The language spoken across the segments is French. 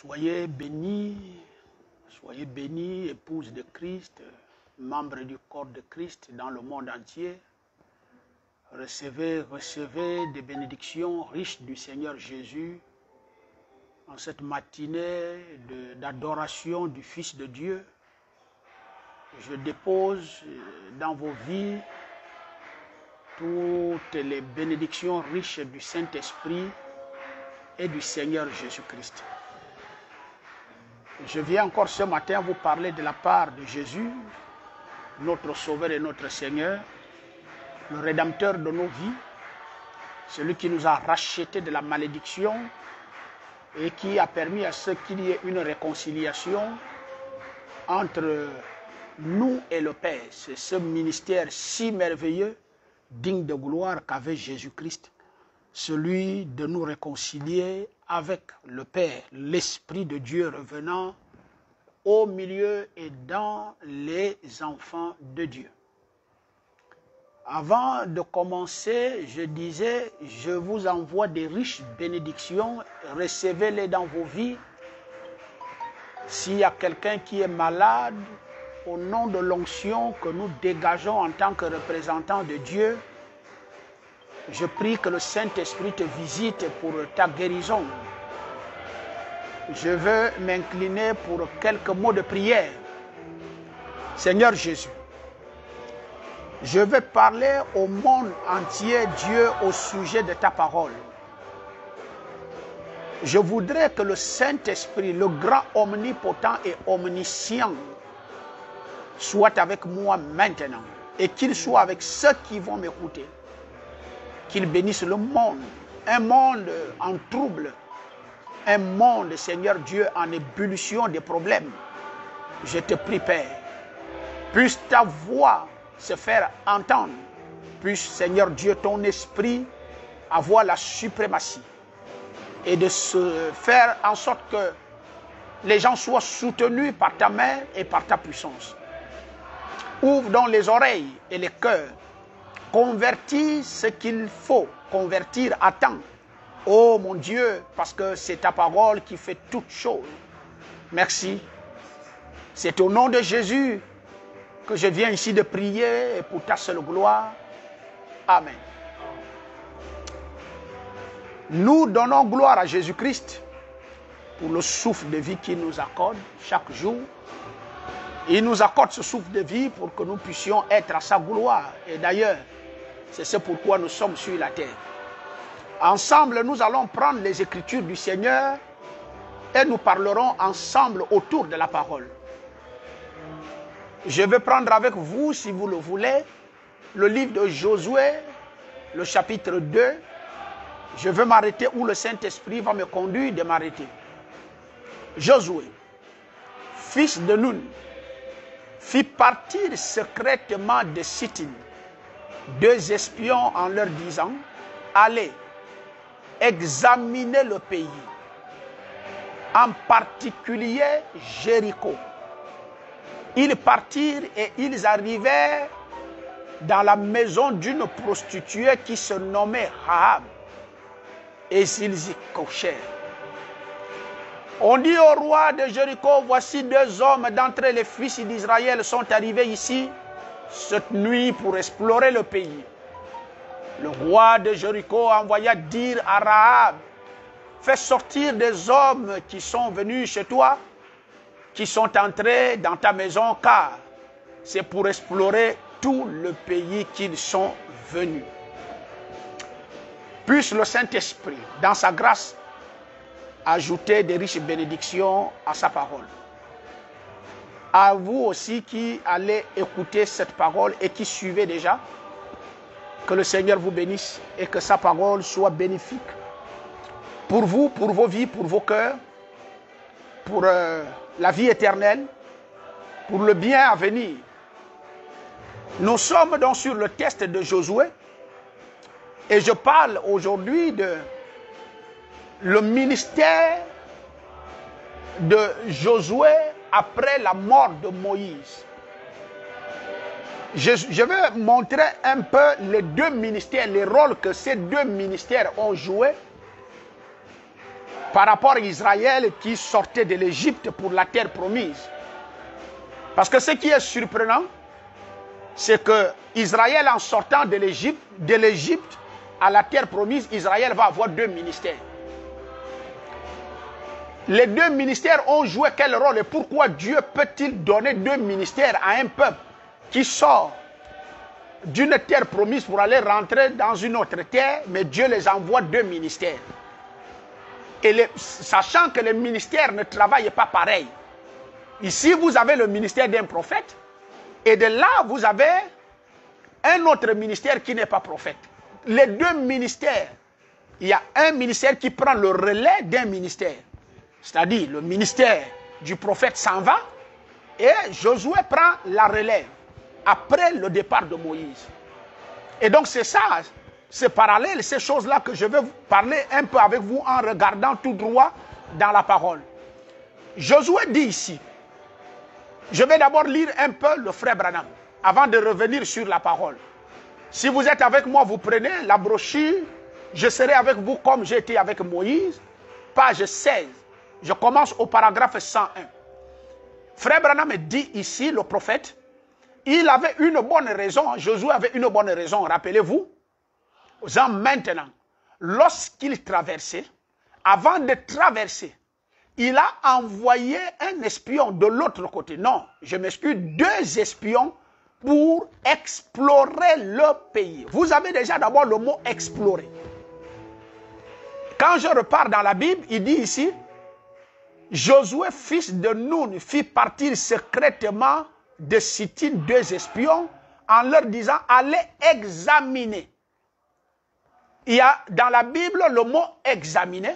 Soyez bénis, soyez bénis, épouse de Christ, membre du corps de Christ dans le monde entier. Recevez, recevez des bénédictions riches du Seigneur Jésus en cette matinée d'adoration du Fils de Dieu. Je dépose dans vos vies toutes les bénédictions riches du Saint-Esprit et du Seigneur Jésus-Christ. Je viens encore ce matin vous parler de la part de Jésus, notre Sauveur et notre Seigneur, le Rédempteur de nos vies, celui qui nous a rachetés de la malédiction et qui a permis à ce qu'il y ait une réconciliation entre nous et le Père. C'est ce ministère si merveilleux, digne de gloire qu'avait Jésus-Christ, celui de nous réconcilier avec le Père, l'Esprit de Dieu revenant au milieu et dans les enfants de Dieu. Avant de commencer, je disais, je vous envoie des riches bénédictions, recevez-les dans vos vies. S'il y a quelqu'un qui est malade, au nom de l'onction que nous dégageons en tant que représentants de Dieu, je prie que le Saint-Esprit te visite pour ta guérison. Je veux m'incliner pour quelques mots de prière. Seigneur Jésus, je vais parler au monde entier, Dieu, au sujet de ta parole. Je voudrais que le Saint-Esprit, le grand omnipotent et omniscient, soit avec moi maintenant et qu'il soit avec ceux qui vont m'écouter. Qu'il bénisse le monde, un monde en trouble, un monde, Seigneur Dieu, en ébullition des problèmes. Je te prie, Père, puisse ta voix se faire entendre, puisse, Seigneur Dieu, ton esprit avoir la suprématie et de se faire en sorte que les gens soient soutenus par ta main et par ta puissance. Ouvre donc les oreilles et les cœurs. Convertis ce qu'il faut convertir à temps. Oh mon Dieu, parce que c'est ta parole qui fait toutes choses. Merci. C'est au nom de Jésus que je viens ici de prier et pour ta seule gloire. Amen. Nous donnons gloire à Jésus-Christ pour le souffle de vie qu'il nous accorde chaque jour. Il nous accorde ce souffle de vie pour que nous puissions être à sa gloire. Et d'ailleurs, c'est ce pourquoi nous sommes sur la terre. Ensemble, nous allons prendre les écritures du Seigneur et nous parlerons ensemble autour de la parole. Je vais prendre avec vous, si vous le voulez, le livre de Josué, le chapitre 2. Je veux m'arrêter où le Saint-Esprit va me conduire de m'arrêter. Josué, fils de Nun, fit partir secrètement de Sittim deux espions en leur disant, allez, examinez le pays, en particulier Jéricho. Ils partirent et ils arrivèrent dans la maison d'une prostituée qui se nommait Rahab. Et ils y couchèrent. On dit au roi de Jéricho, voici deux hommes d'entre les fils d'Israël sont arrivés ici cette nuit pour explorer le pays. Le roi de Jéricho envoya dire à Rahab, fais sortir des hommes qui sont venus chez toi, qui sont entrés dans ta maison, car c'est pour explorer tout le pays qu'ils sont venus. Puisse le Saint-Esprit, dans sa grâce, ajouter des riches bénédictions à sa parole. À vous aussi qui allez écouter cette parole et qui suivez déjà, que le Seigneur vous bénisse et que sa parole soit bénéfique pour vous, pour vos vies, pour vos cœurs, pour euh, la vie éternelle, pour le bien à venir. Nous sommes donc sur le test de Josué et je parle aujourd'hui de le ministère de Josué après la mort de Moïse. Je, je, vais montrer un peu les deux ministères, les rôles que ces deux ministères ont joués par rapport à Israël qui sortait de l'Égypte pour la terre promise. Parce que ce qui est surprenant, c'est que Israël en sortant de l'Égypte, de l'Égypte à la terre promise, Israël va avoir deux ministères. Les deux ministères ont joué quel rôle et pourquoi Dieu peut-il donner deux ministères à un peuple qui sort d'une terre promise pour aller rentrer dans une autre terre, mais Dieu les envoie deux ministères. Et sachant que les ministères ne travaillent pas pareil. Ici, vous avez le ministère d'un prophète, et de là, vous avez un autre ministère qui n'est pas prophète. Les deux ministères, il y a un ministère qui prend le relais d'un ministère. C'est-à-dire, le ministère du prophète s'en va, et Josué prend la relève après le départ de Moïse. Et donc c'est ça, c'est parallèle, ces choses-là que je vais parler un peu avec vous en regardant tout droit dans la parole. Josué dit ici, je vais d'abord lire un peu le frère Branham avant de revenir sur la parole. Si vous êtes avec moi, vous prenez la brochure, je serai avec vous comme j'ai été avec Moïse, page 16. Je commence au paragraphe 101. Frère Branham dit ici, le prophète, il avait une bonne raison, Josué avait une bonne raison, rappelez-vous. Maintenant, lorsqu'il traversait, avant de traverser, il a envoyé un espion de l'autre côté. Non, je m'excuse, deux espions pour explorer le pays. Vous avez déjà d'abord le mot explorer. Quand je repars dans la Bible, il dit ici, Josué, fils de Nun, fit partir secrètement de Sittin deux espions en leur disant allez examiner. Il y a dans la Bible le mot examiner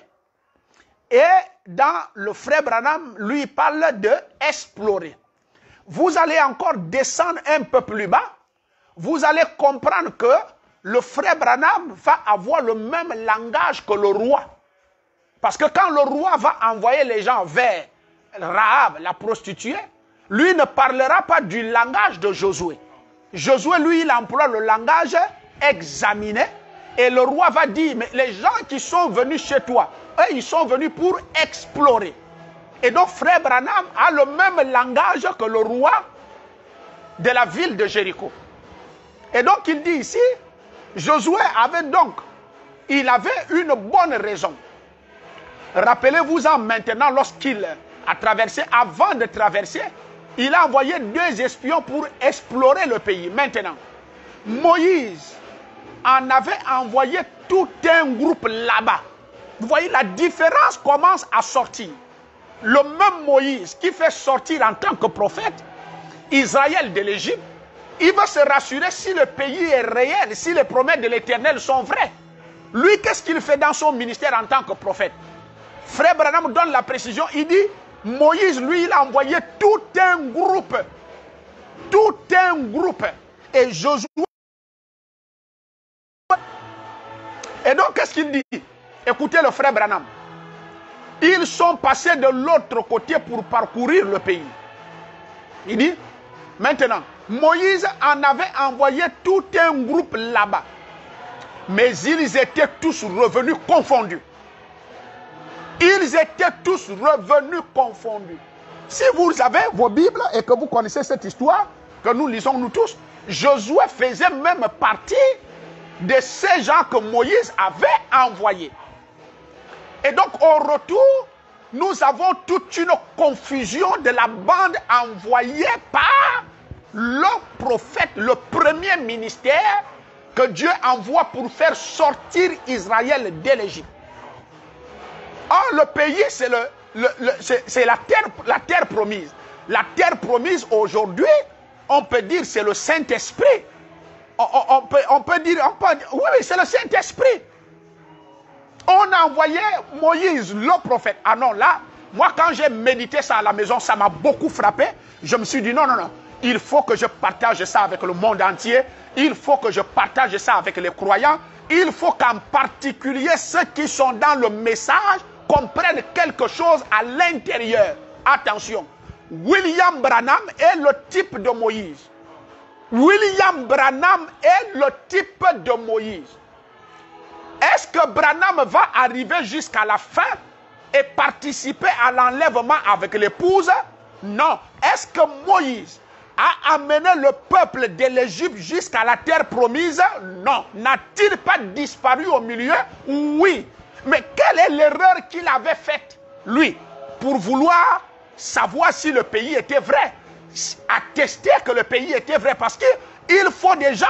et dans le frère Branham, lui parle de explorer. Vous allez encore descendre un peu plus bas, vous allez comprendre que le frère Branham va avoir le même langage que le roi. Parce que quand le roi va envoyer les gens vers Rahab, la prostituée, lui ne parlera pas du langage de Josué. Josué, lui, il emploie le langage examiné. Et le roi va dire, mais les gens qui sont venus chez toi, eux, ils sont venus pour explorer. Et donc, frère Branham a le même langage que le roi de la ville de Jéricho. Et donc, il dit ici, Josué avait donc, il avait une bonne raison. Rappelez-vous-en maintenant, lorsqu'il a traversé, avant de traverser, il a envoyé deux espions pour explorer le pays. Maintenant, Moïse en avait envoyé tout un groupe là-bas. Vous voyez, la différence commence à sortir. Le même Moïse qui fait sortir en tant que prophète Israël de l'Égypte, il va se rassurer si le pays est réel, si les promesses de l'Éternel sont vraies. Lui, qu'est-ce qu'il fait dans son ministère en tant que prophète? Frère Branham donne la précision, il dit, Moïse, lui, il a envoyé tout un groupe. Tout un groupe. Et Josué. Et donc, qu'est-ce qu'il dit? Écoutez le frère Branham. Ils sont passés de l'autre côté pour parcourir le pays. Il dit, maintenant, Moïse en avait envoyé tout un groupe là-bas. Mais ils étaient tous revenus confondus ils étaient tous revenus confondus. Si vous avez vos Bibles et que vous connaissez cette histoire, que nous lisons nous tous, Josué faisait même partie de ces gens que Moïse avait envoyés. Et donc au retour, nous avons toute une confusion de la bande envoyée par le prophète, le premier ministère que Dieu envoie pour faire sortir Israël de l'Égypte. Ah, le pays, c'est le, c'est la terre, la terre promise. La terre promise aujourd'hui, on peut dire c'est le Saint-Esprit. On, peut, on peut dire, peut, oui, oui c'est le Saint-Esprit. On a envoyé Moïse, le prophète. Ah non, là, moi quand j'ai médité ça à la maison, ça m'a beaucoup frappé. Je me suis dit, non, non, non, il faut que je partage ça avec le monde entier. Il faut que je partage ça avec les croyants. Il faut qu'en particulier ceux qui sont dans le message comprennent quelque chose à l'intérieur. Attention, William Branham est le type de Moïse. William Branham est le type de Moïse. Est-ce que Branham va arriver jusqu'à la fin et participer à l'enlèvement avec l'épouse? Non. Est-ce que Moïse a amené le peuple de l'Égypte jusqu'à la terre promise? Non. N'a-t-il pas disparu au milieu? Oui. Mais quelle est l'erreur qu'il avait faite, lui, pour vouloir savoir si le pays était vrai Attester que le pays était vrai? Parce qu'il faut des gens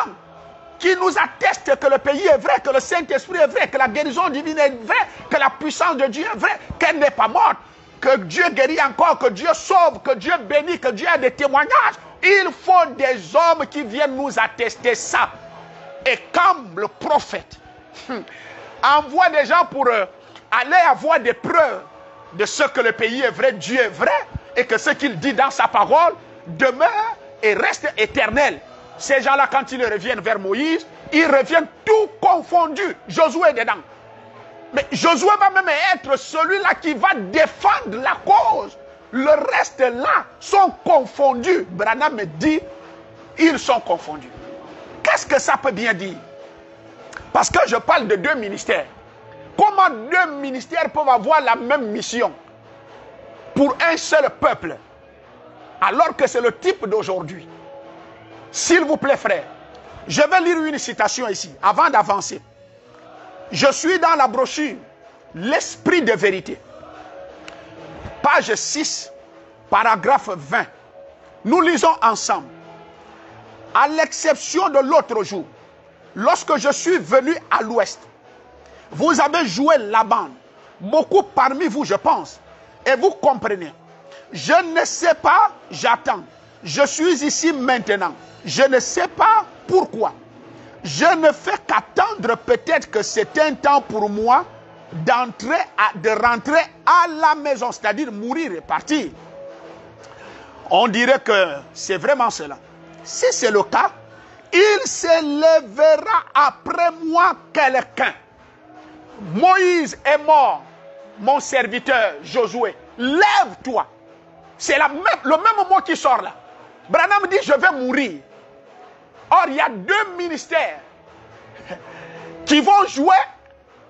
qui nous attestent que le pays est vrai, que le Saint-Esprit est vrai, que la guérison divine est vraie, que la puissance de Dieu est vraie, qu'elle n'est pas morte, que Dieu guérit encore, que Dieu sauve, que Dieu bénit, que Dieu a des témoignages. Il faut des hommes qui viennent nous attester ça. Et comme le prophète hum, envoie des gens pour euh, aller avoir des preuves de ce que le pays est vrai, Dieu est vrai, et que ce qu'il dit dans sa parole demeure et reste éternel. Ces gens-là, quand ils reviennent vers Moïse, ils reviennent tout confondus. Josué est dedans. Mais Josué va même être celui-là qui va défendre la cause. Le reste là sont confondus. Branham me dit, ils sont confondus. Qu'est-ce que ça peut bien dire? Parce que je parle de deux ministères. Comment deux ministères peuvent avoir la même mission pour un seul peuple alors que c'est le type d'aujourd'hui? S'il vous plaît, frère, je vais lire une citation ici, avant d'avancer. Je suis dans la brochure L'esprit de vérité. Page 6, paragraphe 20. Nous lisons ensemble. À l'exception de l'autre jour, lorsque je suis venu à l'ouest, vous avez joué la bande. Beaucoup parmi vous, je pense. Et vous comprenez. Je ne sais pas, j'attends. Je suis ici maintenant. Je ne sais pas pourquoi. Je ne fais qu'attendre peut-être que c'est un temps pour moi d'entrer, de rentrer à la maison, c'est-à-dire mourir et partir. On dirait que c'est vraiment cela. Si c'est le cas, il se lèvera après moi quelqu'un. Moïse est mort, mon serviteur Josué. Lève-toi. C'est le même mot qui sort là. Branham dit, je vais mourir. Or, il y a deux ministères qui vont jouer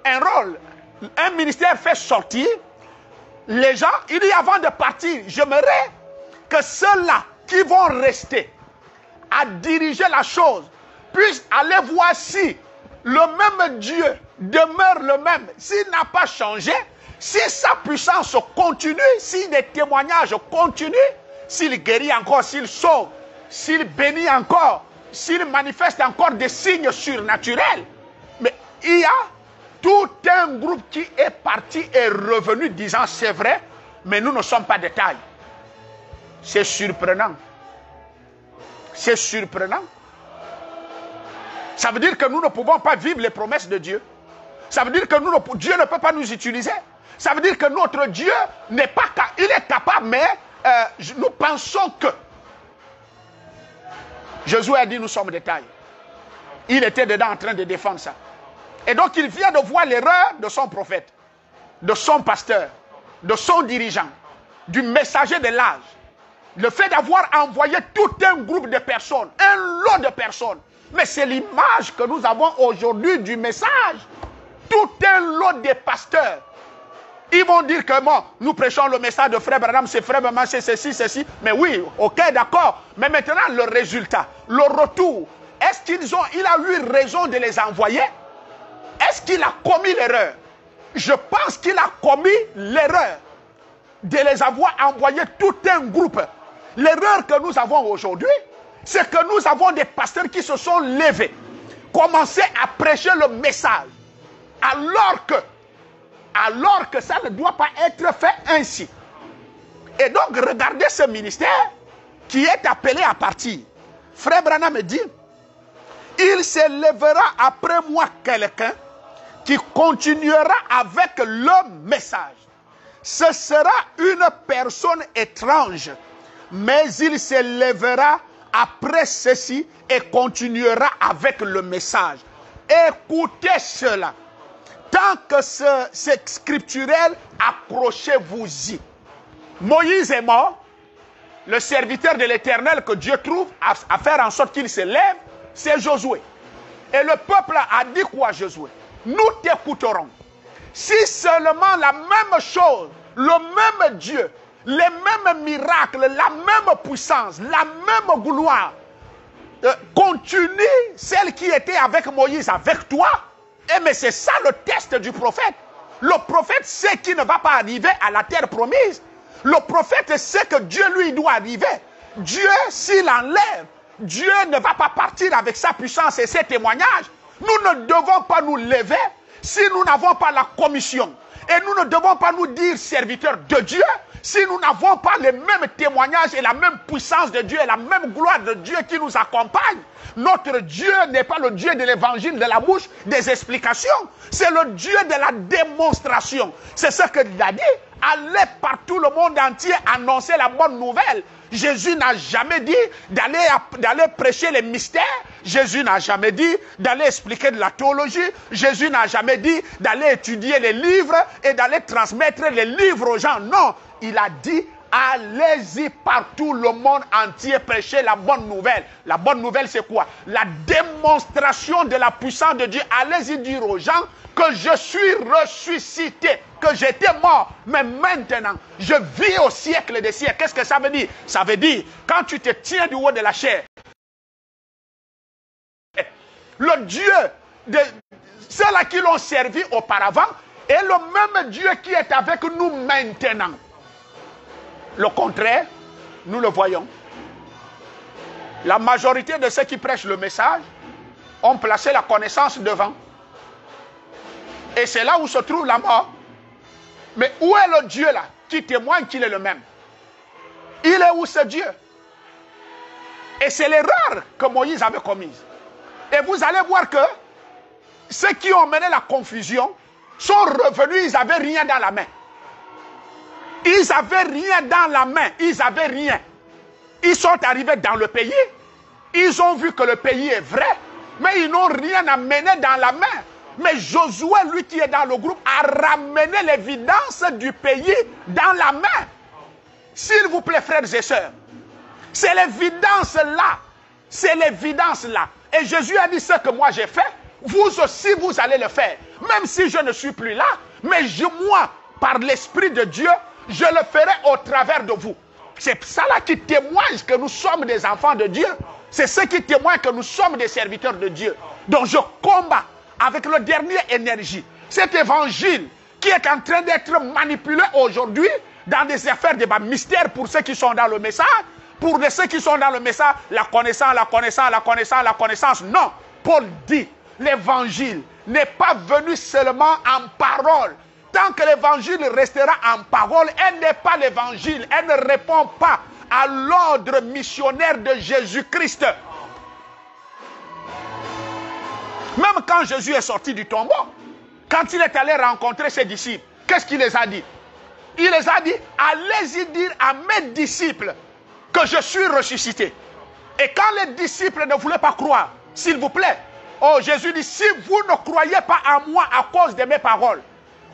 un rôle. Un ministère fait sortir les gens. Il dit avant de partir, j'aimerais que ceux-là qui vont rester à diriger la chose puissent aller voir si le même Dieu demeure le même, s'il n'a pas changé, si sa puissance continue, si les témoignages continuent, s'il guérit encore, s'il sauve, s'il bénit encore, s'il manifeste encore des signes surnaturels. Mais il y a tout un groupe qui est parti et revenu disant c'est vrai, mais nous ne sommes pas de taille. C'est surprenant. C'est surprenant. Ça veut dire que nous ne pouvons pas vivre les promesses de Dieu. Ça veut dire que nous, Dieu ne peut pas nous utiliser. Ça veut dire que notre Dieu n'est pas... Il est capable, mais euh, nous pensons que Jésus a dit nous sommes des tailles. Il était dedans en train de défendre ça. Et donc il vient de voir l'erreur de son prophète, de son pasteur, de son dirigeant, du messager de l'âge. Le fait d'avoir envoyé tout un groupe de personnes, un lot de personnes. Mais c'est l'image que nous avons aujourd'hui du message. Tout un lot de pasteurs ils vont dire que moi, nous prêchons le message de frère Branham, c'est frère Branham, c'est ceci, ceci. Mais oui, ok, d'accord. Mais maintenant, le résultat, le retour, est-ce qu'ils ont, a eu raison de les envoyer? Est-ce qu'il a commis l'erreur? Je pense qu'il a commis l'erreur de les avoir envoyés tout un groupe. L'erreur que nous avons aujourd'hui, c'est que nous avons des pasteurs qui se sont levés, commencé à prêcher le message, alors que alors que ça ne doit pas être fait ainsi. Et donc, regardez ce ministère qui est appelé à partir. Frère Branham me dit, il se lèvera après moi quelqu'un qui continuera avec le message. Ce sera une personne étrange, mais il se lèvera après ceci et continuera avec le message. Écoutez cela. Tant que c'est scripturel, accrochez-vous-y. Moïse est mort. Le serviteur de l'Éternel que Dieu trouve à, faire en sorte qu'il se lève, c'est Josué. Et le peuple a dit quoi Josué? Nous t'écouterons. Si seulement la même chose, le même Dieu, les mêmes miracles, la même puissance, la même gloire euh, continue celle qui était avec Moïse, avec toi. Et eh, mais c'est ça le test du prophète. Le prophète sait qu'il ne va pas arriver à la terre promise. Le prophète sait que Dieu lui doit arriver. Dieu, s'il enlève, Dieu ne va pas partir avec sa puissance et ses témoignages. Nous ne devons pas nous lever si nous n'avons pas la commission. Et nous ne devons pas nous dire serviteurs de Dieu si nous n'avons pas les mêmes témoignages et la même puissance de Dieu et la même gloire de Dieu qui nous accompagne. Notre Dieu n'est pas le Dieu de l'évangile de la bouche des explications. C'est le Dieu de la démonstration. C'est ce que a dit. Allez partout le monde entier annoncer la bonne nouvelle. Jésus n'a jamais dit d'aller prêcher les mystères. Jésus n'a jamais dit d'aller expliquer de la théologie. Jésus n'a jamais dit d'aller étudier les livres et d'aller transmettre les livres aux gens. Non, il a dit Allez-y partout le monde entier prêcher la bonne nouvelle. La bonne nouvelle, c'est quoi? La démonstration de la puissance de Dieu. Allez-y dire aux gens que je suis ressuscité, que j'étais mort, mais maintenant, je vis au siècle des siècles. Qu'est-ce que ça veut dire? Ça veut dire, quand tu te tiens du haut de la chair, le Dieu de ceux-là qui l'ont servi auparavant est le même Dieu qui est avec nous maintenant. Le contraire, nous le voyons. La majorité de ceux qui prêchent le message ont placé la connaissance devant. Et c'est là où se trouve la mort. Mais où est le Dieu là qui témoigne qu'il est le même? Il est où ce Dieu? Et c'est l'erreur que Moïse avait commise. Et vous allez voir que ceux qui ont mené la confusion sont revenus, ils n'avaient rien dans la main. Ils n'avaient rien dans la main, ils n'avaient rien. Ils sont arrivés dans le pays, ils ont vu que le pays est vrai, mais ils n'ont rien à mener dans la main. Mais Josué, lui qui est dans le groupe, a ramené l'évidence du pays dans la main. S'il vous plaît, frères et sœurs, c'est l'évidence là. C'est l'évidence là. Et Jésus a dit ce que moi j'ai fait, vous aussi vous allez le faire. Même si je ne suis plus là, mais moi, par l'Esprit de Dieu, je le ferai au travers de vous. C'est ça là qui témoigne que nous sommes des enfants de Dieu. C'est ce qui témoigne que nous sommes des serviteurs de Dieu. Donc je combats avec le dernier énergie cet évangile qui est en train d'être manipulé aujourd'hui dans des affaires de mystères pour ceux qui sont dans le message. Pour ceux qui sont dans le message, la connaissance, la connaissance, la connaissance, la connaissance. Non. Paul dit, l'évangile n'est pas venu seulement en parole, Tant que l'évangile restera en parole, elle n'est pas l'évangile. Elle ne répond pas à l'ordre missionnaire de Jésus-Christ. Même quand Jésus est sorti du tombeau, quand il est allé rencontrer ses disciples, qu'est-ce qu'il les a dit? Il les a dit, allez-y dire à mes disciples que je suis ressuscité. Et quand les disciples ne voulaient pas croire, s'il vous plaît, oh Jésus dit, si vous ne croyez pas à moi à cause de mes paroles,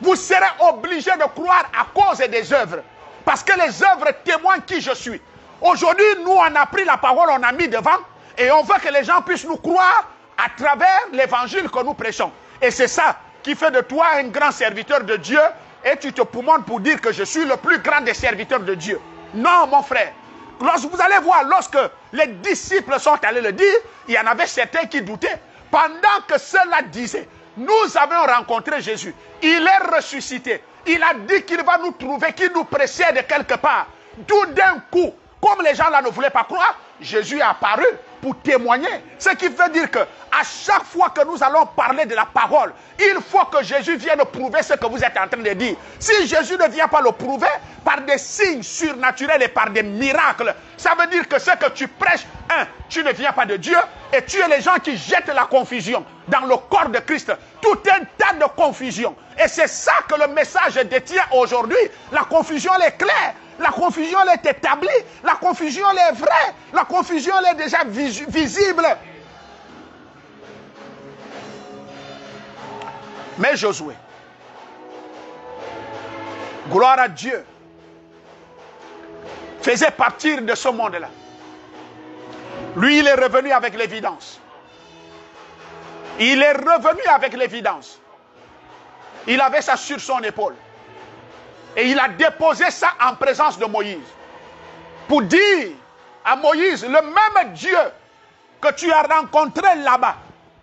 vous serez obligé de croire à cause des œuvres. Parce que les œuvres témoignent qui je suis. Aujourd'hui, nous, on a pris la parole, on a mis devant, et on veut que les gens puissent nous croire à travers l'évangile que nous prêchons. Et c'est ça qui fait de toi un grand serviteur de Dieu, et tu te poumonnes pour dire que je suis le plus grand des serviteurs de Dieu. Non, mon frère. Lorsque vous allez voir, lorsque les disciples sont allés le dire, il y en avait certains qui doutaient. Pendant que cela disait, nous avons rencontré Jésus. Il est ressuscité. Il a dit qu'il va nous trouver, qu'il nous précède quelque part. Tout d'un coup, comme les gens là ne voulaient pas croire, Jésus est apparu pour témoigner. Ce qui veut dire que à chaque fois que nous allons parler de la parole, il faut que Jésus vienne prouver ce que vous êtes en train de dire. Si Jésus ne vient pas le prouver par des signes surnaturels et par des miracles, ça veut dire que ce que tu prêches, un, tu ne viens pas de Dieu et tu es les gens qui jettent la confusion dans le corps de Christ. Tout un tas de confusion. Et c'est ça que le message détient aujourd'hui. La confusion, elle est claire. La confusion, elle est établie. La confusion, elle est vraie. La confusion, elle est déjà visible. Mais Josué, gloire à Dieu, faisait partir de ce monde-là. Lui, il est revenu avec l'évidence. Il est revenu avec l'évidence. Il avait ça sur son épaule. Et il a déposé ça en présence de Moïse. Pour dire à Moïse, le même Dieu que tu as rencontré là-bas,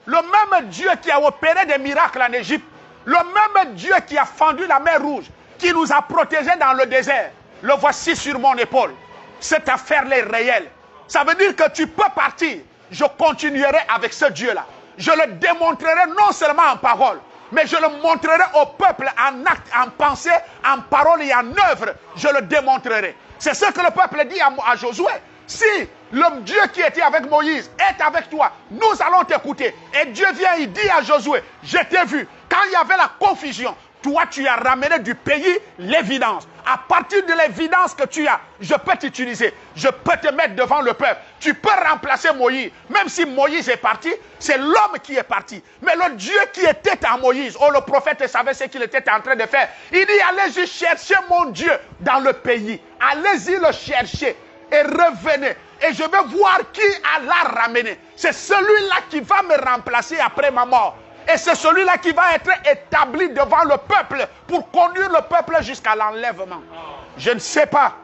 le même Dieu qui a opéré des miracles en Égypte, le même Dieu qui a fendu la mer rouge, qui nous a protégés dans le désert, le voici sur mon épaule. Cette affaire-là est réelle. Ça veut dire que tu peux partir. Je continuerai avec ce Dieu-là. Je le démontrerai non seulement en parole, mais je le montrerai au peuple en acte, en pensée, en parole et en œuvre. Je le démontrerai. C'est ce que le peuple dit à, Josué. Si l'homme Dieu qui était avec Moïse est avec toi, nous allons t'écouter. Et Dieu vient, il dit à Josué, je t'ai vu. Quand il y avait la confusion, toi, tu as ramené du pays l'évidence. À partir de l'évidence que tu as, je peux t'utiliser. Je peux te mettre devant le peuple. Tu peux remplacer Moïse. Même si Moïse est parti, c'est l'homme qui est parti. Mais le Dieu qui était en Moïse, oh, le prophète savait ce qu'il était en train de faire. Il dit, allez-y chercher mon Dieu dans le pays. Allez-y le chercher et revenez. Et je vais voir qui a l'a ramené. C'est celui-là qui va me remplacer après ma mort. Et c'est celui-là qui va être établi devant le peuple pour conduire le peuple jusqu'à l'enlèvement. Je ne sais pas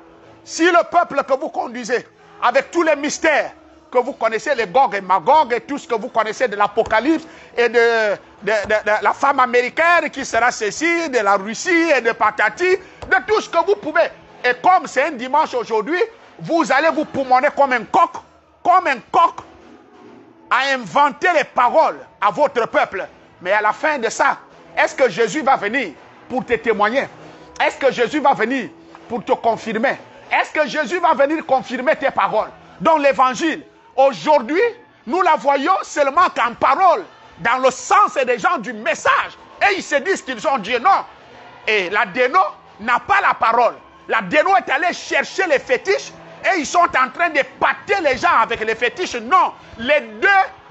si le peuple que vous conduisez, avec tous les mystères que vous connaissez, les Gog et Magog et tout ce que vous connaissez de l'Apocalypse et de, la femme américaine qui sera ceci, de la Russie et de Patati, de tout ce que vous pouvez. Et comme c'est un dimanche aujourd'hui, vous allez vous poumonner comme un coq, comme un coq à inventer les paroles à votre peuple. Mais à la fin de ça, est-ce que Jésus va venir pour te témoigner? Est-ce que Jésus va venir pour te confirmer? Est-ce que Jésus va venir confirmer tes paroles? Dans l'évangile, aujourd'hui, nous la voyons seulement qu'en parole, dans le sens des gens du message. Et ils se disent qu'ils sont Dieu. Non. Et la déno n'a pas la parole. La déno est allée chercher les fétiches et ils sont en train de pâter les gens avec les fétiches. Non, les deux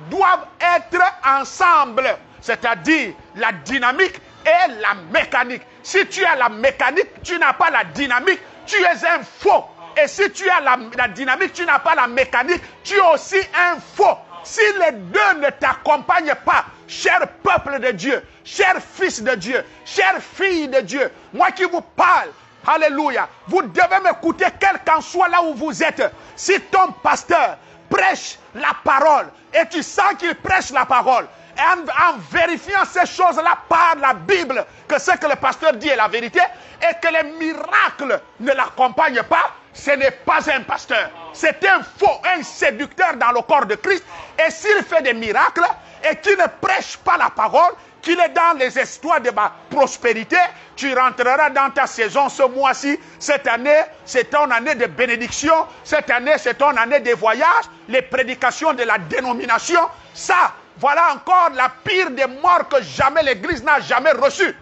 doivent être ensemble, c'est-à-dire la dynamique et la mécanique. Si tu as la mécanique, tu n'as pas la dynamique, tu es un faux. Et si tu as la, dynamique, tu n'as pas la mécanique, tu es aussi un faux. Si les deux ne t'accompagnent pas, cher peuple de Dieu, cher fils de Dieu, chère fille de Dieu, moi qui vous parle, Alléluia. Vous devez m'écouter, quel qu'en soit là où vous êtes. Si ton pasteur prêche la parole et tu sens qu'il prêche la parole, en, vérifiant ces choses-là par la Bible, que ce que le pasteur dit est la vérité, et que les miracles ne l'accompagnent pas, ce n'est pas un pasteur. C'est un faux, un séducteur dans le corps de Christ. Et s'il fait des miracles et qu'il ne prêche pas la parole, qu'il est dans les histoires de ma prospérité, tu rentreras dans ta saison ce mois-ci. Cette année, c'est ton année de bénédiction. Cette année, c'est ton année de voyage. Les prédications de la dénomination. Ça, voilà encore la pire des morts que jamais l'Église n'a jamais reçue.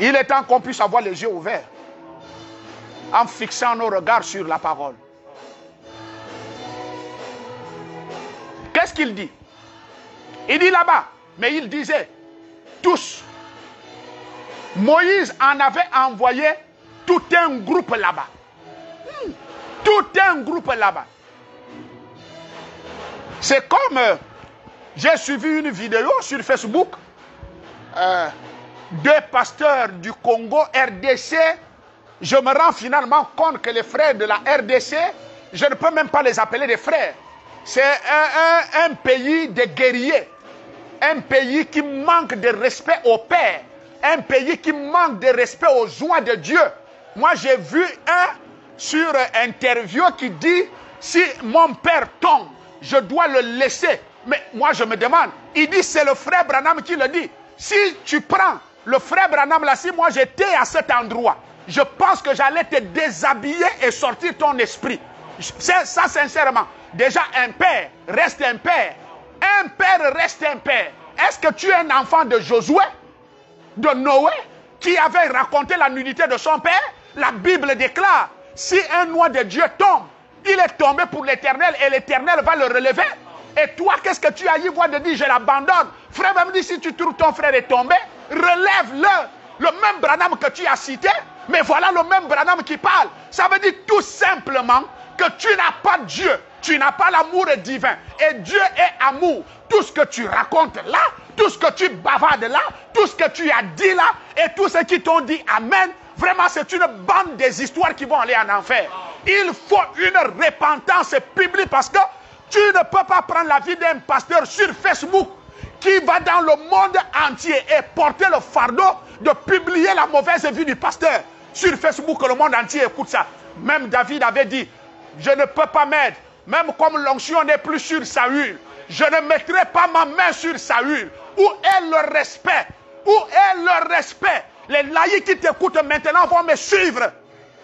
Il est temps qu'on puisse avoir les yeux ouverts en fixant nos regards sur la parole. Qu'est-ce qu'il dit? Il dit là-bas, mais il disait, tous. Moïse en avait envoyé tout un groupe là-bas. Hmm. Tout un groupe là-bas. C'est comme euh, j'ai suivi une vidéo sur Facebook. Euh, deux pasteurs du Congo, RDC. Je me rends finalement compte que les frères de la RDC, je ne peux même pas les appeler des frères c'est un, pays de guerriers, un pays qui manque de respect au Père, un pays qui manque de respect aux joies de Dieu. Moi, j'ai vu un sur interview qui dit, si mon père tombe, je dois le laisser. Mais moi, je me demande, il dit, c'est le frère Branham qui le dit. Si tu prends le frère Branham là, si moi j'étais à cet endroit, je pense que j'allais te déshabiller et sortir ton esprit. C'est ça sincèrement. Déjà, un père reste un père. Un père reste un père. Est-ce que tu es un enfant de Josué, de Noé, qui avait raconté la nudité de son père? La Bible déclare, si un noix de Dieu tombe, il est tombé pour l'éternel et l'éternel va le relever. Et toi, qu'est-ce que tu as eu? Voir de dire, je l'abandonne Frère me dit, si tu trouves ton frère est tombé, relève-le. Le même Branham que tu as cité, mais voilà le même Branham qui parle. Ça veut dire tout simplement que tu n'as pas Dieu Tu n'as pas l'amour divin. Et Dieu est amour. Tout ce que tu racontes là, tout ce que tu bavardes là, tout ce que tu as dit là, et tout ce qui t'ont dit Amen, vraiment c'est une bande des histoires qui vont aller en enfer. Il faut une repentance publique parce que tu ne peux pas prendre la vie d'un pasteur sur Facebook qui va dans le monde entier et porter le fardeau de publier la mauvaise vie du pasteur sur Facebook, le monde entier écoute ça. Même David avait dit, je ne peux pas mettre, même comme l'onction n'est plus sur Saül, je ne mettrai pas ma main sur Saül. Où est le respect? Où est le respect? Les laïcs qui t'écoutent maintenant vont me suivre.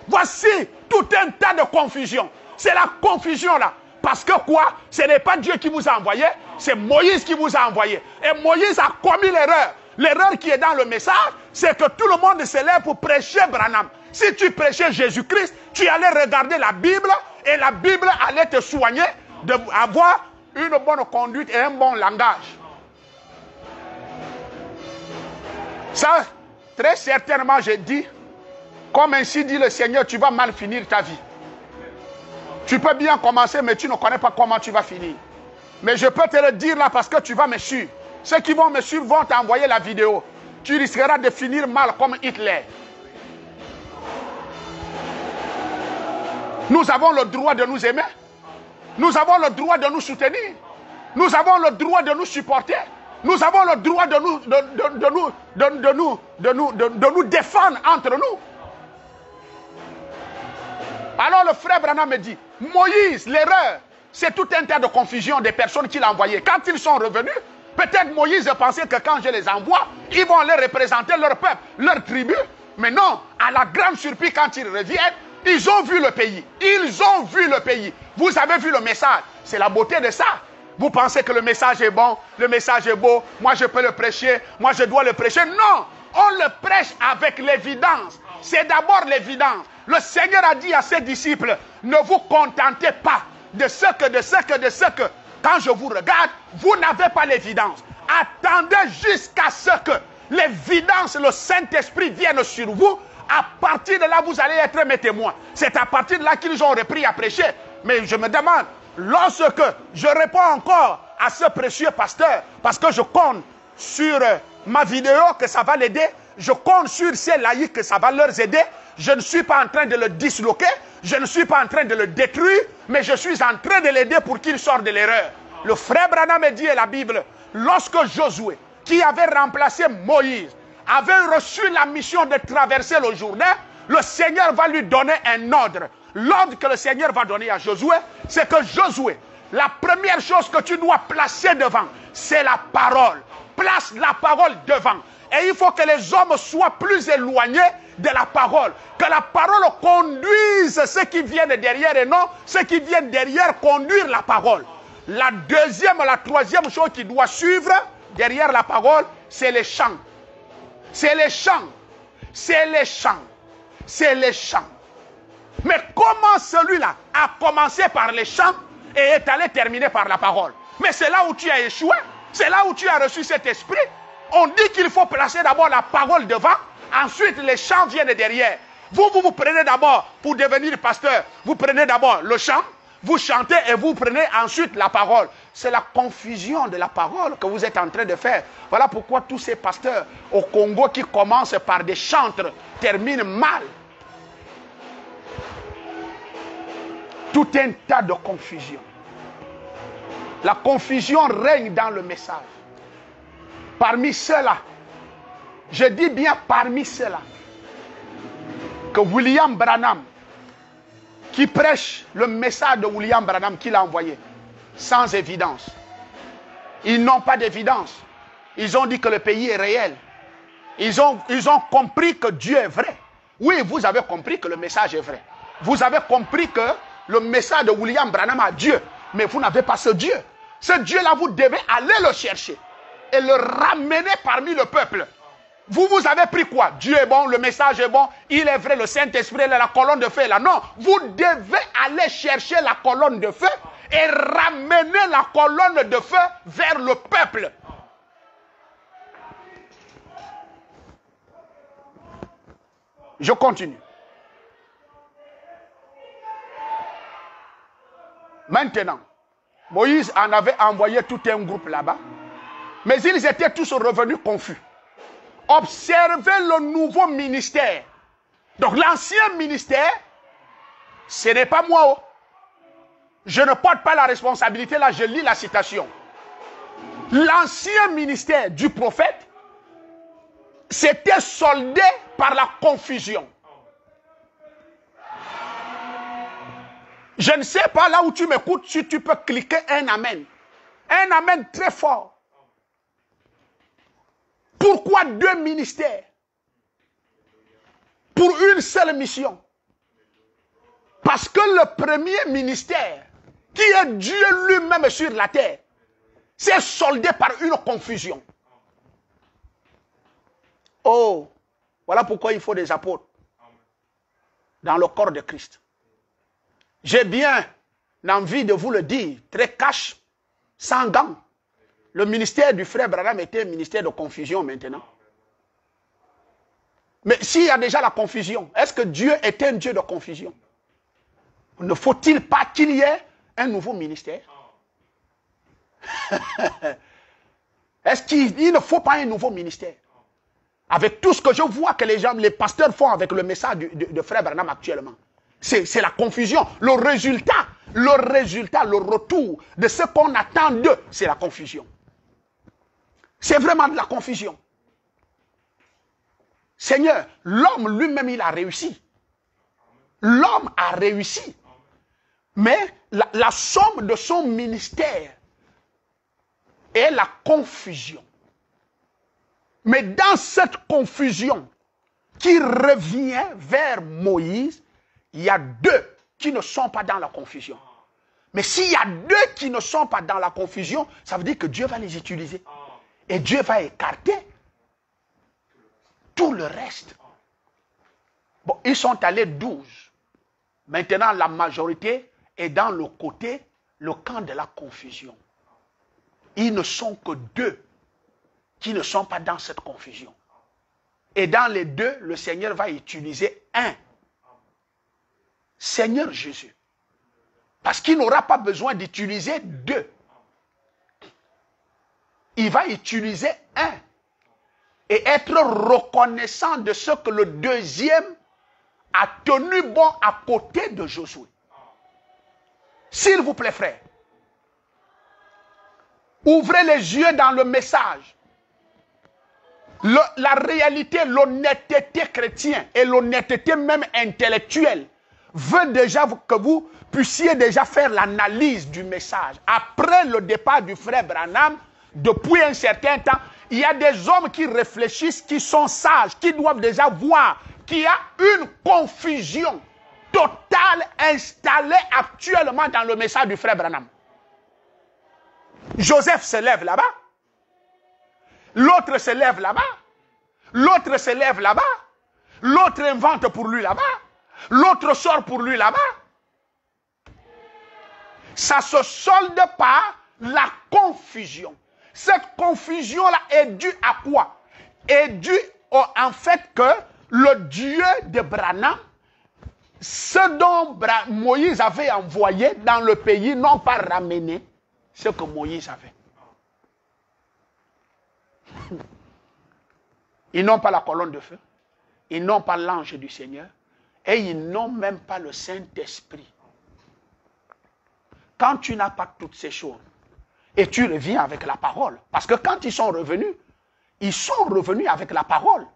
Voici tout un tas de confusion. C'est la confusion là. Parce que quoi? Ce n'est pas Dieu qui vous a envoyé, c'est Moïse qui vous a envoyé. Et Moïse a commis l'erreur. L'erreur qui est dans le message, c'est que tout le monde se lève pour prêcher Branham. Si tu prêchais Jésus-Christ, tu allais regarder la Bible et la Bible allait te soigner d'avoir une bonne conduite et un bon langage. Ça, très certainement, j'ai dit, comme ainsi dit le Seigneur, tu vas mal finir ta vie. Tu peux bien commencer, mais tu ne connais pas comment tu vas finir. Mais je peux te le dire là parce que tu vas me suivre. Ceux qui vont me suivre vont t'envoyer la vidéo. Tu risqueras de finir mal comme Hitler. Nous avons le droit de nous aimer. Nous avons le droit de nous soutenir. Nous avons le droit de nous supporter. Nous avons le droit de nous, défendre entre nous. Alors le frère Branham me dit, Moïse, l'erreur, c'est tout un tas de confusion des personnes qu'il a envoyées. Quand ils sont revenus, peut-être Moïse pensait que quand je les envoie, ils vont aller représenter leur peuple, leur tribu. Mais non, à la grande surprise, quand ils reviennent, ils ont vu le pays. Ils ont vu le pays. Vous avez vu le message. C'est la beauté de ça. Vous pensez que le message est bon, le message est beau, moi je peux le prêcher, moi je dois le prêcher. Non, on le prêche avec l'évidence. C'est d'abord l'évidence. Le Seigneur a dit à ses disciples, ne vous contentez pas de ce que, de ce que, de ce que. Quand je vous regarde, vous n'avez pas l'évidence. Attendez jusqu'à ce que l'évidence, le Saint-Esprit vienne sur vous. À partir de là, vous allez être mes témoins. C'est à partir de là qu'ils ont repris à prêcher. Mais je me demande, lorsque je réponds encore à ce précieux pasteur, parce que je compte sur ma vidéo que ça va l'aider, je compte sur ces laïcs que ça va leur aider, je ne suis pas en train de le disloquer, je ne suis pas en train de le détruire, mais je suis en train de l'aider pour qu'il sorte de l'erreur. Le frère Branham dit à la Bible, lorsque Josué, qui avait remplacé Moïse, avait reçu la mission de traverser le Jourdain, le Seigneur va lui donner un ordre. L'ordre que le Seigneur va donner à Josué, c'est que Josué, la première chose que tu dois placer devant, c'est la parole. Place la parole devant. Et il faut que les hommes soient plus éloignés de la parole. Que la parole conduise ceux qui viennent derrière et non ceux qui viennent derrière conduire la parole. La deuxième, la troisième chose qui doit suivre derrière la parole, c'est les chants. C'est les chants. C'est les chants. C'est les chants. Mais comment celui-là a commencé par les chants et est allé terminer par la parole? Mais c'est là où tu as échoué. C'est là où tu as reçu cet esprit. On dit qu'il faut placer d'abord la parole devant Ensuite, les chants viennent derrière. Vous, vous vous prenez d'abord pour devenir pasteur. Vous prenez d'abord le chant, vous chantez et vous prenez ensuite la parole. C'est la confusion de la parole que vous êtes en train de faire. Voilà pourquoi tous ces pasteurs au Congo qui commencent par des chantres terminent mal. Tout un tas de confusion. La confusion règne dans le message. Parmi ceux-là, je dis bien parmi ceux-là que William Branham, qui prêche le message de William Branham qu'il a envoyé, sans évidence. Ils n'ont pas d'évidence. Ils ont dit que le pays est réel. Ils ont, ils ont compris que Dieu est vrai. Oui, vous avez compris que le message est vrai. Vous avez compris que le message de William Branham a Dieu. Mais vous n'avez pas ce Dieu. Ce Dieu-là, vous devez aller le chercher et le ramener parmi le peuple. Vous, vous avez pris quoi? Dieu est bon, le message est bon, il est vrai, le Saint-Esprit est la colonne de feu là. Non, vous devez aller chercher la colonne de feu et ramener la colonne de feu vers le peuple. Je continue. Maintenant, Moïse en avait envoyé tout un groupe là-bas, mais ils étaient tous revenus confus. Observez le nouveau ministère. Donc l'ancien ministère, ce n'est pas moi. Oh. Je ne porte pas la responsabilité, là je lis la citation. L'ancien ministère du prophète, c'était soldé par la confusion. Je ne sais pas là où tu m'écoutes si tu peux cliquer un amen. Un amen très fort. Pourquoi deux ministères Pour une seule mission? Parce que le premier ministère, qui est Dieu lui-même sur la terre, c'est soldé par une confusion. Oh, voilà pourquoi il faut des apôtres dans le corps de Christ. J'ai bien envie de vous le dire, très cash, sans gants. Le ministère du frère Branham était un ministère de confusion maintenant. Mais s'il y a déjà la confusion, est-ce que Dieu est un Dieu de confusion? Ne faut-il pas qu'il y ait un nouveau ministère? Est-ce qu'il ne faut pas un nouveau ministère? Avec tout ce que je vois que les gens, les pasteurs font avec le message de, frère Branham actuellement. C'est la confusion. Le résultat, le résultat, le retour de ce qu'on attend d'eux, c'est la confusion. C'est vraiment de la confusion. Seigneur, l'homme lui-même, il a réussi. L'homme a réussi. Mais la, somme de son ministère est la confusion. Mais dans cette confusion qui revient vers Moïse, il y a deux qui ne sont pas dans la confusion. Mais s'il y a deux qui ne sont pas dans la confusion, ça veut dire que Dieu va les utiliser. Et Dieu va écarter tout le reste. Bon, ils sont allés douze. Maintenant, la majorité est dans le côté, le camp de la confusion. Ils ne sont que deux qui ne sont pas dans cette confusion. Et dans les deux, le Seigneur va utiliser un Seigneur Jésus. Parce qu'il n'aura pas besoin d'utiliser deux. Il va utiliser un. Et être reconnaissant de ce que le deuxième a tenu bon à côté de Josué. S'il vous plaît, frère, ouvrez les yeux dans le message. la réalité, l'honnêteté chrétienne et l'honnêteté même intellectuelle veut déjà que vous puissiez déjà faire l'analyse du message. Après le départ du frère Branham, depuis un certain temps, il y a des hommes qui réfléchissent, qui sont sages, qui doivent déjà voir qu'il y a une confusion totale installée actuellement dans le message du frère Branham. Joseph se lève là-bas. L'autre se lève là-bas. L'autre se lève là-bas. L'autre invente pour lui là-bas. L'autre sort pour lui là-bas. Ça se solde par la confusion. Cette confusion-là est due à quoi? Est due au, en fait que le Dieu de Branham, ce dont Moïse avait envoyé dans le pays, n'ont pas ramené ce que Moïse avait. Ils n'ont pas la colonne de feu. Ils n'ont pas l'ange du Seigneur et ils n'ont même pas le Saint-Esprit. Quand tu n'as pas toutes ces choses, et tu reviens avec la parole, parce que quand ils sont revenus, ils sont revenus avec la parole.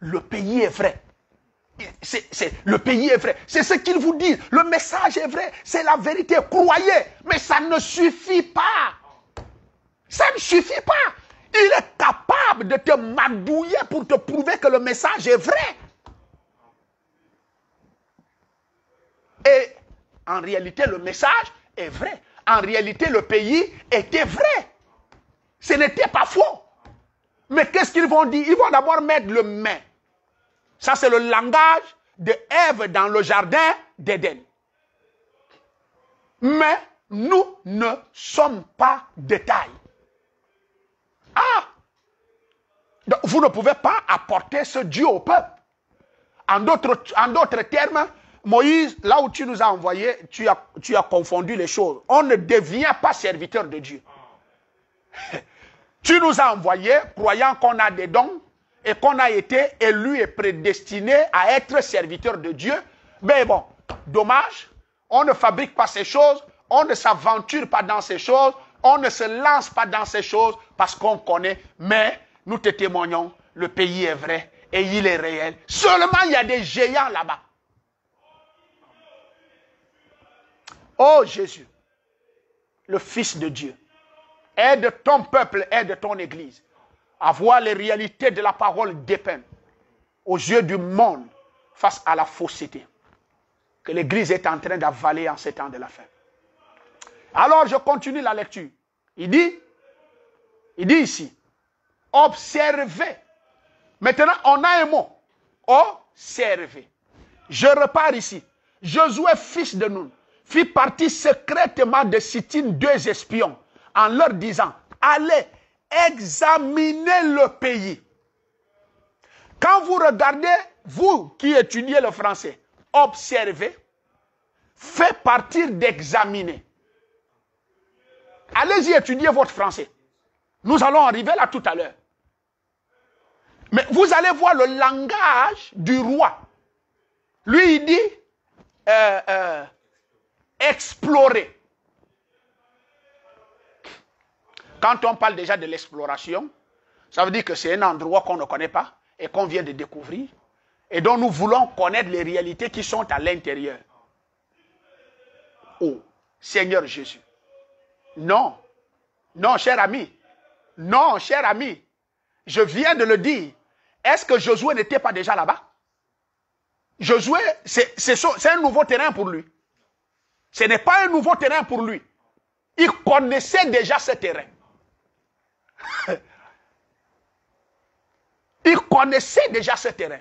Le pays est vrai. Le pays est vrai. C'est ce qu'ils vous disent. Le message est vrai. C'est la vérité. Croyez. Mais ça ne suffit pas. Ça ne suffit pas. Il est capable de te magouiller pour te prouver que le message est vrai. Et en réalité, le message est vrai. En réalité, le pays était vrai. Ce n'était pas faux. Mais qu'est-ce qu'ils vont dire? Ils vont d'abord mettre le mais. Ça, c'est le langage de Ève dans le jardin d'Éden. Mais nous ne sommes pas détails. Ah Vous ne pouvez pas apporter ce Dieu au peuple. En d'autres termes, Moïse, là où tu nous as envoyés, tu as, confondu les choses. On ne devient pas serviteur de Dieu. tu nous as envoyés croyant qu'on a des dons et qu'on a été élu et prédestiné à être serviteur de Dieu. Mais bon, dommage, on ne fabrique pas ces choses, on ne s'aventure pas dans ces choses, on ne se lance pas dans ces choses parce qu'on connaît, mais nous te témoignons, le pays est vrai et il est réel. Seulement, il y a des géants là-bas. Oh Jésus, le Fils de Dieu, aide ton peuple, aide ton Église à voir les réalités de la parole dépeintes aux yeux du monde face à la fausseté que l'Église est en train d'avaler en ces temps de la fin. Alors je continue la lecture. Il dit, il dit ici, observez. Maintenant, on a un mot. Observez. Je repars ici. Josué, fils de Nun, fit partie secrètement de Sitine deux espions en leur disant, allez examiner le pays. Quand vous regardez, vous qui étudiez le français, observez, fait partir d'examiner. Allez-y étudier votre français. Nous allons arriver là tout à l'heure. Mais vous allez voir le langage du roi. Lui, il dit euh, euh, explorer. Quand on parle déjà de l'exploration, ça veut dire que c'est un endroit qu'on ne connaît pas et qu'on vient de découvrir et dont nous voulons connaître les réalités qui sont à l'intérieur. Oh, Seigneur Jésus. Non, non, cher ami. Non, cher ami. Je viens de le dire. Est-ce que Josué n'était pas déjà là-bas? Josué, c'est un nouveau terrain pour lui. Ce n'est pas un nouveau terrain pour lui. Il connaissait déjà ce terrain. il connaissait déjà ce terrain.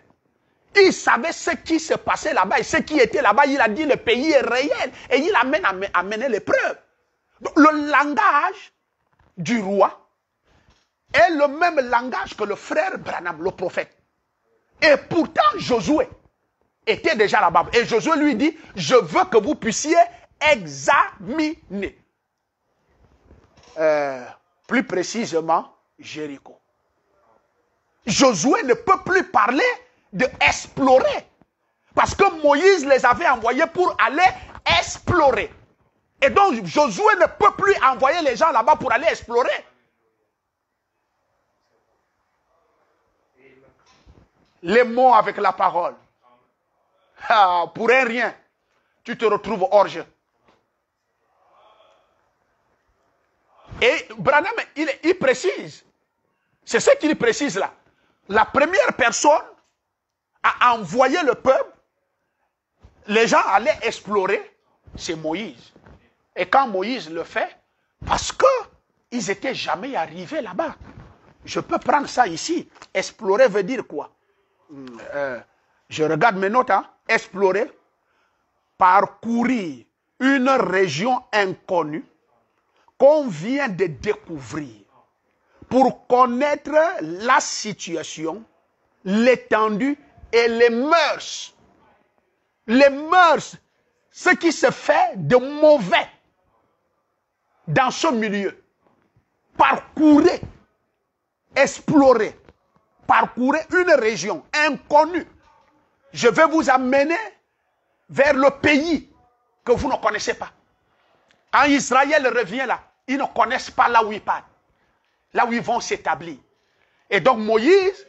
Il savait ce qui se passait là-bas et ce qui était là-bas. Il a dit le pays est réel et il amène à amener les preuves. le langage du roi est le même langage que le frère Branham, le prophète. Et pourtant, Josué était déjà là-bas. Et Josué lui dit, je veux que vous puissiez examiner. Euh, plus précisément, Jéricho. Josué ne peut plus parler de explorer. Parce que Moïse les avait envoyés pour aller explorer. Et donc Josué ne peut plus envoyer les gens là-bas pour aller explorer. Les mots avec la parole. Ah, pour un rien, tu te retrouves hors jeu. Et Branham, il, précise. C'est ce qu'il précise là. La première personne à envoyer le peuple, les gens allaient explorer, c'est Moïse. Et quand Moïse le fait, parce que ils n'étaient jamais arrivés là-bas. Je peux prendre ça ici. Explorer veut dire quoi? Euh, Je regarde mes notes. Hein? Explorer, parcourir une région inconnue qu'on vient de découvrir pour connaître la situation, l'étendue et les mœurs. Les mœurs, ce qui se fait de mauvais dans ce milieu. Parcourez, explorez, parcourez une région inconnue. Je vais vous amener vers le pays que vous ne connaissez pas. Quand Israël revient là, ils ne connaissent pas là où ils partent, là où ils vont s'établir. Et donc Moïse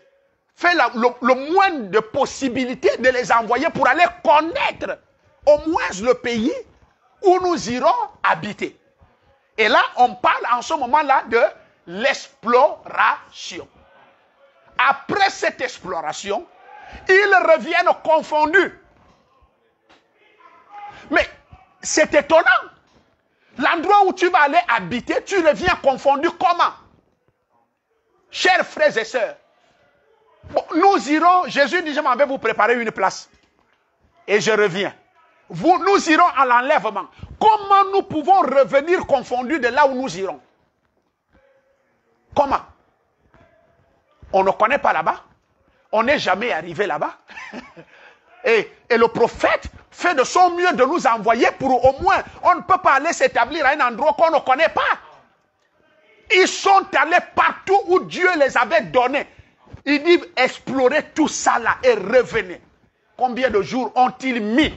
fait le, moins de possibilités de les envoyer pour aller connaître au moins le pays où nous irons habiter. Et là, on parle en ce moment-là de l'exploration. Après cette exploration, ils reviennent confondus. Mais c'est étonnant. L'endroit où tu vas aller habiter, tu reviens confondu comment? Chers frères et sœurs, nous irons, Jésus dit, je m'en vais vous préparer une place. Et je reviens. Nous irons à l'enlèvement. Comment nous pouvons revenir confondus de là où nous irons? Comment? On ne connaît pas là-bas. On n'est jamais arrivé là-bas. Et, le prophète fait de son mieux de nous envoyer pour au moins, on ne peut pas aller s'établir à un endroit qu'on ne connaît pas. Ils sont allés partout où Dieu les avait donnés. Ils disent explorer tout ça là et revenez. Combien de jours ont-ils mis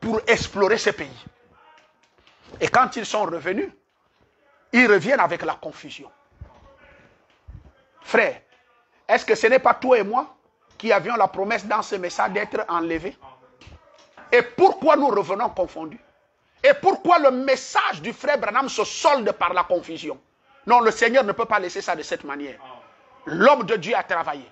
pour explorer ce pays? Et quand ils sont revenus, ils reviennent avec la confusion. Frère, est-ce que ce n'est pas toi et moi? Qui avions la promesse dans ce message d'être enlevés Et pourquoi nous revenons confondus? Et pourquoi le message du frère Branham se solde par la confusion? Non, le Seigneur ne peut pas laisser ça de cette manière. L'homme de Dieu a travaillé.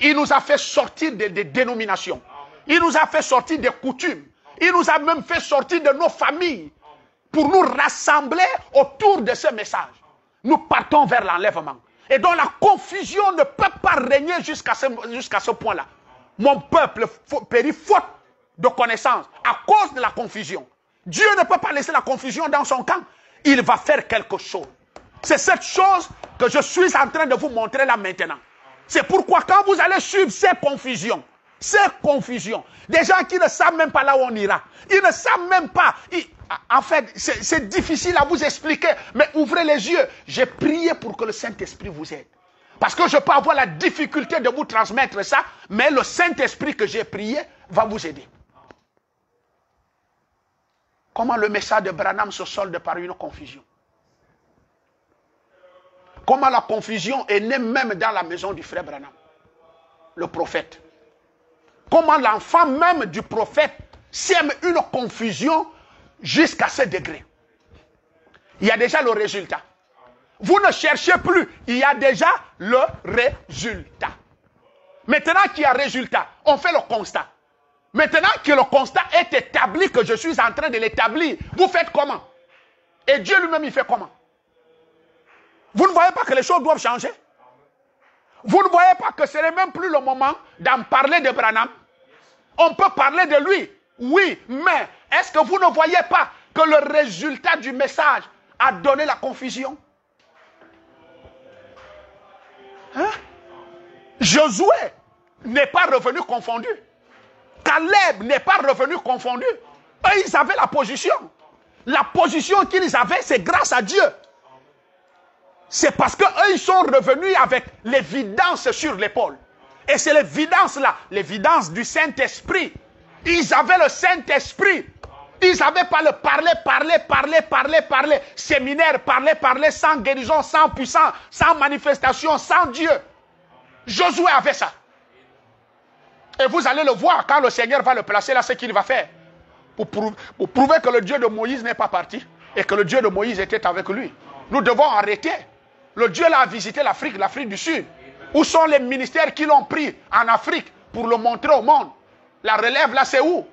Il nous a fait sortir des, des dénominations. Il nous a fait sortir des coutumes. Il nous a même fait sortir de nos familles pour nous rassembler autour de ce message. Nous partons vers l'enlèvement. Et donc la confusion ne peut pas régner jusqu'à ce, ce point-là. Mon peuple périt faute de connaissance à cause de la confusion. Dieu ne peut pas laisser la confusion dans son camp. Il va faire quelque chose. C'est cette chose que je suis en train de vous montrer là maintenant. C'est pourquoi quand vous allez suivre ces confusions, ces confusions, des gens qui ne savent même pas là où on ira, ils ne savent même pas, en fait, c'est difficile à vous expliquer, mais ouvrez les yeux. J'ai prié pour que le Saint-Esprit vous aide. Parce que je peux avoir la difficulté de vous transmettre ça, mais le Saint-Esprit que j'ai prié va vous aider. Comment le message de Branham se solde par une confusion? Comment la confusion est née même dans la maison du frère Branham, le prophète? Comment l'enfant même du prophète sème une confusion jusqu'à ce degré. Il y a déjà le résultat. Vous ne cherchez plus, il y a déjà le résultat. Maintenant qu'il y a résultat, on fait le constat. Maintenant que le constat est établi, que je suis en train de l'établir, vous faites comment? Et Dieu lui-même, il fait comment? Vous ne voyez pas que les choses doivent changer? Vous ne voyez pas que ce n'est même plus le moment d'en parler de Branham On peut parler de lui, oui, mais est-ce que vous ne voyez pas que le résultat du message a donné la confusion? Hein? Josué n'est pas revenu confondu. Caleb n'est pas revenu confondu. Eux, ils avaient la position. La position qu'ils avaient, c'est grâce à Dieu. C'est parce qu'eux, ils sont revenus avec l'évidence sur l'épaule. Et c'est l'évidence là, l'évidence du Saint-Esprit. Ils avaient le Saint-Esprit. Ils n'avaient pas le parler, parler, parler, parler, parler. Séminaire, parler, parler, sans guérison, sans puissance, sans manifestation, sans Dieu. Josué avait ça. Et vous allez le voir quand le Seigneur va le placer là, ce qu'il va faire. Pour prouver que le Dieu de Moïse n'est pas parti et que le Dieu de Moïse était avec lui. Nous devons arrêter. Le Dieu là a visité l'Afrique, l'Afrique du Sud. Où sont les ministères qui l'ont pris en Afrique pour le montrer au monde? La relève là, c'est où?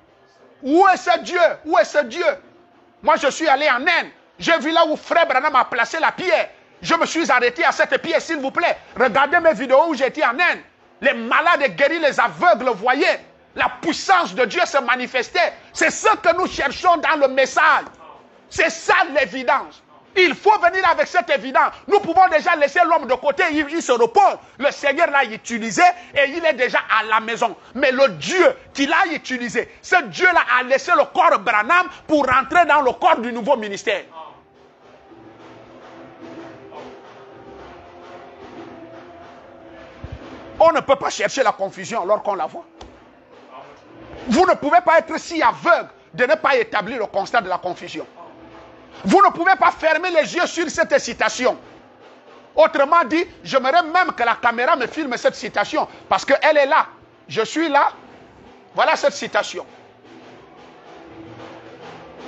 Où est ce Dieu? Où est ce Dieu? Moi, je suis allé en Inde. J'ai vu là où Frère Branham a placé la pierre. Je me suis arrêté à cette pierre, s'il vous plaît. Regardez mes vidéos où j'étais en Inde. Les malades guéris, les aveugles voyaient. La puissance de Dieu se manifestait. C'est ce que nous cherchons dans le message. C'est ça l'évidence. Il faut venir avec cette évidence. Nous pouvons déjà laisser l'homme de côté, il, se repose. Le Seigneur l'a utilisé et il est déjà à la maison. Mais le Dieu qu'il a utilisé, ce Dieu-là a laissé le corps Branham pour rentrer dans le corps du nouveau ministère. On ne peut pas chercher la confusion alors qu'on la voit. Vous ne pouvez pas être si aveugle de ne pas établir le constat de la confusion. Vous ne pouvez pas fermer les yeux sur cette citation. Autrement dit, j'aimerais même que la caméra me filme cette citation parce qu'elle est là. Je suis là. Voilà cette citation.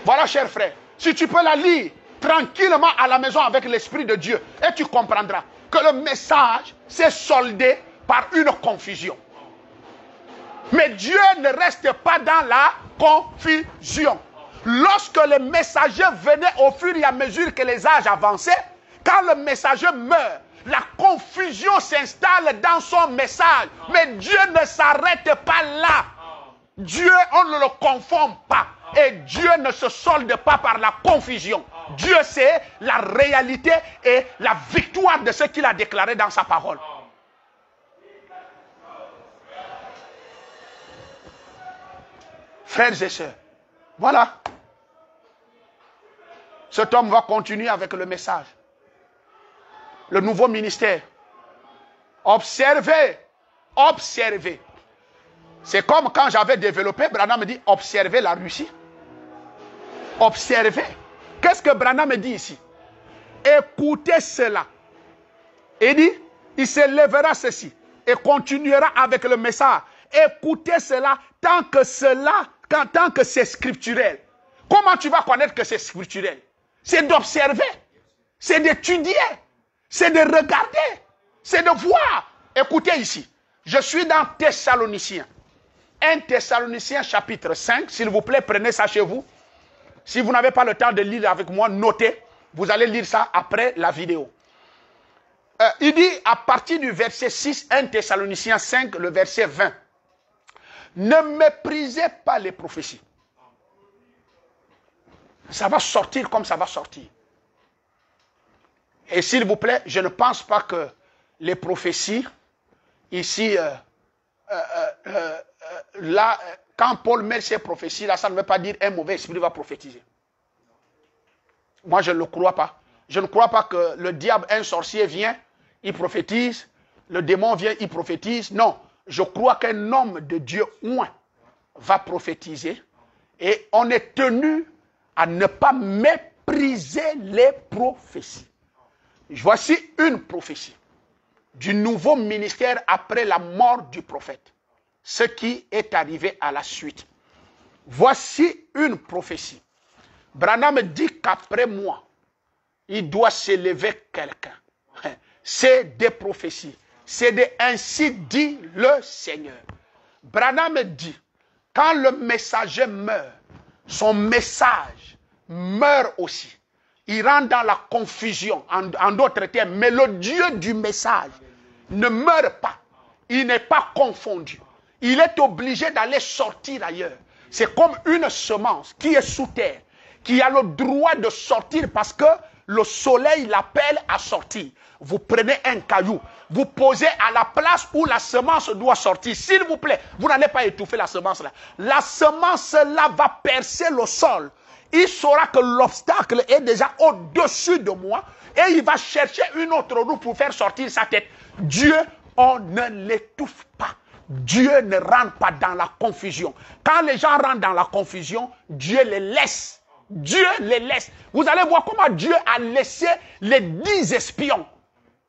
Voilà, cher frère. Si tu peux la lire tranquillement à la maison avec l'Esprit de Dieu, et tu comprendras que le message s'est soldé par une confusion. Mais Dieu ne reste pas dans la confusion. Lorsque le messager venait au fur et à mesure que les âges avançaient, quand le messager meurt, la confusion s'installe dans son message. Mais Dieu ne s'arrête pas là. Dieu, on ne le confond pas. Et Dieu ne se solde pas par la confusion. Dieu, c'est la réalité et la victoire de ce qu'il a déclaré dans sa parole. Frères et sœurs, voilà. Cet homme va continuer avec le message. Le nouveau ministère. Observez, observez. C'est comme quand j'avais développé, Branham me dit, observez la Russie. Observez. Qu'est-ce que Branham me dit ici? Écoutez cela. Il dit, il se lèvera ceci et continuera avec le message. Écoutez cela tant que cela, tant que c'est scripturel. Comment tu vas connaître que c'est scripturel? C'est d'observer, c'est d'étudier, c'est de regarder, c'est de voir. Écoutez ici, je suis dans Thessaloniciens. 1 Thessaloniciens chapitre 5, s'il vous plaît, prenez ça chez vous. Si vous n'avez pas le temps de lire avec moi, notez. Vous allez lire ça après la vidéo. Euh, il dit à partir du verset 6, 1 Thessaloniciens 5, le verset 20. Ne méprisez pas les prophéties. Ça va sortir comme ça va sortir. Et s'il vous plaît, je ne pense pas que les prophéties, ici, euh, euh, là, quand Paul met ses prophéties, là, ça ne veut pas dire un mauvais esprit va prophétiser. Moi, je ne le crois pas. Je ne crois pas que le diable, un sorcier vient, il prophétise, le démon vient, il prophétise. Non, je crois qu'un homme de Dieu ouin va prophétiser et on est tenu à ne pas mépriser les prophéties. Voici une prophétie du nouveau ministère après la mort du prophète, ce qui est arrivé à la suite. Voici une prophétie. Branham dit qu'après moi, il doit s'élever quelqu'un. C'est des prophéties. C'est de ainsi dit le Seigneur. Branham dit, quand le messager meurt, son message meurt aussi. Il rentre dans la confusion, en, d'autres termes. Mais le Dieu du message ne meurt pas. Il n'est pas confondu. Il est obligé d'aller sortir ailleurs. C'est comme une semence qui est sous terre, qui a le droit de sortir parce que le soleil l'appelle à sortir. Vous prenez un caillou, vous posez à la place où la semence doit sortir. S'il vous plaît, vous n'allez pas étouffer la semence là. La semence là va percer le sol. Il saura que l'obstacle est déjà au-dessus de moi et il va chercher une autre roue pour faire sortir sa tête. Dieu, on ne l'étouffe pas. Dieu ne rentre pas dans la confusion. Quand les gens rentrent dans la confusion, Dieu les laisse. Dieu les laisse. Vous allez voir comment Dieu a laissé les dix espions.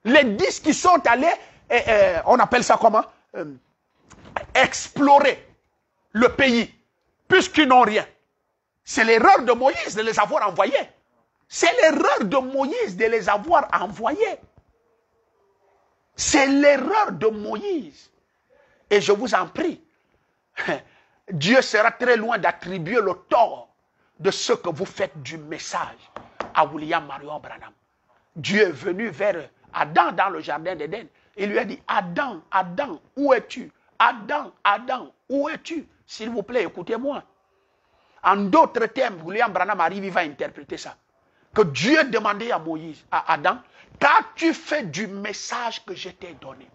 Les dix qui sont allés, eh, eh, on appelle ça comment euh, Explorer le pays, puisqu'ils n'ont rien. C'est l'erreur de Moïse de les avoir envoyés. C'est l'erreur de Moïse de les avoir envoyés. C'est l'erreur de Moïse. Et je vous en prie, Dieu sera très loin d'attribuer le tort de ce que vous faites du message à William Marion Branham. Dieu est venu vers Adam dans le jardin d'Éden. Il lui a dit, Adam, Adam, où es-tu? Adam, Adam, où es-tu? S'il vous plaît, écoutez-moi. En d'autres termes, William Branham arrive, il va interpréter ça. Que Dieu demandait à Moïse, à Adam, qu'as-tu fait du message que je t'ai donné?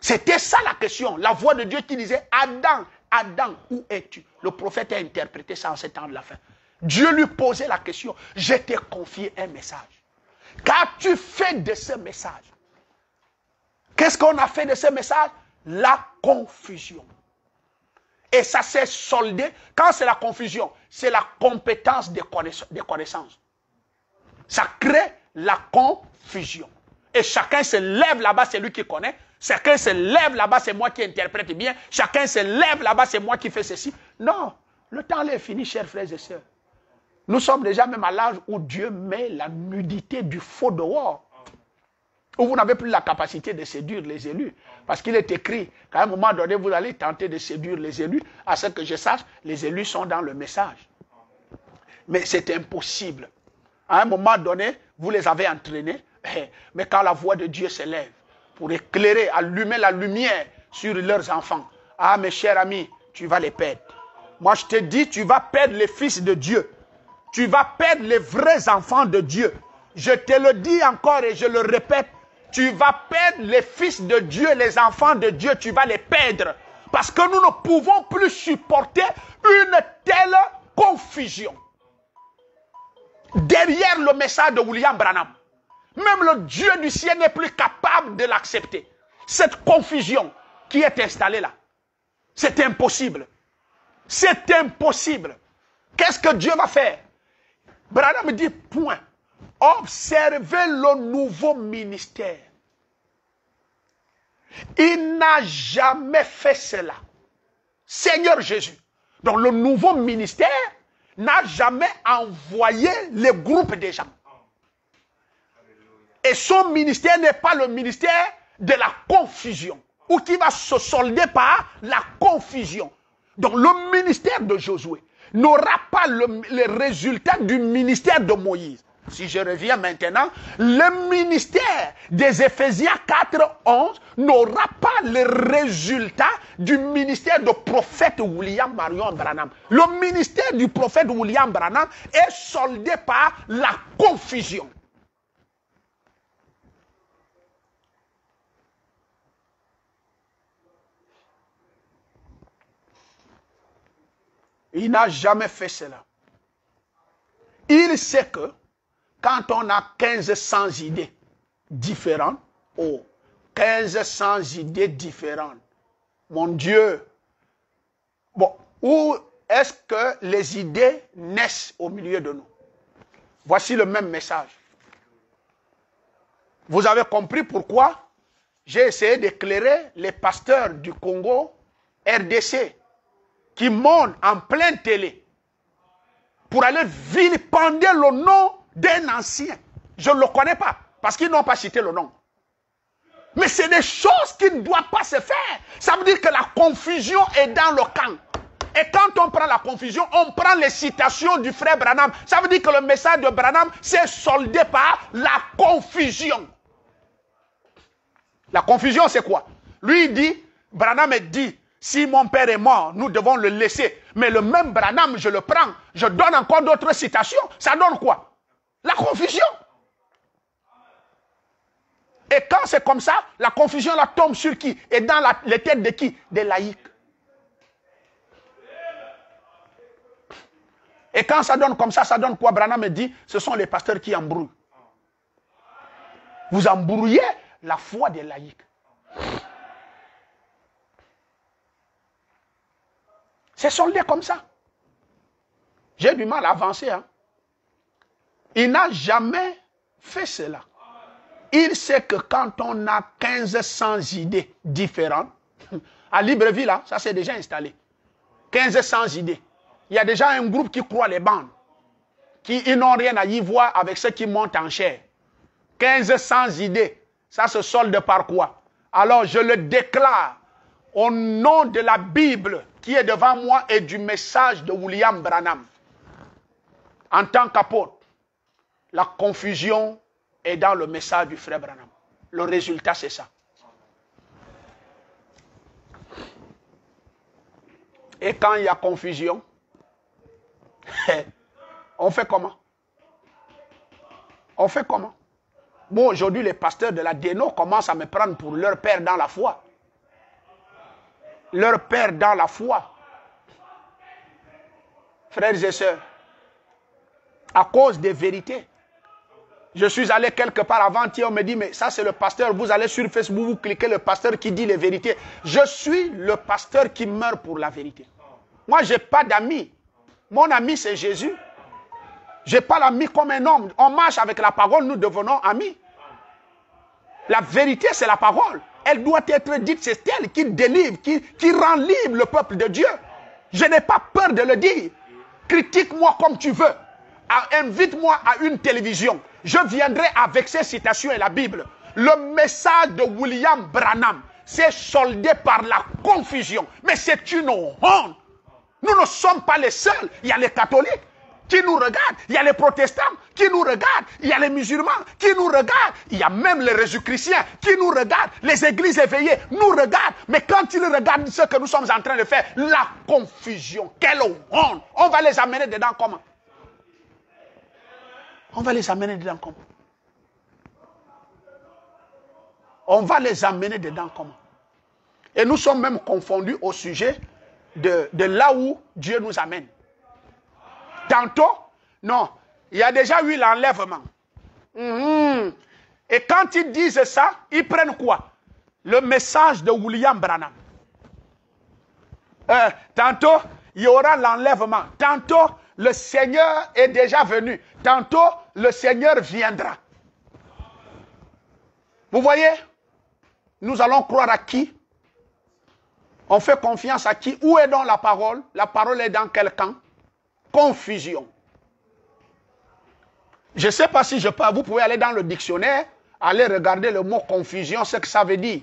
C'était ça la question. La voix de Dieu qui disait, Adam, Adam, où es-tu? Le prophète a interprété ça en ce temps de la fin. Dieu lui posait la question, je t'ai confié un message. Qu'as-tu fait de ce message Qu'est-ce qu'on a fait de ce message? La confusion. Et ça s'est soldé. Quand c'est la confusion, c'est la compétence des connaissances. Ça crée la confusion. Et chacun se lève là-bas, c'est lui qui connaît. Chacun se lève là-bas, c'est moi qui interprète bien. Chacun se lève là-bas, c'est moi qui fais ceci. Non, le temps est fini, chers frères et sœurs. Nous sommes déjà même à l'âge où Dieu met la nudité du faux dehors. Où vous n'avez plus la capacité de séduire les élus. Parce qu'il est écrit qu'à un moment donné, vous allez tenter de séduire les élus. À ce que je sache, les élus sont dans le message. Mais c'est impossible. À un moment donné, vous les avez entraînés. Mais quand la voix de Dieu s'élève pour éclairer, allumer la lumière sur leurs enfants, ah mes chers amis, tu vas les perdre. Moi je te dis, tu vas perdre les fils de Dieu tu vas perdre les vrais enfants de Dieu. Je te le dis encore et je le répète, tu vas perdre les fils de Dieu, les enfants de Dieu, tu vas les perdre. Parce que nous ne pouvons plus supporter une telle confusion. Derrière le message de William Branham, même le Dieu du ciel n'est plus capable de l'accepter. Cette confusion qui est installée là, c'est impossible. C'est impossible. Qu'est-ce que Dieu va faire? Branham dit point. Observez le nouveau ministère. Il n'a jamais fait cela. Seigneur Jésus. Donc le nouveau ministère n'a jamais envoyé les groupes des gens. Et son ministère n'est pas le ministère de la confusion, ou qui va se solder par la confusion. Donc le ministère de Josué n'aura pas le, résultat du ministère de Moïse. Si je reviens maintenant, le ministère des Éphésiens 4, 11 n'aura pas le résultat du ministère de prophète William Marion Branham. Le ministère du prophète William Branham est soldé par la confusion. Il n'a jamais fait cela. Il sait que quand on a 1500 idées différentes, oh, 1500 idées différentes, mon Dieu, bon, où est-ce que les idées naissent au milieu de nous? Voici le même message. Vous avez compris pourquoi? J'ai essayé d'éclairer les pasteurs du Congo, RDC, qui monte en pleine télé pour aller vilipender le nom d'un ancien. Je ne le connais pas parce qu'ils n'ont pas cité le nom. Mais c'est des choses qui ne doivent pas se faire. Ça veut dire que la confusion est dans le camp. Et quand on prend la confusion, on prend les citations du frère Branham. Ça veut dire que le message de Branham s'est soldé par la confusion. La confusion, c'est quoi? Lui, dit, Branham dit, si mon père est mort, nous devons le laisser. Mais le même Branham, je le prends. Je donne encore d'autres citations. Ça donne quoi? La confusion. Et quand c'est comme ça, la confusion la tombe sur qui? Et dans les têtes de qui? Des laïcs. Et quand ça donne comme ça, ça donne quoi? Branham me dit, ce sont les pasteurs qui embrouillent. Vous embrouillez la foi des laïcs. C'est soldé comme ça. J'ai du mal à avancer. Hein. Il n'a jamais fait cela. Il sait que quand on a 1500 idées différentes, à Libreville, hein, ça s'est déjà installé. 1500 idées. Il y a déjà un groupe qui croit les bandes, qui n'ont rien à y voir avec ceux qui montent en chair. 1500 idées. Ça se solde par quoi? Alors je le déclare au nom de la Bible qui est devant moi est du message de William Branham. En tant qu'apôtre, la confusion est dans le message du frère Branham. Le résultat, c'est ça. Et quand il y a confusion, on fait comment? On fait comment? Bon, aujourd'hui, les pasteurs de la Déno commencent à me prendre pour leur père dans la foi leur père dans la foi. Frères et sœurs, à cause des vérités. Je suis allé quelque part avant-hier, on me dit, mais ça c'est le pasteur, vous allez sur Facebook, vous cliquez le pasteur qui dit les vérités. Je suis le pasteur qui meurt pour la vérité. Moi, je n'ai pas d'amis. Mon ami, c'est Jésus. Je n'ai pas l'ami comme un homme. On marche avec la parole, nous devenons amis. La vérité, c'est la parole elle doit être dite, c'est elle qui délivre, qui, rend libre le peuple de Dieu. Je n'ai pas peur de le dire. Critique-moi comme tu veux. Ah, invite-moi à une télévision. Je viendrai avec ces citations et la Bible. Le message de William Branham s'est soldé par la confusion. Mais c'est une honte. Nous ne sommes pas les seuls. Il y a les catholiques, qui nous regardent. Il y a les protestants qui nous regardent. Il y a les musulmans qui nous regardent. Il y a même les résus-chrétiens qui nous regardent. Les églises éveillées nous regardent. Mais quand ils regardent ce que nous sommes en train de faire, la confusion, quelle honte. On va les amener dedans comment? On va les amener dedans comment? On va les amener dedans comment? Et nous sommes même confondus au sujet de, de là où Dieu nous amène. Tantôt, non, il y a déjà eu l'enlèvement. Mhm. Et quand ils disent ça, ils prennent quoi? Le message de William Branham. Euh, tantôt, il y aura l'enlèvement. Tantôt, le Seigneur est déjà venu. Tantôt, le Seigneur viendra. Vous voyez? Nous allons croire à qui? On fait confiance à qui? Où est donc la parole? La parole est dans quel camp? Confusion. Je ne sais pas si je peux. Vous pouvez aller dans le dictionnaire, aller regarder le mot confusion, ce que ça veut dire.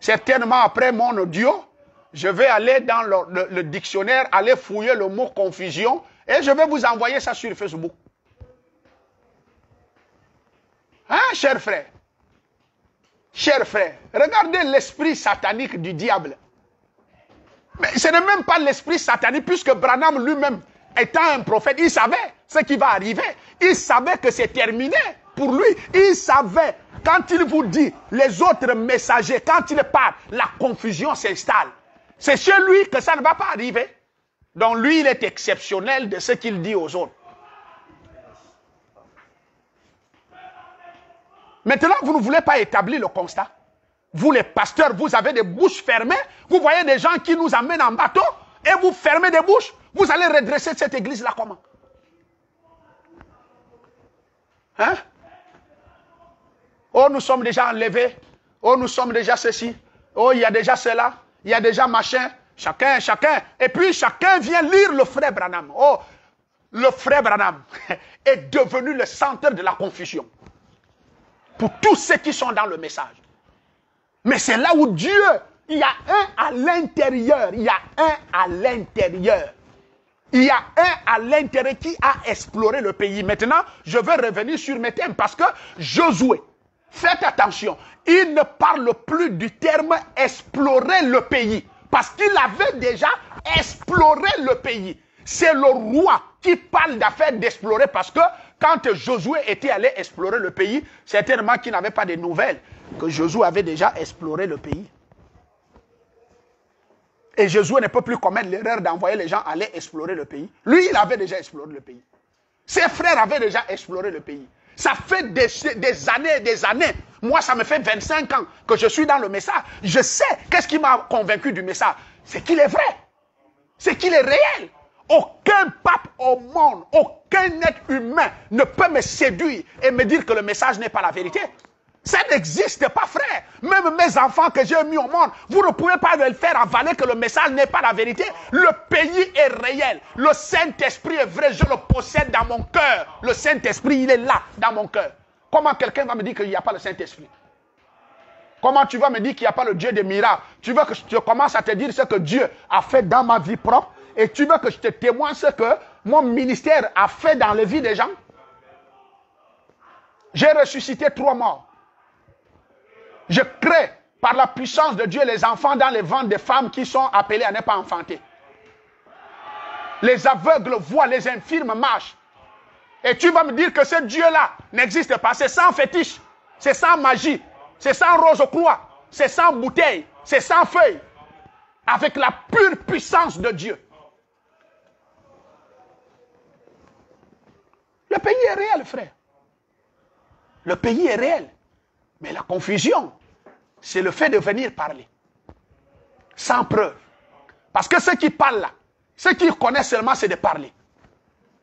Certainement après mon audio, je vais aller dans le, dictionnaire, aller fouiller le mot confusion et je vais vous envoyer ça sur Facebook. Hein, cher frère? Cher frère, regardez l'esprit satanique du diable. Mais ce n'est même pas l'esprit satanique, puisque Branham lui-même, étant un prophète, il savait ce qui va arriver. Il savait que c'est terminé pour lui. Il savait, quand il vous dit, les autres messagers, quand il parle, la confusion s'installe. C'est chez lui que ça ne va pas arriver. Donc lui, il est exceptionnel de ce qu'il dit aux autres. Maintenant, vous ne voulez pas établir le constat. Vous, les pasteurs, vous avez des bouches fermées. Vous voyez des gens qui nous amènent en bateau et vous fermez des bouches. Vous allez redresser cette église-là comment? Hein? Oh, nous sommes déjà enlevés. Oh, nous sommes déjà ceci. Oh, il y a déjà cela il y a déjà machin, chacun, chacun. Et puis chacun vient lire le frère Branham. Oh, le frère Branham est devenu le centre de la confusion. Pour tous ceux qui sont dans le message. Mais c'est là où Dieu, il y a un à l'intérieur. Il y a un à l'intérieur. Il y a un à l'intérieur qui a exploré le pays. Maintenant, je veux revenir sur mes thèmes parce que Josué, faites attention, il ne parle plus du terme explorer le pays. Parce qu'il avait déjà exploré le pays. C'est le roi qui parle d'affaires d'explorer parce que quand Josué était allé explorer le pays, certainement qu'il n'avait pas de nouvelles que Josué avait déjà exploré le pays. Et Josué ne peut plus commettre l'erreur d'envoyer les gens aller explorer le pays. Lui, il avait déjà exploré le pays. Ses frères avaient déjà exploré le pays. Ça fait des, années et des années. Moi, ça me fait 25 ans que je suis dans le message. Je sais qu'est-ce qui m'a convaincu du message. C'est qu'il est vrai. C'est qu'il est réel. Aucun pape au monde, aucun être humain ne peut me séduire et me dire que le message n'est pas la vérité. Ça n'existe pas, frère. Même mes enfants que j'ai mis au monde, vous ne pouvez pas le faire avaler que le message n'est pas la vérité. Le pays est réel. Le Saint-Esprit est vrai. Je le possède dans mon cœur. Le Saint-Esprit, il est là, dans mon cœur. Comment quelqu'un va me dire qu'il n'y a pas le Saint-Esprit? Comment tu vas me dire qu'il n'y a pas le Dieu des miracles? Tu veux que je commence à te dire ce que Dieu a fait dans ma vie propre? Et tu veux que je te témoigne ce que mon ministère a fait dans la vie des gens? J'ai ressuscité trois morts. Je crée par la puissance de Dieu les enfants dans les ventres des femmes qui sont appelées à ne pas enfanter. Les aveugles voient, les infirmes marchent. Et tu vas me dire que ce Dieu-là n'existe pas. C'est sans fétiche, c'est sans magie, c'est sans rose croix, c'est sans bouteille, c'est sans feuille. Avec la pure puissance de Dieu. Le pays est réel, frère. Le pays est réel. Mais la confusion, c'est le fait de venir parler. Sans preuve. Parce que ceux qui parlent là, ceux qui connaissent seulement, c'est de parler.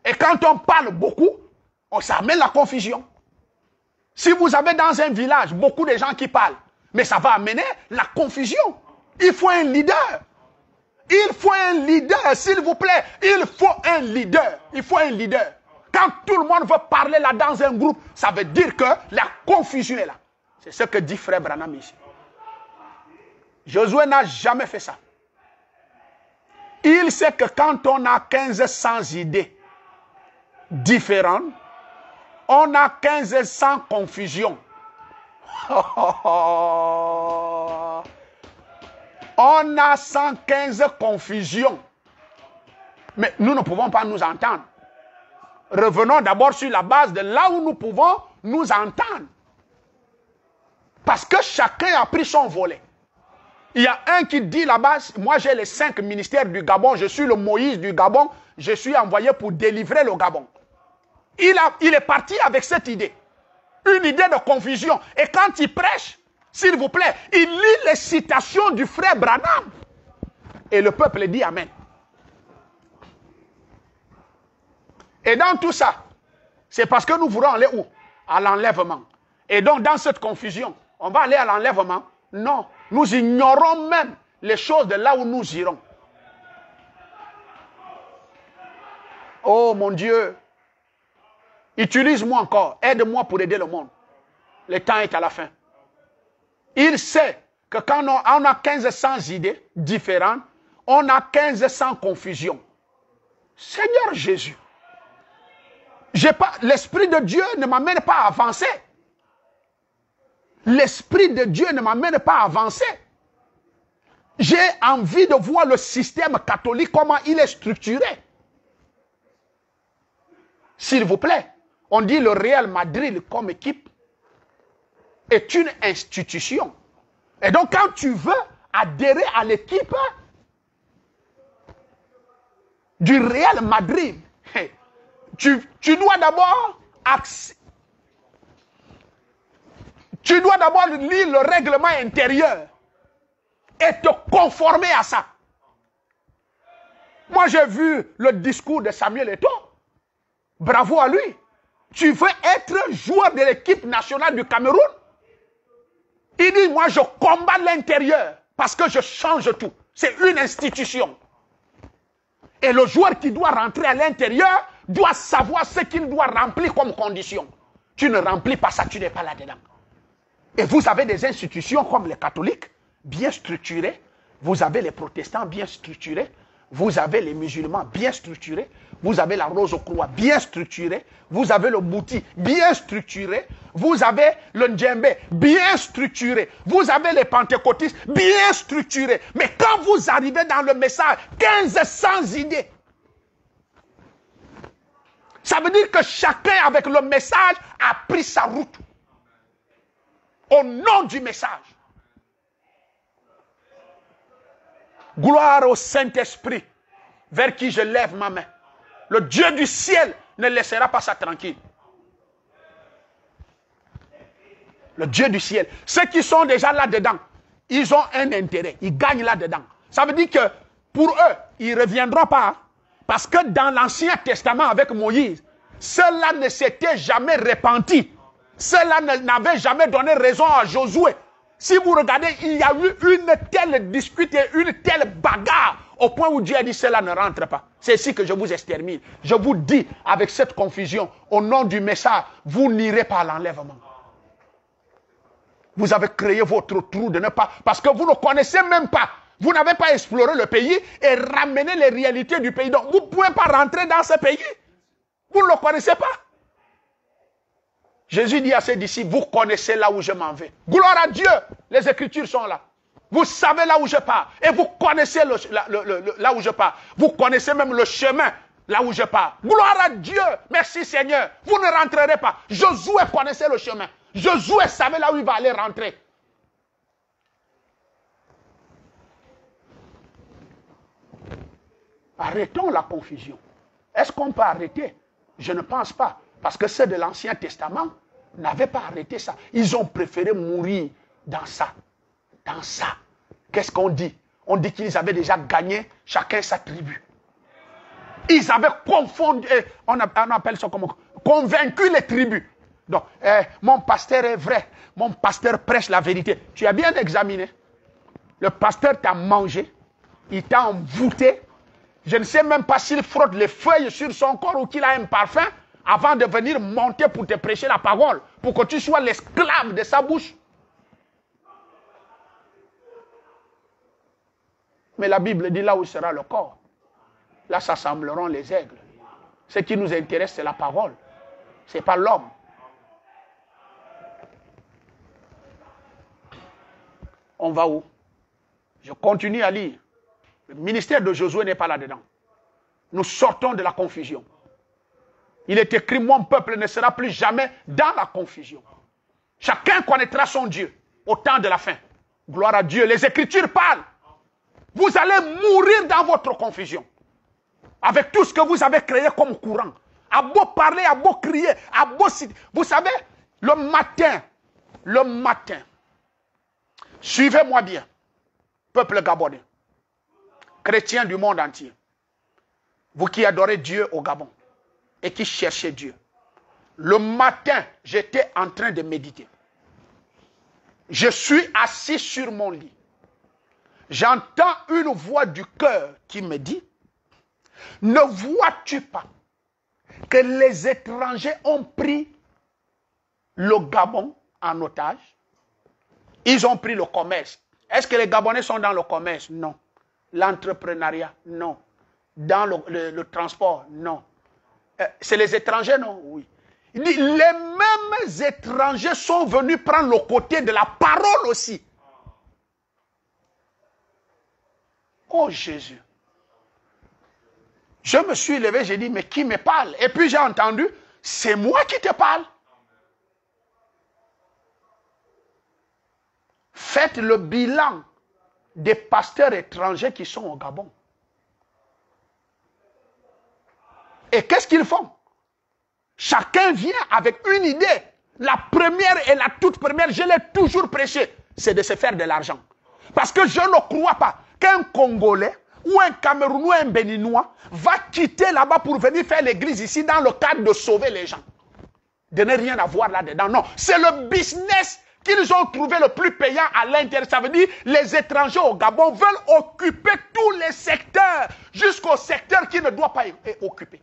Et quand on parle beaucoup, on s'amène la confusion. Si vous avez dans un village beaucoup de gens qui parlent, mais ça va amener la confusion. Il faut un leader. Il faut un leader, s'il vous plaît. Il faut un leader. Il faut un leader. Quand tout le monde veut parler là dans un groupe, ça veut dire que la confusion est là. C'est ce que dit frère Branham ici. Josué n'a jamais fait ça. Il sait que quand on a 1500 idées différentes, on a 1500 confusions. on a 115 confusions. Mais nous ne pouvons pas nous entendre. Revenons d'abord sur la base de là où nous pouvons nous entendre. Parce que chacun a pris son volet. Il y a un qui dit là-bas, moi j'ai les cinq ministères du Gabon, je suis le Moïse du Gabon, je suis envoyé pour délivrer le Gabon. Il, a, il est parti avec cette idée. Une idée de confusion. Et quand il prêche, s'il vous plaît, il lit les citations du frère Branham. Et le peuple dit Amen. Et dans tout ça, c'est parce que nous voulons aller où? À l'enlèvement. Et donc, dans cette confusion, on va aller à l'enlèvement? Non. Nous ignorons même les choses de là où nous irons. Oh mon Dieu, utilise-moi encore, aide-moi pour aider le monde. Le temps est à la fin. Il sait que quand on a 1500 idées différentes, on a 1500 confusions. Seigneur Jésus, l'Esprit de Dieu ne m'amène pas à avancer. L'Esprit de Dieu ne m'amène pas à avancer. J'ai envie de voir le système catholique, comment il est structuré. S'il vous plaît, on dit le Real Madrid comme équipe est une institution. Et donc quand tu veux adhérer à l'équipe du Real Madrid, tu, dois d'abord tu dois d'abord lire le règlement intérieur et te conformer à ça. Moi, j'ai vu le discours de Samuel Eto'o. Bravo à lui. Tu veux être joueur de l'équipe nationale du Cameroun? Il dit, moi, je combats l'intérieur parce que je change tout. C'est une institution. Et le joueur qui doit rentrer à l'intérieur doit savoir ce qu'il doit remplir comme condition. Tu ne remplis pas ça, tu n'es pas là-dedans. Et vous avez des institutions comme les catholiques, bien structurées. Vous avez les protestants bien structurés. Vous avez les musulmans bien structurés. Vous avez la rose aux croix bien structurée. Vous avez le bouti bien structuré. Vous avez le djembe bien structuré. Vous avez les pentecôtistes bien structurés. Mais quand vous arrivez dans le message, 1500 idées. Ça veut dire que chacun avec le message a pris sa route. Au nom du message. Gloire au Saint-Esprit, vers qui je lève ma main. Le Dieu du ciel ne laissera pas ça tranquille. Le Dieu du ciel. Ceux qui sont déjà là-dedans, ils ont un intérêt. Ils gagnent là-dedans. Ça veut dire que pour eux, ils ne reviendront pas. Parce que dans l'Ancien Testament avec Moïse, cela ne s'était jamais repenti. Cela n'avait jamais donné raison à Josué. Si vous regardez, il y a eu une telle dispute et une telle bagarre au point où Dieu a dit cela ne rentre pas. C'est ici que je vous extermine. Je vous dis avec cette confusion, au nom du message, vous n'irez pas à l'enlèvement. Vous avez créé votre trou de ne pas, parce que vous ne connaissez même pas. Vous n'avez pas exploré le pays et ramené les réalités du pays. Donc vous ne pouvez pas rentrer dans ce pays. Vous ne le connaissez pas. Jésus dit à ses disciples, vous connaissez là où je m'en vais. Gloire à Dieu, les Écritures sont là. Vous savez là où je pars. Et vous connaissez là où je pars. Vous connaissez même le chemin là où je pars. Gloire à Dieu. Merci Seigneur. Vous ne rentrerez pas. Josué connaissait le chemin. Josué savait là où il va aller rentrer. Arrêtons la confusion. Est-ce qu'on peut arrêter? Je ne pense pas. Parce que ceux de l'Ancien Testament n'avaient pas arrêté ça. Ils ont préféré mourir dans ça. Dans ça. Qu'est-ce qu'on dit? On dit qu'ils avaient déjà gagné chacun sa tribu. Ils avaient confondu, eh, on appelle ça comme convaincu les tribus. Donc, eh, mon pasteur est vrai, mon pasteur prêche la vérité. Tu as bien examiné. Le pasteur t'a mangé, il t'a envoûté. Je ne sais même pas s'il frotte les feuilles sur son corps ou qu'il a un parfum avant de venir monter pour te prêcher la parole, pour que tu sois l'esclave de sa bouche. Mais la Bible dit là où sera le corps, là s'assembleront les aigles. Ce qui nous intéresse, c'est la parole, ce n'est pas l'homme. On va où? Je continue à lire. Le ministère de Josué n'est pas là-dedans. Nous sortons de la confusion. Il est écrit, mon peuple ne sera plus jamais dans la confusion. Chacun connaîtra son Dieu au temps de la fin. Gloire à Dieu. Les Écritures parlent. Vous allez mourir dans votre confusion. Avec tout ce que vous avez créé comme courant. À beau parler, à beau crier, à beau... Vous savez, le matin, le matin, suivez-moi bien, peuple gabonais, chrétiens du monde entier, vous qui adorez Dieu au Gabon et qui cherchez Dieu. Le matin, j'étais en train de méditer. Je suis assis sur mon lit. J'entends une voix du cœur qui me dit, ne vois-tu pas que les étrangers ont pris le Gabon en otage? Ils ont pris le commerce. Est-ce que les Gabonais sont dans le commerce? Non. L'entrepreneuriat? Non. Dans le, transport? Non. Euh, c'est les étrangers Non? Oui. Il dit, les mêmes étrangers sont venus prendre le côté de la parole aussi. Oh Jésus. Je me suis levé, j'ai dit, mais qui me parle? Et puis j'ai entendu, c'est moi qui te parle. Faites le bilan des pasteurs étrangers qui sont au Gabon. Et qu'est-ce qu'ils font? Chacun vient avec une idée. La première et la toute première, je l'ai toujours prêché, c'est de se faire de l'argent. Parce que je ne crois pas qu'un Congolais ou un Camerounais ou un Béninois va quitter là-bas pour venir faire l'église ici dans le cadre de sauver les gens. De ne rien avoir là-dedans. Non, c'est le business qu'ils ont trouvé le plus payant à l'intérieur. Ça veut dire les étrangers au Gabon veulent occuper tous les secteurs jusqu'au secteur qui ne doit pas être occupé.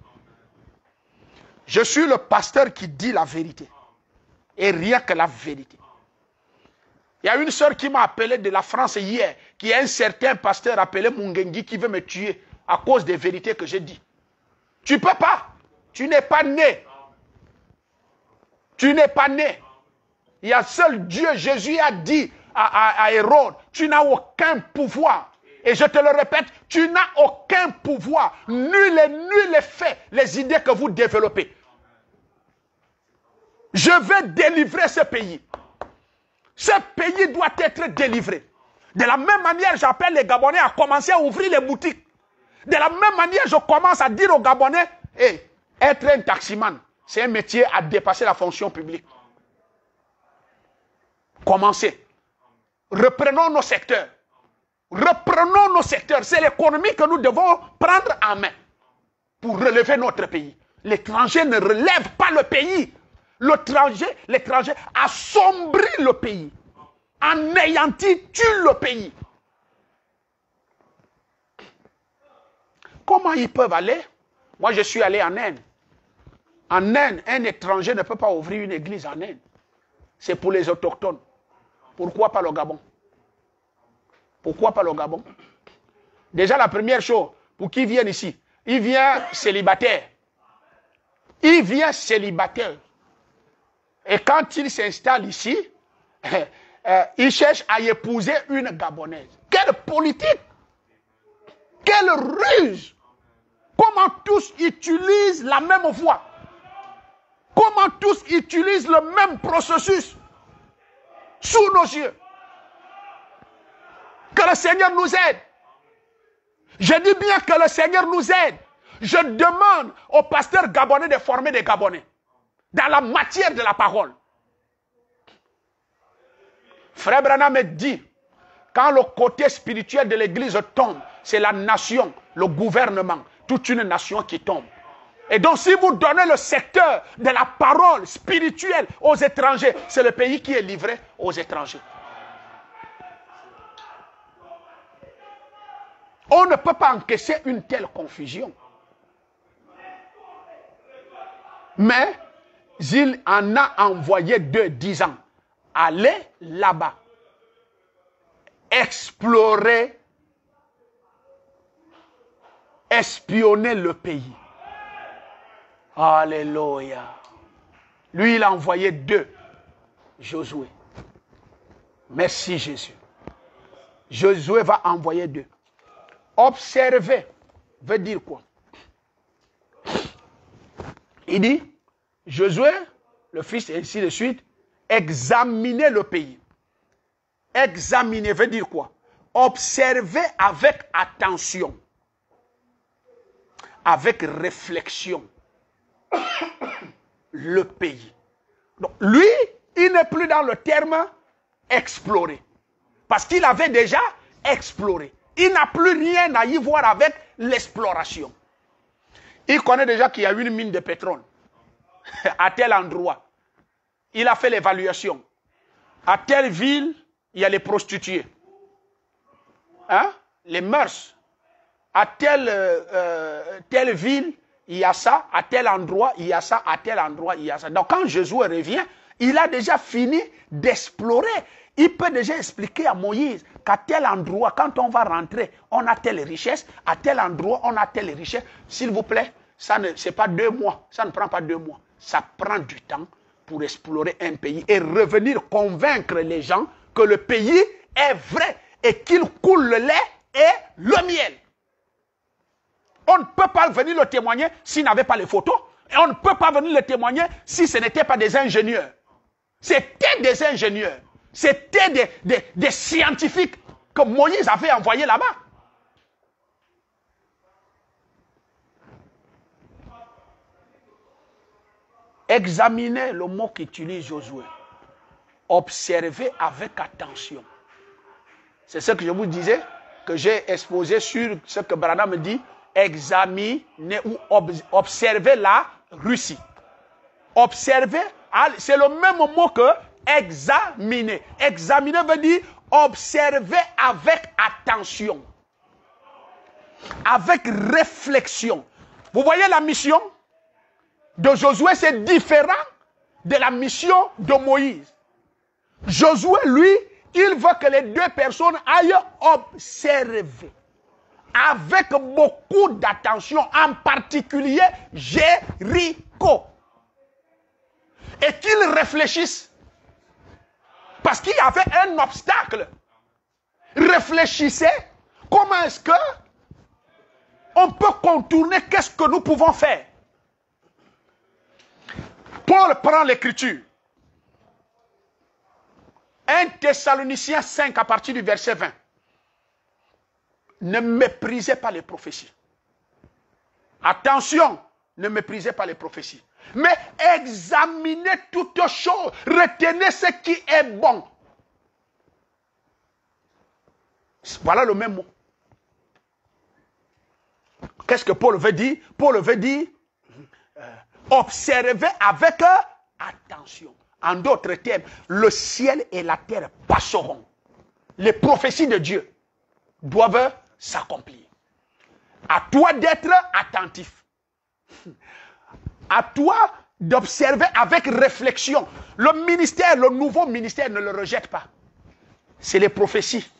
Je suis le pasteur qui dit la vérité. Et rien que la vérité. Il y a une soeur qui m'a appelé de la France hier, qui est un certain pasteur appelé Mungengi qui veut me tuer à cause des vérités que j'ai dit. Tu peux pas. Tu n'es pas né. Tu n'es pas né. Il y a seul Dieu. Jésus a dit à Hérode, tu n'as aucun pouvoir. Et je te le répète, tu n'as aucun pouvoir. Nul et nul fait les idées que vous développez. Je vais délivrer ce pays. Ce pays doit être délivré. De la même manière, j'appelle les Gabonais à commencer à ouvrir les boutiques. De la même manière, je commence à dire aux Gabonais, être un taximan, c'est un métier à dépasser la fonction publique. Commencez. Reprenons nos secteurs. Reprenons nos secteurs. C'est l'économie que nous devons prendre en main pour relever notre pays. L'étranger ne relève pas le pays. L'étranger, assombrit le pays. Anéantit, tue le pays. Comment ils peuvent aller? Moi, je suis allé en Inde. En Inde, un étranger ne peut pas ouvrir une église en Inde. C'est pour les autochtones. Pourquoi pas le Gabon? Pourquoi pas le Gabon? Déjà, la première chose, pour qui viennent ici, il vient célibataire. Il vient célibataire. Et quand il s'installe ici, euh, il cherche à épouser une Gabonaise. Quelle politique! Quelle ruse! Comment tous utilisent la même voie Comment tous utilisent le même processus? Sous nos yeux le Seigneur nous aide. Je dis bien que le Seigneur nous aide. Je demande aux pasteurs gabonais de former des Gabonais dans la matière de la parole. Frère Branham me dit, quand le côté spirituel de l'Église tombe, c'est la nation, le gouvernement, toute une nation qui tombe. Et donc si vous donnez le secteur de la parole spirituelle aux étrangers, c'est le pays qui est livré aux étrangers. On ne peut pas encaisser une telle confusion. Mais il en a envoyé deux disant, allez là-bas, explorer, espionner le pays. Alléluia. Lui, il a envoyé deux. Josué. Merci Jésus. Josué va envoyer deux. Observer veut dire quoi? Il dit, Josué, le fils, et ainsi de suite, examiner le pays. Examiner veut dire quoi? Observer avec attention, avec réflexion, le pays. Lui, il n'est plus dans le terme explorer. Parce qu'il avait déjà exploré. Il n'a plus rien à y voir avec l'exploration. Il connaît déjà qu'il y a une mine de pétrole à tel endroit. Il a fait l'évaluation. À telle ville, il y a les prostituées. Hein? Les mœurs. À telle, euh, euh, telle ville, il y a ça. À tel endroit, il y a ça. À tel endroit, il y a ça. Donc quand Jésus revient, il a déjà fini d'explorer. Il peut déjà expliquer à Moïse qu'à tel endroit, quand on va rentrer, on a telle richesse, à tel endroit, on a telle richesse. S'il vous plaît, ça ne c'est pas deux mois, ça ne prend pas deux mois. Ça prend du temps pour explorer un pays et revenir convaincre les gens que le pays est vrai et qu'il coule le lait et le miel. On ne peut pas venir le témoigner s'il n'avait pas les photos. Et on ne peut pas venir le témoigner si ce n'était pas des ingénieurs. C'était des ingénieurs. C'était des, scientifiques que Moïse avait envoyés là-bas. Examinez le mot qu'utilise Josué. Observez avec attention. C'est ce que je vous disais, que j'ai exposé sur ce que Branham me dit. Examinez ou observez la Russie. Observez, c'est le même mot que examiner. Examiner veut dire observer avec attention, avec réflexion. Vous voyez la mission de Josué, c'est différent de la mission de Moïse. Josué, lui, il veut que les deux personnes aillent observer avec beaucoup d'attention, en particulier Jéricho. Et qu'ils réfléchissent parce qu'il y avait un obstacle. Réfléchissez comment est-ce que on peut contourner qu'est-ce que nous pouvons faire? Paul prend l'écriture. 1 Thessaloniciens 5 à partir du verset 20. Ne méprisez pas les prophéties. Attention, ne méprisez pas les prophéties. Mais examinez toutes choses. Retenez ce qui est bon. Voilà le même mot. Qu'est-ce que Paul veut dire? Paul veut dire euh, observez avec attention. En d'autres termes, le ciel et la terre passeront. Les prophéties de Dieu doivent s'accomplir. À toi d'être attentif à toi d'observer avec réflexion. Le ministère, le nouveau ministère ne le rejette pas. C'est les prophéties.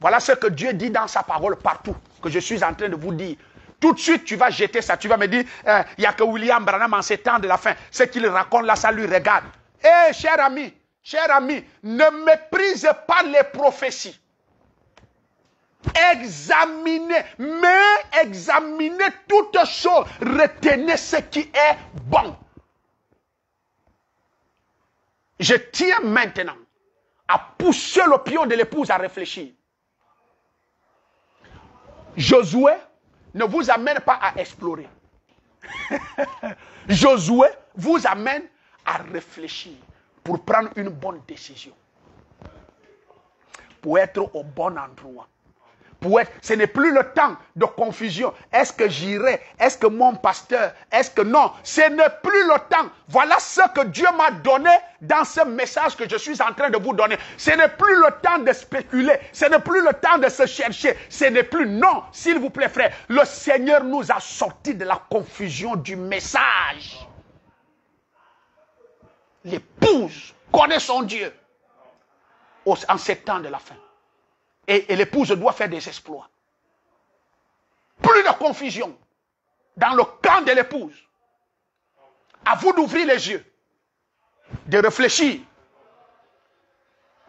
Voilà ce que Dieu dit dans sa parole partout, que je suis en train de vous dire. Tout de suite, tu vas jeter ça. Tu vas me dire, euh, il n'y a que William Branham en ces temps de la fin. Ce qu'il raconte là, ça lui regarde. Eh, cher ami, cher ami, ne méprise pas les prophéties. Examinez, mais examinez toutes choses. Retenez ce qui est bon. Je tiens maintenant à pousser le pion de l'épouse à réfléchir. Josué ne vous amène pas à explorer. Josué vous amène à réfléchir pour prendre une bonne décision. Pour être au bon endroit ce n'est plus le temps de confusion. Est-ce que j'irai? Est-ce que mon pasteur? Est-ce que non? Ce n'est plus le temps. Voilà ce que Dieu m'a donné dans ce message que je suis en train de vous donner. Ce n'est plus le temps de spéculer. Ce n'est plus le temps de se chercher. Ce n'est plus non, s'il vous plaît, frère. Le Seigneur nous a sortis de la confusion du message. L'épouse connaît son Dieu en ces temps de la fin. Et, l'épouse doit faire des exploits. Plus de confusion dans le camp de l'épouse. À vous d'ouvrir les yeux, de réfléchir.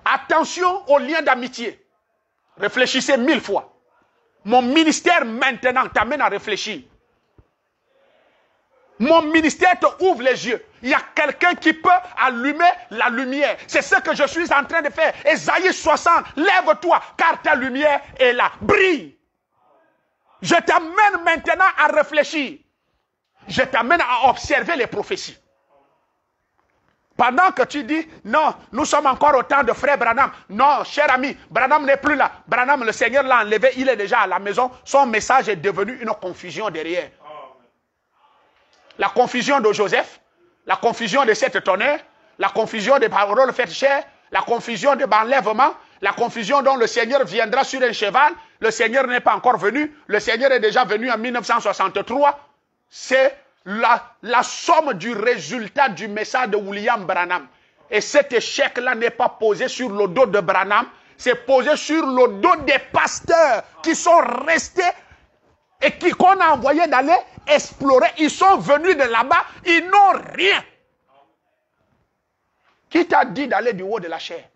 Attention aux liens d'amitié. Réfléchissez mille fois. Mon ministère maintenant t'amène à réfléchir. Mon ministère te ouvre les yeux. Il y a quelqu'un qui peut allumer la lumière. C'est ce que je suis en train de faire. Esaïe 60, lève-toi, car ta lumière est là. Brille. Je t'amène maintenant à réfléchir. Je t'amène à observer les prophéties. Pendant que tu dis, non, nous sommes encore au temps de frère Branham. Non, cher ami, Branham n'est plus là. Branham, le Seigneur l'a enlevé, il est déjà à la maison. Son message est devenu une confusion derrière. La confusion de Joseph, la confusion de cette tonnerre, la confusion des paroles faites chères, la confusion de l'enlèvement, la confusion dont le Seigneur viendra sur un cheval. Le Seigneur n'est pas encore venu. Le Seigneur est déjà venu en 1963. C'est la, la somme du résultat du message de William Branham. Et cet échec-là n'est pas posé sur le dos de Branham, c'est posé sur le dos des pasteurs qui sont restés et qui qu'on a envoyé d'aller explorer. Ils sont venus de là-bas, ils n'ont rien. Qui t'a dit d'aller du haut de la chair?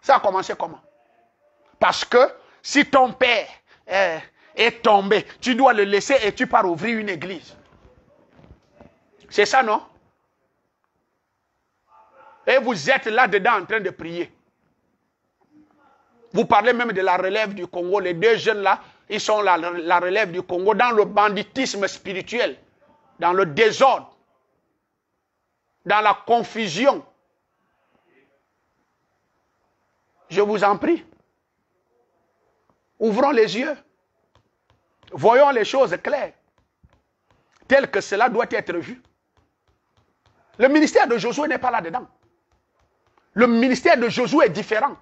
Ça a commencé comment? Parce que si ton père est, est tombé, tu dois le laisser et tu pars ouvrir une église. C'est ça, non? Et vous êtes là-dedans en train de prier. Vous parlez même de la relève du Congo. Les deux jeunes là, ils sont la, relève du Congo dans le banditisme spirituel, dans le désordre, dans la confusion. Je vous en prie. Ouvrons les yeux. Voyons les choses claires, telles que cela doit être vu. Le ministère de Josué n'est pas là-dedans. Le ministère de Josué est différent.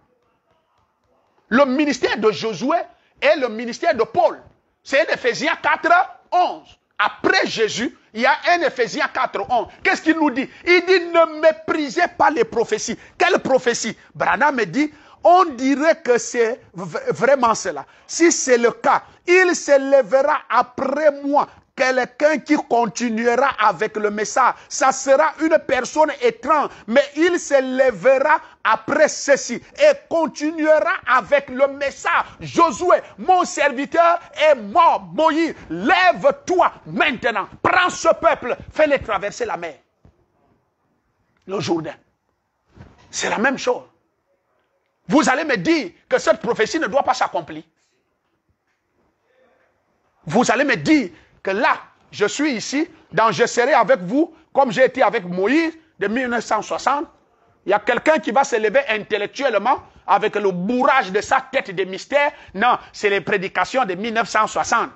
Le ministère de Josué est le ministère de Paul. C'est Ephésiens 4, 11. Après Jésus, il y a un Ephésiens 4, 11. Qu'est-ce qu'il nous dit? Il dit ne méprisez pas les prophéties. Quelle prophétie? Branham dit on dirait que c'est vraiment cela. Si c'est le cas, il se lèvera après moi quelqu'un qui continuera avec le message. Ça sera une personne étrange, mais il se lèvera après ceci et continuera avec le message. Josué, mon serviteur est mort. Moïse, lève-toi maintenant. Prends ce peuple, fais-les traverser la mer. Le Jourdain. C'est la même chose. Vous allez me dire que cette prophétie ne doit pas s'accomplir. Vous allez me dire que là, je suis ici, dans je serai avec vous, comme j'ai été avec Moïse de 1960. Il y a quelqu'un qui va se lever intellectuellement avec le bourrage de sa tête de mystère. Non, c'est les prédications de 1960.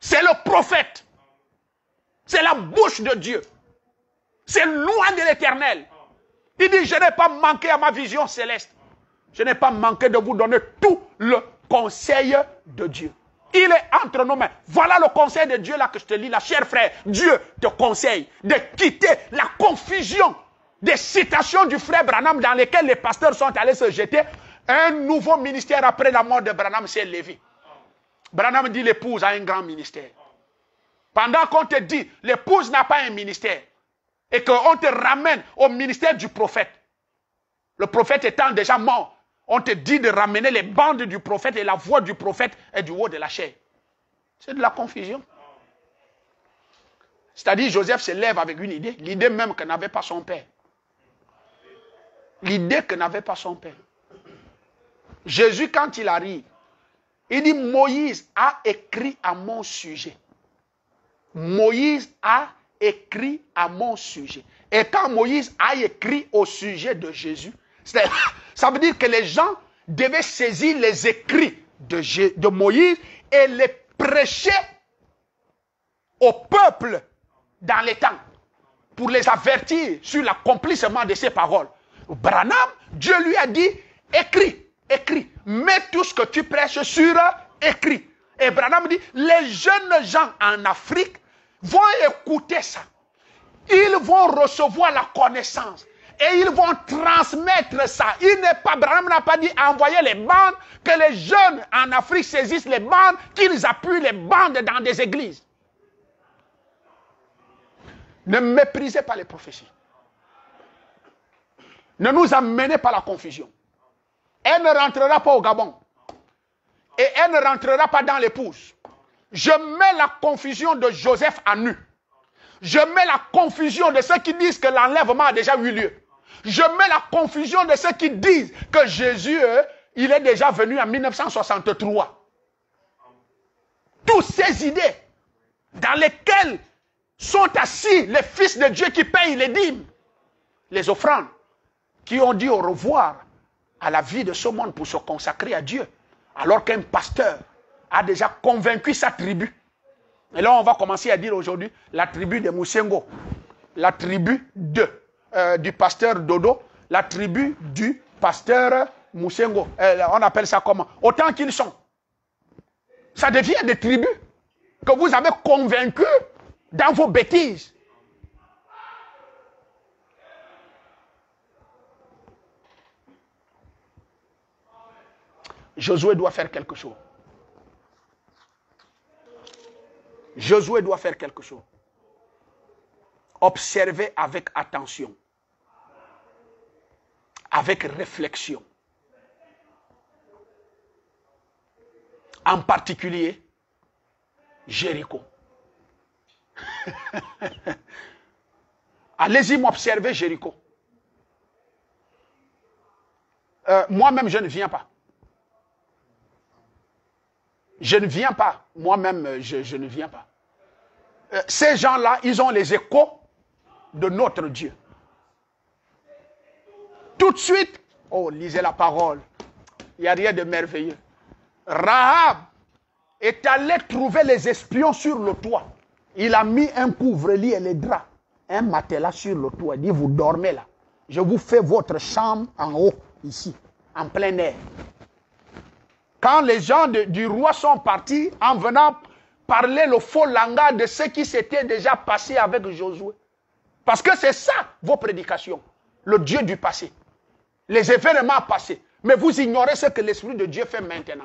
C'est le prophète. C'est la bouche de Dieu. C'est loin de l'éternel. Il dit, je n'ai pas manqué à ma vision céleste. Je n'ai pas manqué de vous donner tout le conseil de Dieu. Il est entre nos mains. Voilà le conseil de Dieu là que je te lis, cher frère. Dieu te conseille de quitter la confusion des citations du frère Branham dans lesquelles les pasteurs sont allés se jeter. Un nouveau ministère après la mort de Branham s'est levé. Branham dit l'épouse a un grand ministère. Pendant qu'on te dit l'épouse n'a pas un ministère et qu'on te ramène au ministère du prophète, le prophète étant déjà mort, on te dit de ramener les bandes du prophète et la voix du prophète est du haut de la chair. C'est de la confusion. C'est-à-dire, Joseph se lève avec une idée, l'idée même que n'avait pas son père. L'idée que n'avait pas son père. Jésus, quand il arrive, il dit Moïse a écrit à mon sujet. Moïse a écrit à mon sujet. Et quand Moïse a écrit au sujet de Jésus, ça veut dire que les gens devaient saisir les écrits de, Moïse et les prêcher au peuple dans les temps pour les avertir sur l'accomplissement de ces paroles. Branham, Dieu lui a dit, écris, écris, mets tout ce que tu prêches sur écrit. Et Branham dit, les jeunes gens en Afrique vont écouter ça. Ils vont recevoir la connaissance et ils vont transmettre ça. Il n'est pas, Branham n'a pas dit envoyer les bandes, que les jeunes en Afrique saisissent les bandes, qu'ils appuient les bandes dans des églises. Ne méprisez pas les prophéties. Ne nous amenez pas la confusion. Elle ne rentrera pas au Gabon. Et elle ne rentrera pas dans l'épouse. Je mets la confusion de Joseph à nu. Je mets la confusion de ceux qui disent que l'enlèvement a déjà eu lieu. Je mets la confusion de ceux qui disent que Jésus, euh, il est déjà venu en 1963. Toutes ces idées dans lesquelles sont assis les fils de Dieu qui payent les dîmes, les offrandes, qui ont dit au revoir à la vie de ce monde pour se consacrer à Dieu, alors qu'un pasteur a déjà convaincu sa tribu. Et là, on va commencer à dire aujourd'hui la tribu de Moussengo, la tribu de, euh, du pasteur Dodo, la tribu du pasteur Moussengo. Euh, on appelle ça comment? Autant qu'ils sont. Ça devient des tribus que vous avez convaincus dans vos bêtises. Josué doit faire quelque chose. Josué doit faire quelque chose. Observez avec attention, avec réflexion. En particulier, Jéricho. Allez-y m'observer Jéricho. Euh, moi-même, je ne viens pas. Je ne viens pas. Moi-même, je, ne viens pas. Euh, ces gens-là, ils ont les échos de notre Dieu. Tout de suite, oh, lisez la parole. Il n'y a rien de merveilleux. Rahab est allé trouver les espions sur le toit. Il a mis un couvre-lit et les draps, un matelas sur le toit. Il dit, vous dormez là. Je vous fais votre chambre en haut, ici, en plein air. Quand les gens du roi sont partis en venant parler le faux langage de ce qui s'était déjà passé avec Josué. Parce que c'est ça vos prédications, le Dieu du passé, les événements passés. Mais vous ignorez ce que l'Esprit de Dieu fait maintenant.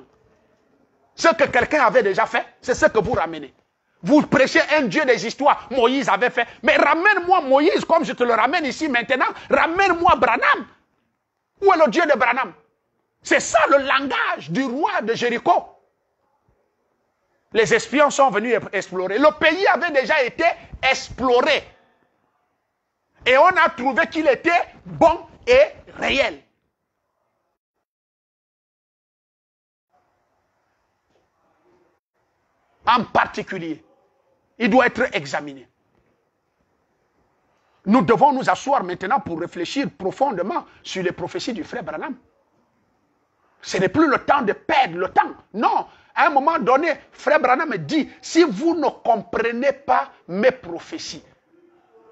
Ce que quelqu'un avait déjà fait, c'est ce que vous ramenez. Vous prêchez un Dieu des histoires. Moïse avait fait. Mais ramène-moi Moïse comme je te le ramène ici maintenant. Ramène-moi Branham. Où est le Dieu de Branham? C'est ça le langage du roi de Jéricho. Les espions sont venus explorer. Le pays avait déjà été exploré. Et on a trouvé qu'il était bon et réel. En particulier, il doit être examiné. Nous devons nous asseoir maintenant pour réfléchir profondément sur les prophéties du frère Branham. Ce n'est plus le temps de perdre le temps. Non, à un moment donné, frère Branham dit, si vous ne comprenez pas mes prophéties,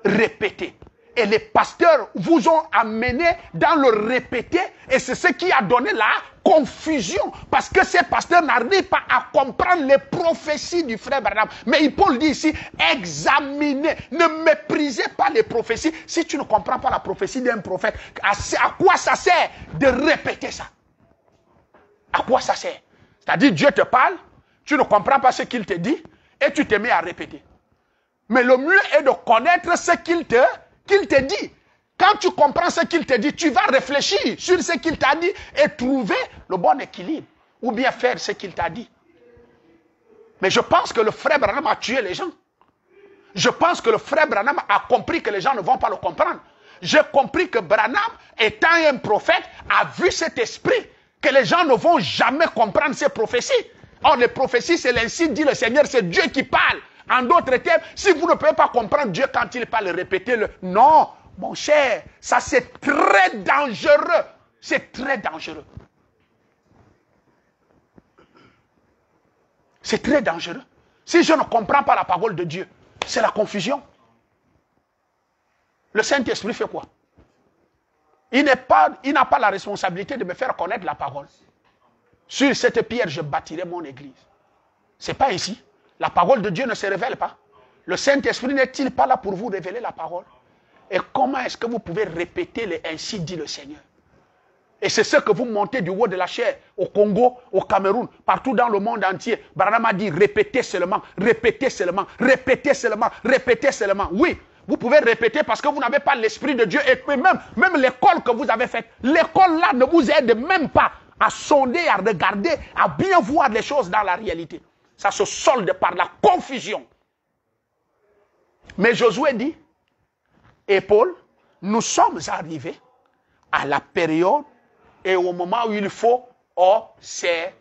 répétez. Et les pasteurs vous ont amené dans le répéter et c'est ce qui a donné la confusion parce que ces pasteurs n'arrivent pas à comprendre les prophéties du frère Branham. Mais Paul dit ici, examinez, ne méprisez pas les prophéties. Si tu ne comprends pas la prophétie d'un prophète, à, quoi ça sert de répéter ça? À quoi ça sert? C'est-à-dire Dieu te parle, tu ne comprends pas ce qu'il te dit et tu te mets à répéter. Mais le mieux est de connaître ce qu'il te, qu'il te dit. Quand tu comprends ce qu'il te dit, tu vas réfléchir sur ce qu'il t'a dit et trouver le bon équilibre. Ou bien faire ce qu'il t'a dit. Mais je pense que le frère Branham a tué les gens. Je pense que le frère Branham a compris que les gens ne vont pas le comprendre. J'ai compris que Branham, étant un prophète, a vu cet esprit que les gens ne vont jamais comprendre ces prophéties. Or, les prophéties, c'est l'ainsi dit le Seigneur, c'est Dieu qui parle. En d'autres termes, si vous ne pouvez pas comprendre Dieu quand il parle, répétez-le. Non, mon cher, ça c'est très dangereux. C'est très dangereux. C'est très dangereux. Si je ne comprends pas la parole de Dieu, c'est la confusion. Le Saint-Esprit fait quoi? Il n'a pas, pas la responsabilité de me faire connaître la parole. Sur cette pierre, je bâtirai mon église. Ce n'est pas ici. La parole de Dieu ne se révèle pas. Le Saint-Esprit n'est-il pas là pour vous révéler la parole? Et comment est-ce que vous pouvez répéter les ainsi dit le Seigneur? Et c'est ce que vous montez du haut de la chair au Congo, au Cameroun, partout dans le monde entier. Branham a dit répétez seulement, répétez seulement, répétez seulement, répétez seulement. Oui, vous pouvez répéter parce que vous n'avez pas l'Esprit de Dieu. Et même, même l'école que vous avez faite, l'école là ne vous aide même pas à sonder, à regarder, à bien voir les choses dans la réalité. Ça se solde par la confusion. Mais Josué dit, et Paul, nous sommes arrivés à la période et au moment où il faut observer,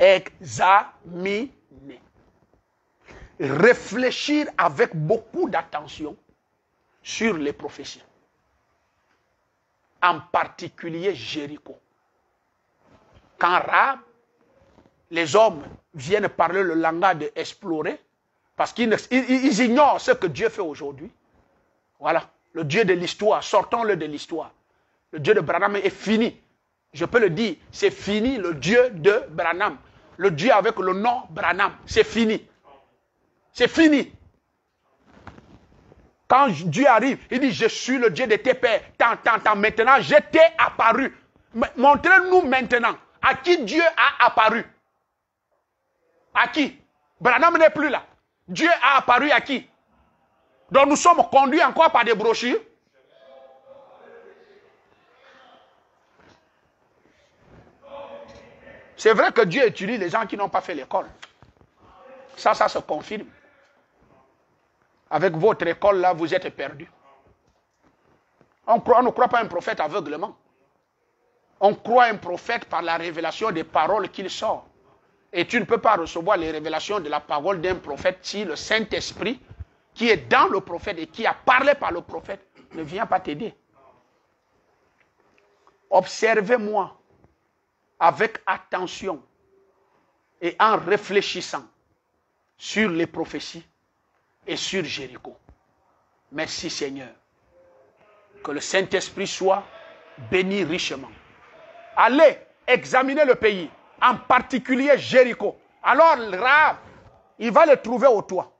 examiner, réfléchir avec beaucoup d'attention sur les prophéties, en particulier Jéricho. Quand Rab, les hommes viennent parler le langage d'explorer, parce qu'ils ignorent ce que Dieu fait aujourd'hui. Voilà, le Dieu de l'histoire, sortons-le de l'histoire. Le Dieu de Branham est fini. Je peux le dire, c'est fini le Dieu de Branham. Le Dieu avec le nom Branham, c'est fini. C'est fini. Quand Dieu arrive, il dit, je suis le Dieu de tes pères. Tant, tant, tant. Maintenant, je t'ai apparu. Montrez-nous maintenant à qui Dieu a apparu. À qui? Branham n'est plus là. Dieu a apparu à qui? Donc nous sommes conduits encore par des brochures. C'est vrai que Dieu utilise les gens qui n'ont pas fait l'école. Ça, ça se confirme. Avec votre école, là, vous êtes perdus. On, on ne croit pas un prophète aveuglement. On croit un prophète par la révélation des paroles qu'il sort. Et tu ne peux pas recevoir les révélations de la parole d'un prophète si le Saint-Esprit, qui est dans le prophète et qui a parlé par le prophète, ne vient pas t'aider. Observez-moi avec attention et en réfléchissant sur les prophéties et sur Jéricho. Merci Seigneur. Que le Saint-Esprit soit béni richement. Allez examiner le pays, en particulier Jéricho. Alors Rahab, il va le trouver au toit.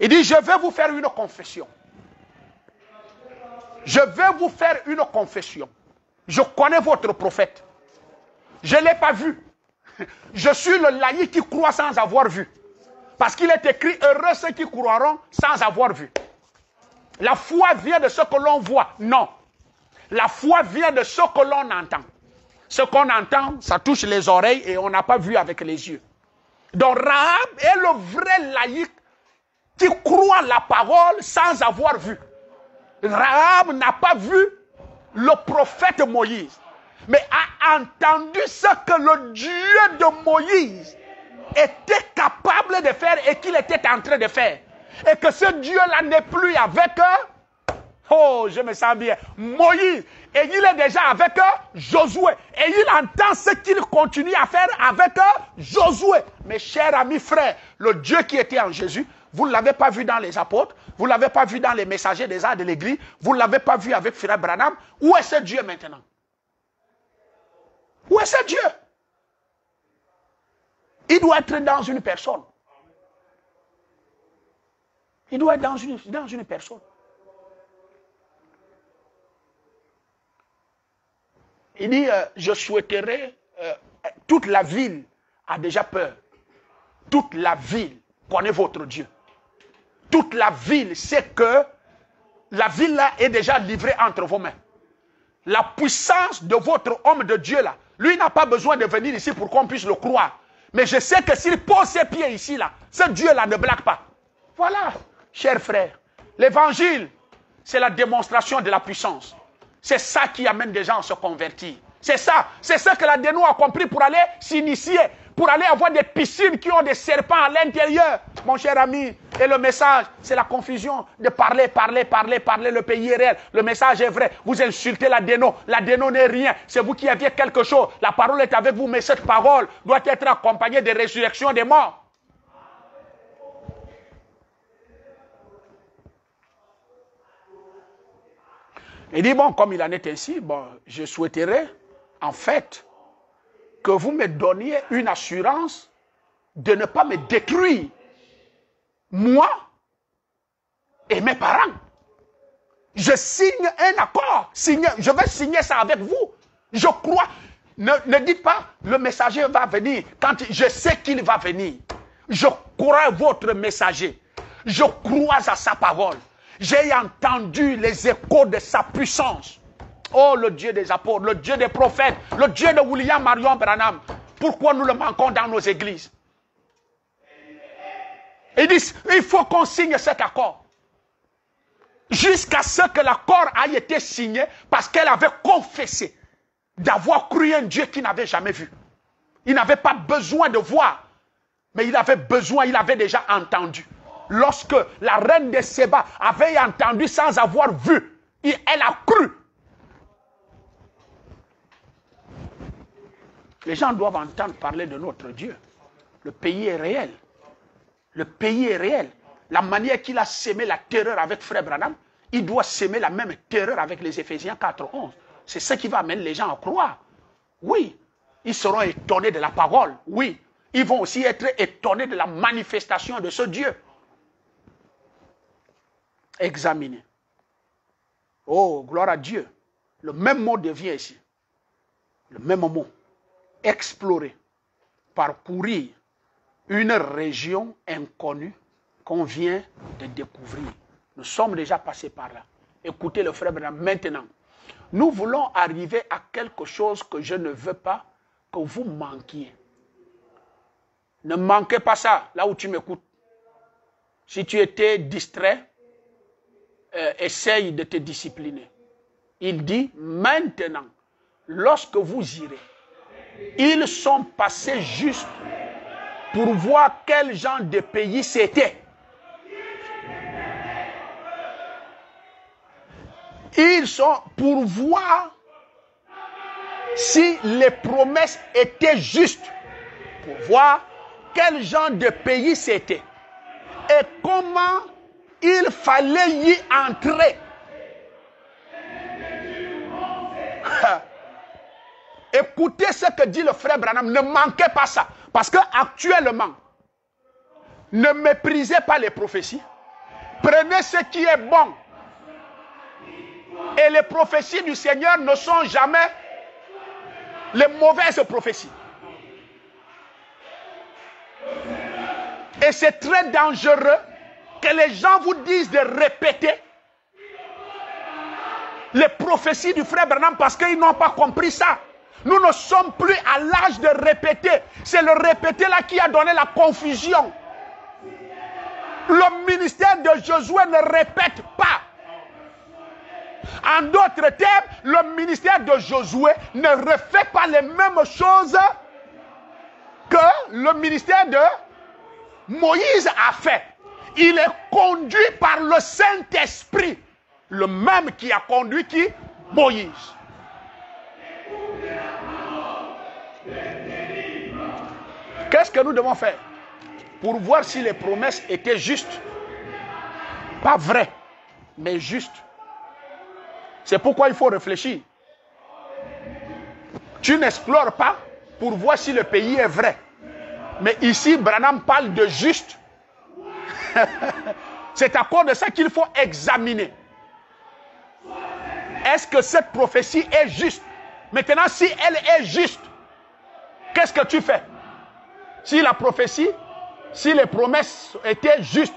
Il dit, je vais vous faire une confession. Je vais vous faire une confession. Je connais votre prophète. Je ne l'ai pas vu. Je suis le laïc qui croit sans avoir vu. Parce qu'il est écrit, heureux ceux qui croiront sans avoir vu. La foi vient de ce que l'on voit. Non. La foi vient de ce que l'on entend. Ce qu'on entend, ça touche les oreilles et on n'a pas vu avec les yeux. Donc Rahab est le vrai laïc qui croit la parole sans avoir vu. Rahab n'a pas vu le prophète Moïse, mais a entendu ce que le Dieu de Moïse était capable de faire et qu'il était en train de faire. Et que ce Dieu-là n'est plus avec eux. Oh, je me sens bien. Moïse, et il est déjà avec eux, Josué. Et il entend ce qu'il continue à faire avec eux, Josué. Mes chers amis frères, le Dieu qui était en Jésus, vous ne l'avez pas vu dans les apôtres, vous ne l'avez pas vu dans les messagers des arts de l'église, vous ne l'avez pas vu avec Frère Branham. Où est ce Dieu maintenant? Où est ce Dieu? Il doit être dans une personne. Il doit être dans une, dans une personne. Il dit, euh, je souhaiterais, euh, toute la ville a déjà peur. Toute la ville connaît votre Dieu. Toute la ville sait que la ville là est déjà livrée entre vos mains. La puissance de votre homme de Dieu là, lui n'a pas besoin de venir ici pour qu'on puisse le croire. Mais je sais que s'il pose ses pieds ici, là, ce Dieu-là ne blague pas. Voilà, chers frères. L'évangile, c'est la démonstration de la puissance. C'est ça qui amène des gens à se convertir. C'est ça. C'est ce que la dénou a compris pour aller s'initier pour aller avoir des piscines qui ont des serpents à l'intérieur. Mon cher ami, et le message, c'est la confusion de parler, parler, parler, parler. Le pays est réel. Le message est vrai. Vous insultez la déno. La déno n'est rien. C'est vous qui aviez quelque chose. La parole est avec vous, mais cette parole doit être accompagnée de résurrection des morts. Il dit, bon, comme il en est ainsi, bon, je souhaiterais, en fait, que vous me donniez une assurance de ne pas me détruire, moi et mes parents. Je signe un accord, je vais signer ça avec vous. Je crois. Ne, ne dites pas, le messager va venir quand je sais qu'il va venir. Je crois votre messager. Je crois à sa parole. J'ai entendu les échos de sa puissance. Oh, le Dieu des apôtres, le Dieu des prophètes, le Dieu de William Marion Branham. Pourquoi nous le manquons dans nos églises? Ils disent, il faut qu'on signe cet accord. Jusqu'à ce que l'accord ait été signé parce qu'elle avait confessé d'avoir cru un Dieu qu'il n'avait jamais vu. Il n'avait pas besoin de voir, mais il avait besoin, il avait déjà entendu. Lorsque la reine de Séba avait entendu sans avoir vu, elle a cru. Les gens doivent entendre parler de notre Dieu. Le pays est réel. Le pays est réel. La manière qu'il a sémé la terreur avec Frère Branham, il doit s'aimer la même terreur avec les Éphésiens 4.11. C'est ce qui va amener les gens à croire. Oui, ils seront étonnés de la parole. Oui, ils vont aussi être étonnés de la manifestation de ce Dieu. Examinez. Oh, gloire à Dieu. Le même mot devient ici. Le même mot. Explorer. Parcourir une région inconnue qu'on vient de découvrir. Nous sommes déjà passés par là. Écoutez le frère maintenant. Nous voulons arriver à quelque chose que je ne veux pas que vous manquiez. Ne manquez pas ça là où tu m'écoutes. Si tu étais distrait, euh, essaye de te discipliner. Il dit maintenant, lorsque vous irez, ils sont passés juste pour voir quel genre de pays c'était. Ils sont pour voir si les promesses étaient justes, pour voir quel genre de pays c'était et comment il fallait y entrer. Écoutez ce que dit le frère Branham, ne manquez pas ça. Parce que actuellement, ne méprisez pas les prophéties. Prenez ce qui est bon. Et les prophéties du Seigneur ne sont jamais les mauvaises prophéties. Et c'est très dangereux que les gens vous disent de répéter les prophéties du frère Bernard parce qu'ils n'ont pas compris ça. Nous ne sommes plus à l'âge de répéter. C'est le répéter là qui a donné la confusion. Le ministère de Josué ne répète pas. En d'autres termes, le ministère de Josué ne refait pas les mêmes choses que le ministère de Moïse a fait. Il est conduit par le Saint-Esprit, le même qui a conduit qui? Moïse. Qu'est-ce que nous devons faire pour voir si les promesses étaient justes? Pas vraies, mais justes. C'est pourquoi il faut réfléchir. Tu n'explores pas pour voir si le pays est vrai. Mais ici, Branham parle de juste. C'est à cause de ça qu'il faut examiner. Est-ce que cette prophétie est juste? Maintenant, si elle est juste, qu'est-ce que tu fais? Si la prophétie, si les promesses étaient justes,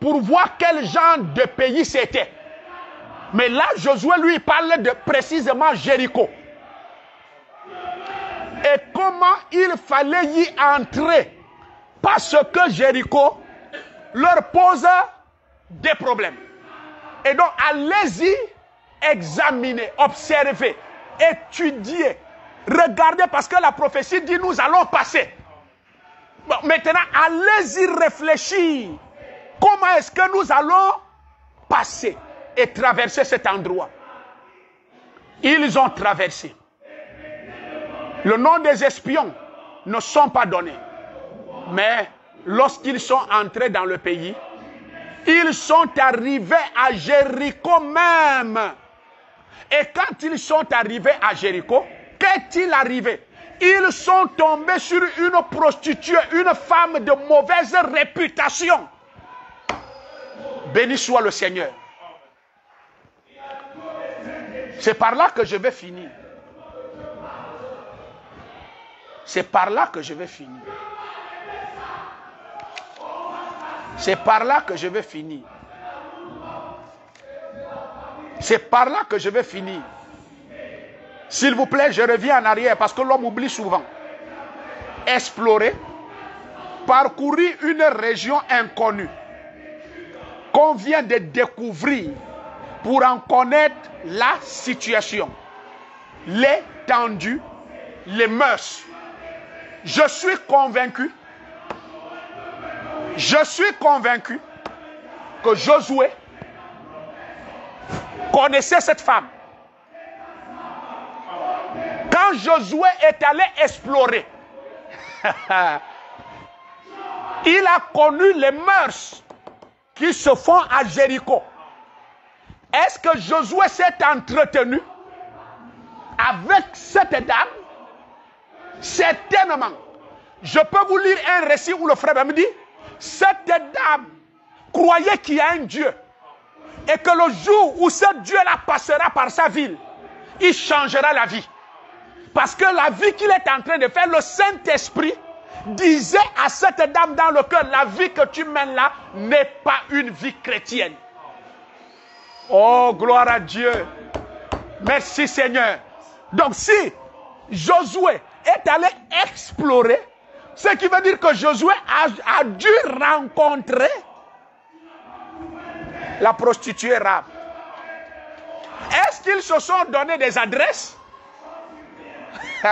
pour voir quel genre de pays c'était. Mais là, Josué lui parle de précisément Jéricho. Et comment il fallait y entrer? Parce que Jéricho leur pose des problèmes. Et donc, allez-y examiner, observer, étudier, regarder, parce que la prophétie dit nous allons passer. maintenant, allez-y réfléchir. Comment est-ce que nous allons passer et traverser cet endroit? Ils ont traversé. Le nom des espions ne sont pas donnés. Mais lorsqu'ils sont entrés dans le pays, ils sont arrivés à Jéricho même. Et quand ils sont arrivés à Jéricho, qu'est-il arrivé? Ils sont tombés sur une prostituée, une femme de mauvaise réputation. Béni soit le Seigneur. C'est par là que je vais finir. C'est par là que je vais finir. C'est par là que je vais finir. C'est par là que je vais finir. S'il vous plaît, je reviens en arrière parce que l'homme oublie souvent. Explorer, parcouru une région inconnue qu'on vient de découvrir pour en connaître la situation, l'étendue, les mœurs. Je suis convaincu, je suis convaincu que Josué connaissait cette femme. Quand Josué est allé explorer, il a connu les mœurs qui se font à Jéricho. Est-ce que Josué s'est entretenu avec cette dame? Certainement. Je peux vous lire un récit où le frère me dit, cette dame croyait qu'il y a un Dieu et que le jour où ce Dieu-là passera par sa ville, il changera la vie. Parce que la vie qu'il est en train de faire, le Saint-Esprit disait à cette dame dans le cœur, la vie que tu mènes là n'est pas une vie chrétienne. Oh, gloire à Dieu. Merci Seigneur. Donc si Josué est allé explorer, ce qui veut dire que Josué a, dû rencontrer la prostituée Rab. Est-ce qu'ils se sont donné des adresses?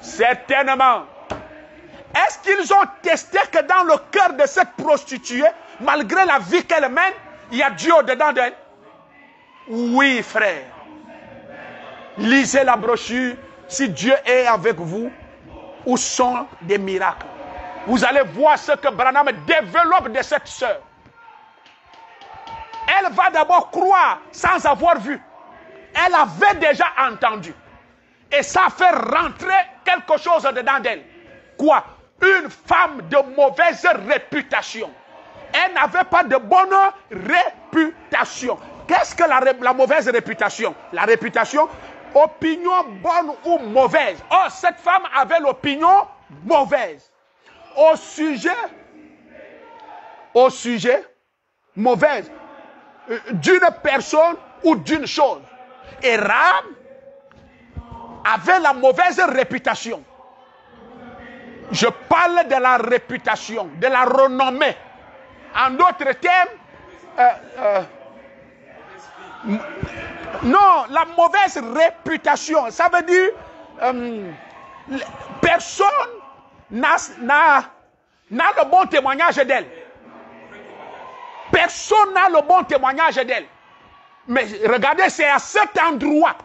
Certainement. Est-ce qu'ils ont testé que dans le cœur de cette prostituée, malgré la vie qu'elle mène, il y a Dieu dedans d'elle? Oui, frère. Lisez la brochure. Si Dieu est avec vous, où sont des miracles Vous allez voir ce que Branham développe de cette sœur. Elle va d'abord croire sans avoir vu. Elle avait déjà entendu. Et ça fait rentrer quelque chose dedans d'elle. Quoi? Une femme de mauvaise réputation. Elle n'avait pas de bonne réputation. Qu'est-ce que la, la, mauvaise réputation? La réputation, opinion bonne ou mauvaise. Oh, cette femme avait l'opinion mauvaise. Au sujet, au sujet, mauvaise, d'une personne ou d'une chose. Et Ram avait la mauvaise réputation. Je parle de la réputation, de la renommée. En d'autres termes, euh, euh, non, la mauvaise réputation, ça veut dire euh, personne n'a le bon témoignage d'elle. Personne n'a le bon témoignage d'elle. Mais regardez, c'est à cet endroit,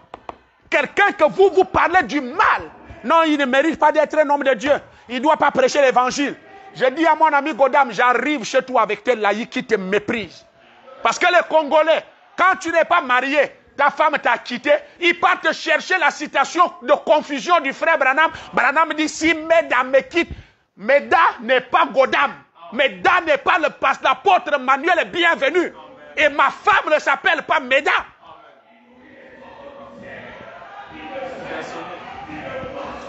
quelqu'un que vous vous parlez du mal. Non, il ne mérite pas d'être un homme de Dieu. Il ne doit pas prêcher l'évangile. Je dis à mon ami Godam, j'arrive chez toi avec tes laïcs qui te méprisent. Parce que les Congolais, quand tu n'es pas marié, ta femme t'a quitté, ils partent chercher la citation de confusion du frère Branham. Branham dit, si Meda me quitte, Meda n'est pas Godam. Meda n'est pas le l'apôtre Manuel est bienvenu. Et ma femme ne s'appelle pas Meda.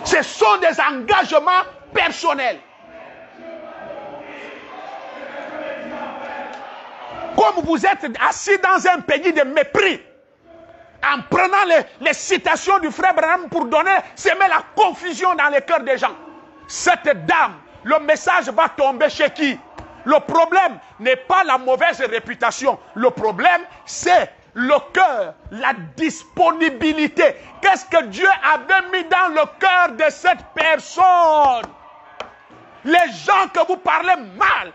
Ce sont des engagements personnels. Comme vous êtes assis dans un pays de mépris, en prenant les, citations du frère Branham pour donner, semer la confusion dans les cœurs des gens. Cette dame le message va tomber chez qui? Le problème n'est pas la mauvaise réputation. Le problème, c'est le cœur, la disponibilité. Qu'est-ce que Dieu avait mis dans le cœur de cette personne? Les gens que vous parlez mal,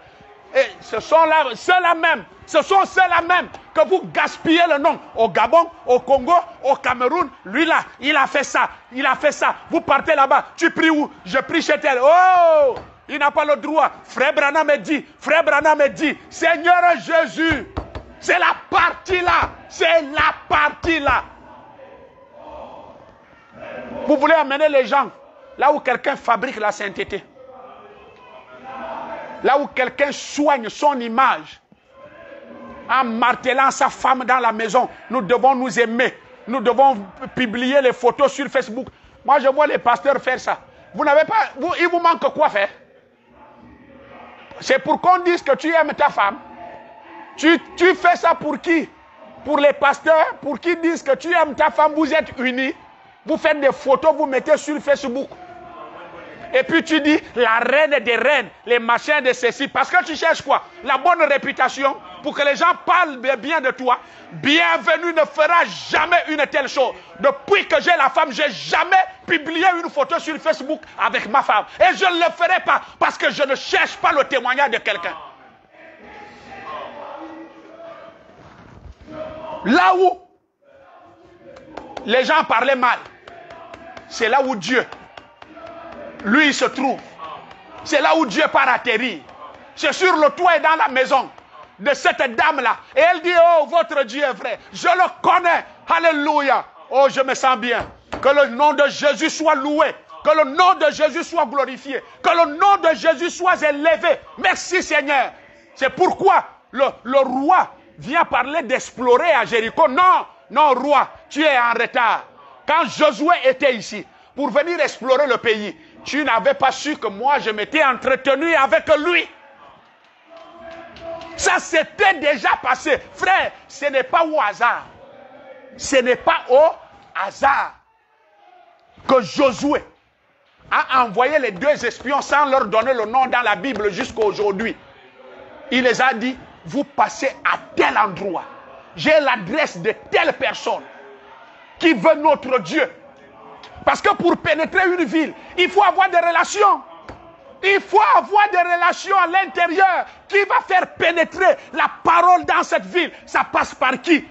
et ce sont là, ceux-là même, ce sont ceux-là même que vous gaspillez le nom. Au Gabon, au Congo, au Cameroun, lui là, il a fait ça, il a fait ça. Vous partez là-bas, tu pries où? Je prie chez elle. Oh il n'a pas le droit. Frère Branham me dit, frère Branham me dit, Seigneur Jésus, c'est la partie là, c'est la partie là. Vous voulez amener les gens là où quelqu'un fabrique la sainteté. Là où quelqu'un soigne son image en martelant sa femme dans la maison. Nous devons nous aimer. Nous devons publier les photos sur Facebook. Moi, je vois les pasteurs faire ça. Vous n'avez pas. Il vous manque quoi faire? C'est pour qu'on dise que tu aimes ta femme. Tu, tu fais ça pour qui? Pour les pasteurs, pour qu'ils disent que tu aimes ta femme, vous êtes unis. Vous faites des photos, vous mettez sur Facebook. Et puis tu dis la reine des reines, les machins de ceci. Parce que tu cherches quoi? La bonne réputation pour que les gens parlent bien de toi. Bienvenue ne fera jamais une telle chose. Depuis que j'ai la femme, j'ai jamais publié une photo sur Facebook avec ma femme. Et je ne le ferai pas parce que je ne cherche pas le témoignage de quelqu'un. Là où les gens parlaient mal, c'est là où Dieu, lui, se trouve. C'est là où Dieu part atterrir. C'est sur le toit et dans la maison de cette dame-là. Et elle dit, oh, votre Dieu est vrai. Je le connais. Alléluia. Oh, je me sens bien. Que le nom de Jésus soit loué. Que le nom de Jésus soit glorifié. Que le nom de Jésus soit élevé. Merci Seigneur. C'est pourquoi le, le roi vient parler d'explorer à Jéricho. Non, non, roi, tu es en retard. Quand Josué était ici pour venir explorer le pays, tu n'avais pas su que moi je m'étais entretenu avec lui. Ça s'était déjà passé. Frère, ce n'est pas au hasard. Ce n'est pas au hasard que Josué a envoyé les deux espions sans leur donner le nom dans la Bible jusqu'à aujourd'hui. Il les a dit, vous passez à tel endroit. J'ai l'adresse de telle personne qui veut notre Dieu. Parce que pour pénétrer une ville, il faut avoir des relations. Il faut avoir des relations à l'intérieur qui va faire pénétrer la parole dans cette ville. Ça passe par qui?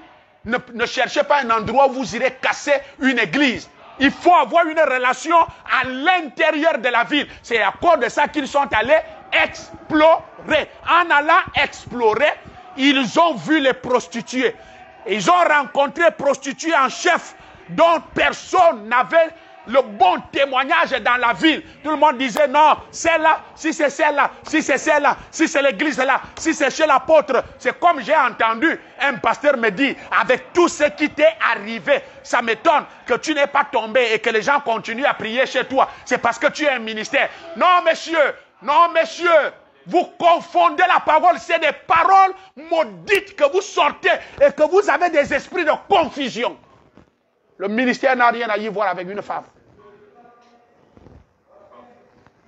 Ne, cherchez pas un endroit où vous irez casser une église. Il faut avoir une relation à l'intérieur de la ville. C'est à cause de ça qu'ils sont allés explorer. En allant explorer, ils ont vu les prostituées. Ils ont rencontré prostituées en chef dont personne n'avait le bon témoignage dans la ville. Tout le monde disait non, celle-là, si c'est celle-là, si c'est celle-là, si c'est l'église là, si c'est chez l'apôtre. C'est comme j'ai entendu un pasteur me dire, avec tout ce qui t'est arrivé, ça m'étonne que tu n'es pas tombé et que les gens continuent à prier chez toi. C'est parce que tu es un ministère. Non, monsieur, non, monsieur. Vous confondez la parole, c'est des paroles maudites que vous sortez et que vous avez des esprits de confusion. Le ministère n'a rien à y voir avec une femme.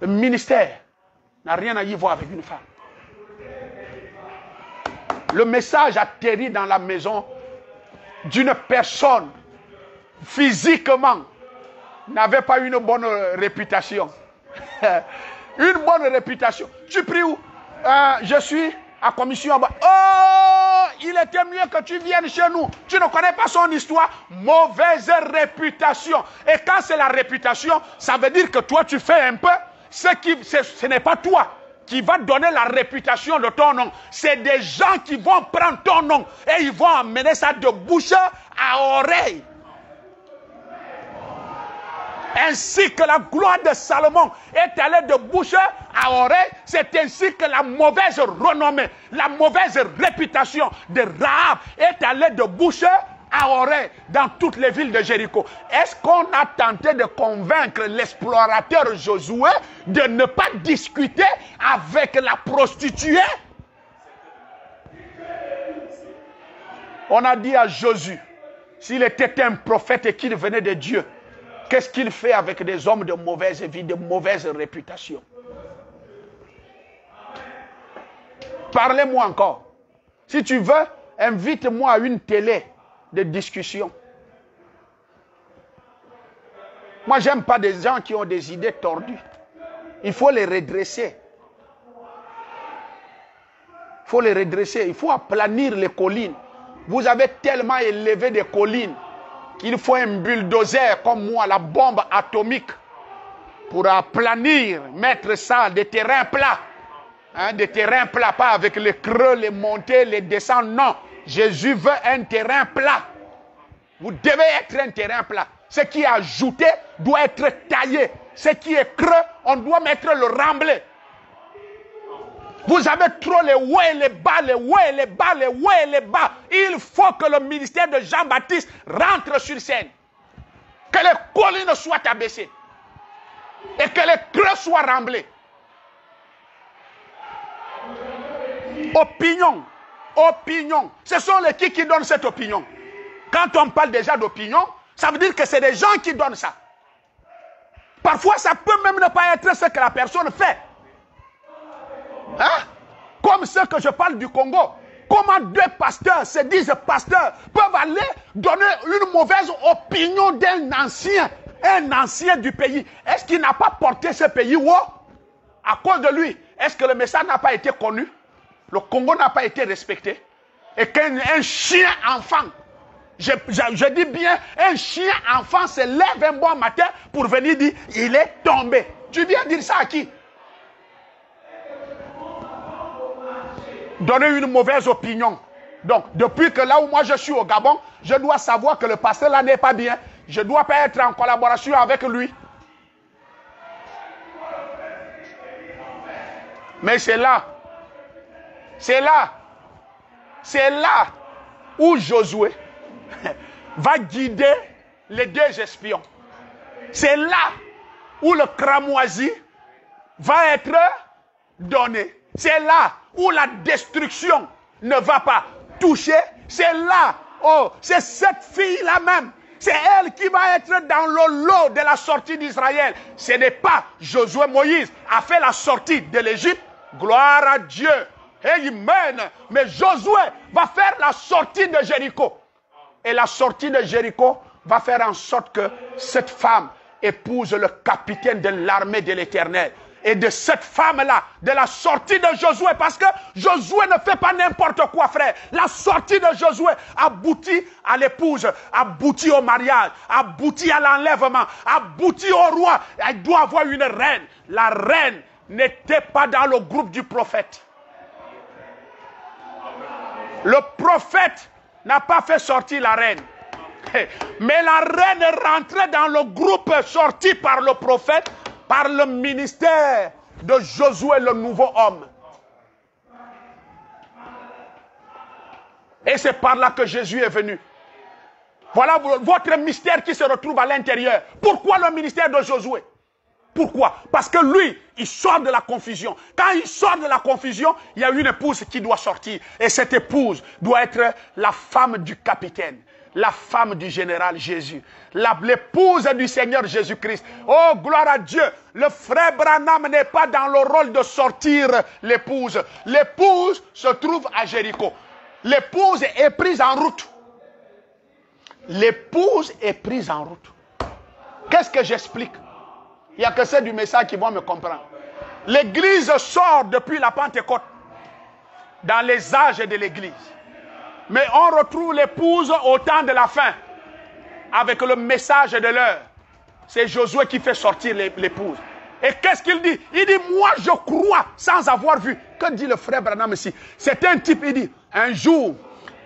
Le ministère n'a rien à y voir avec une femme. Le message atterrit dans la maison d'une personne physiquement n'avait pas une bonne réputation. une bonne réputation. Tu pries où? Euh, Je suis à commission. Oh, il était mieux que tu viennes chez nous. Tu ne connais pas son histoire. Mauvaise réputation. Et quand c'est la réputation, ça veut dire que toi, tu fais un peu ce, qui, ce n'est pas toi qui va donner la réputation de ton nom. C'est des gens qui vont prendre ton nom et ils vont amener ça de bouche à oreille. Ainsi que la gloire de Salomon est allée de bouche à oreille, c'est ainsi que la mauvaise renommée, la mauvaise réputation de Rahab est allée de bouche à oreille dans toutes les villes de Jéricho. Est-ce qu'on a tenté de convaincre l'explorateur Josué de ne pas discuter avec la prostituée? On a dit à Josué, s'il était un prophète et qu'il venait de Dieu, qu'est-ce qu'il fait avec des hommes de mauvaise vie, de mauvaise réputation? Parlez-moi encore. Si tu veux, invite-moi à une télé de discussion. Moi, j'aime pas des gens qui ont des idées tordues. Il faut les redresser. Il faut les redresser. Il faut aplanir les collines. Vous avez tellement élevé des collines qu'il faut un bulldozer comme moi, la bombe atomique, pour aplanir, mettre ça, des terrains plats. Hein, des terrains plats, pas avec les creux, les montées, les descentes. Non. Jésus veut un terrain plat. Vous devez être un terrain plat. Ce qui est ajouté doit être taillé. Ce qui est creux, on doit mettre le remblai. Vous avez trop les hauts les bas, les hauts les bas, les hauts les bas. Il faut que le ministère de Jean-Baptiste rentre sur scène. Que les collines soient abaissées. Et que les creux soient remblés. Opinion. Opinion. Ce sont les qui qui donnent cette opinion. Quand on parle déjà d'opinion, ça veut dire que c'est des gens qui donnent ça. Parfois, ça peut même ne pas être ce que la personne fait. Hein? Comme ce que je parle du Congo. Comment deux pasteurs se disent pasteurs peuvent aller donner une mauvaise opinion d'un ancien, un ancien du pays? Est-ce qu'il n'a pas porté ce pays où À cause de lui, est-ce que le message n'a pas été connu? Le Congo n'a pas été respecté? Et qu'un chien enfant, je, je, dis bien, un chien enfant se lève un bon matin pour venir dire, il est tombé. Tu viens dire ça à qui? Donner une mauvaise opinion. Donc, depuis que là où moi je suis au Gabon, je dois savoir que le pasteur là n'est pas bien. Je ne dois pas être en collaboration avec lui. Mais c'est là, c'est là, c'est là où Josué va guider les deux espions. C'est là où le cramoisi va être donné. C'est là où la destruction ne va pas toucher. C'est là, oh, c'est cette fille-là même. C'est elle qui va être dans le lot de la sortie d'Israël. Ce n'est pas Josué Moïse a fait la sortie de l'Égypte. Gloire à Dieu. Amen. Mais Josué va faire la sortie de Jéricho. Et la sortie de Jéricho va faire en sorte que cette femme épouse le capitaine de l'armée de l'Éternel et de cette femme-là, de la sortie de Josué, parce que Josué ne fait pas n'importe quoi, frère. La sortie de Josué aboutit à l'épouse, aboutit au mariage, aboutit à l'enlèvement, aboutit au roi. Elle doit avoir une reine. La reine n'était pas dans le groupe du prophète. Le prophète n'a pas fait sortir la reine. Mais la reine est rentrée dans le groupe sorti par le prophète par le ministère de Josué, le nouveau homme. Et c'est par là que Jésus est venu. Voilà votre mystère qui se retrouve à l'intérieur. Pourquoi le ministère de Josué? Pourquoi? Parce que lui, il sort de la confusion. Quand il sort de la confusion, il y a une épouse qui doit sortir. Et cette épouse doit être la femme du capitaine la femme du général Jésus, l'épouse du Seigneur Jésus-Christ. Oh, gloire à Dieu. Le frère Branham n'est pas dans le rôle de sortir l'épouse. L'épouse se trouve à Jéricho. L'épouse est prise en route. L'épouse est prise en route. Qu'est-ce que j'explique? Il n'y a que ceux du message qui vont me comprendre. L'église sort depuis la Pentecôte dans les âges de l'église. Mais on retrouve l'épouse au temps de la fin, avec le message de l'heure. C'est Josué qui fait sortir l'épouse. Et qu'est-ce qu'il dit? Il dit, moi je crois sans avoir vu. Que dit le frère Branham ici? C'est un type, il dit, un jour,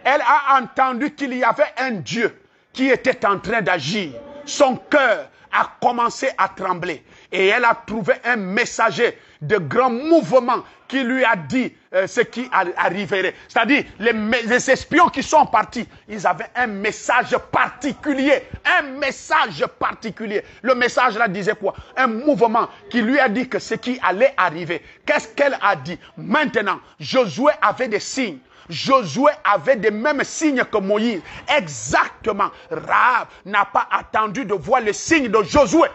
elle a entendu qu'il y avait un Dieu qui était en train d'agir. Son cœur a commencé à trembler. Et elle a trouvé un messager de grand mouvement qui lui a dit euh, ce qui arriverait. C'est-à-dire, les, les, espions qui sont partis, ils avaient un message particulier. Un message particulier. Le message là disait quoi? Un mouvement qui lui a dit que ce qui allait arriver. Qu'est-ce qu'elle a dit? Maintenant, Josué avait des signes. Josué avait des mêmes signes que Moïse. Exactement. Rahab n'a pas attendu de voir les signes de Josué.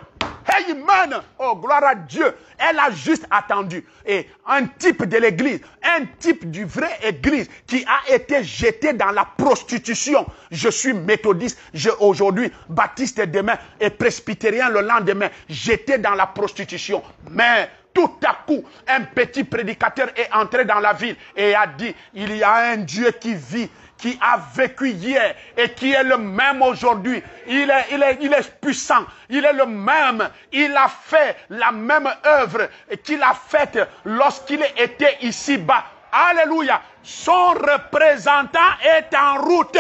Amen. Oh, gloire à Dieu. Elle a juste attendu. Et un type de l'église, un type du vrai église qui a été jeté dans la prostitution. Je suis méthodiste, je aujourd'hui baptiste demain et presbytérien le lendemain, jeté dans la prostitution. Mais tout à coup, un petit prédicateur est entré dans la ville et a dit, il y a un Dieu qui vit qui a vécu hier et qui est le même aujourd'hui. Il est, il, est, il est puissant, il est le même. Il a fait la même œuvre qu'il a faite lorsqu'il était ici-bas. Alléluia. Son représentant est en route.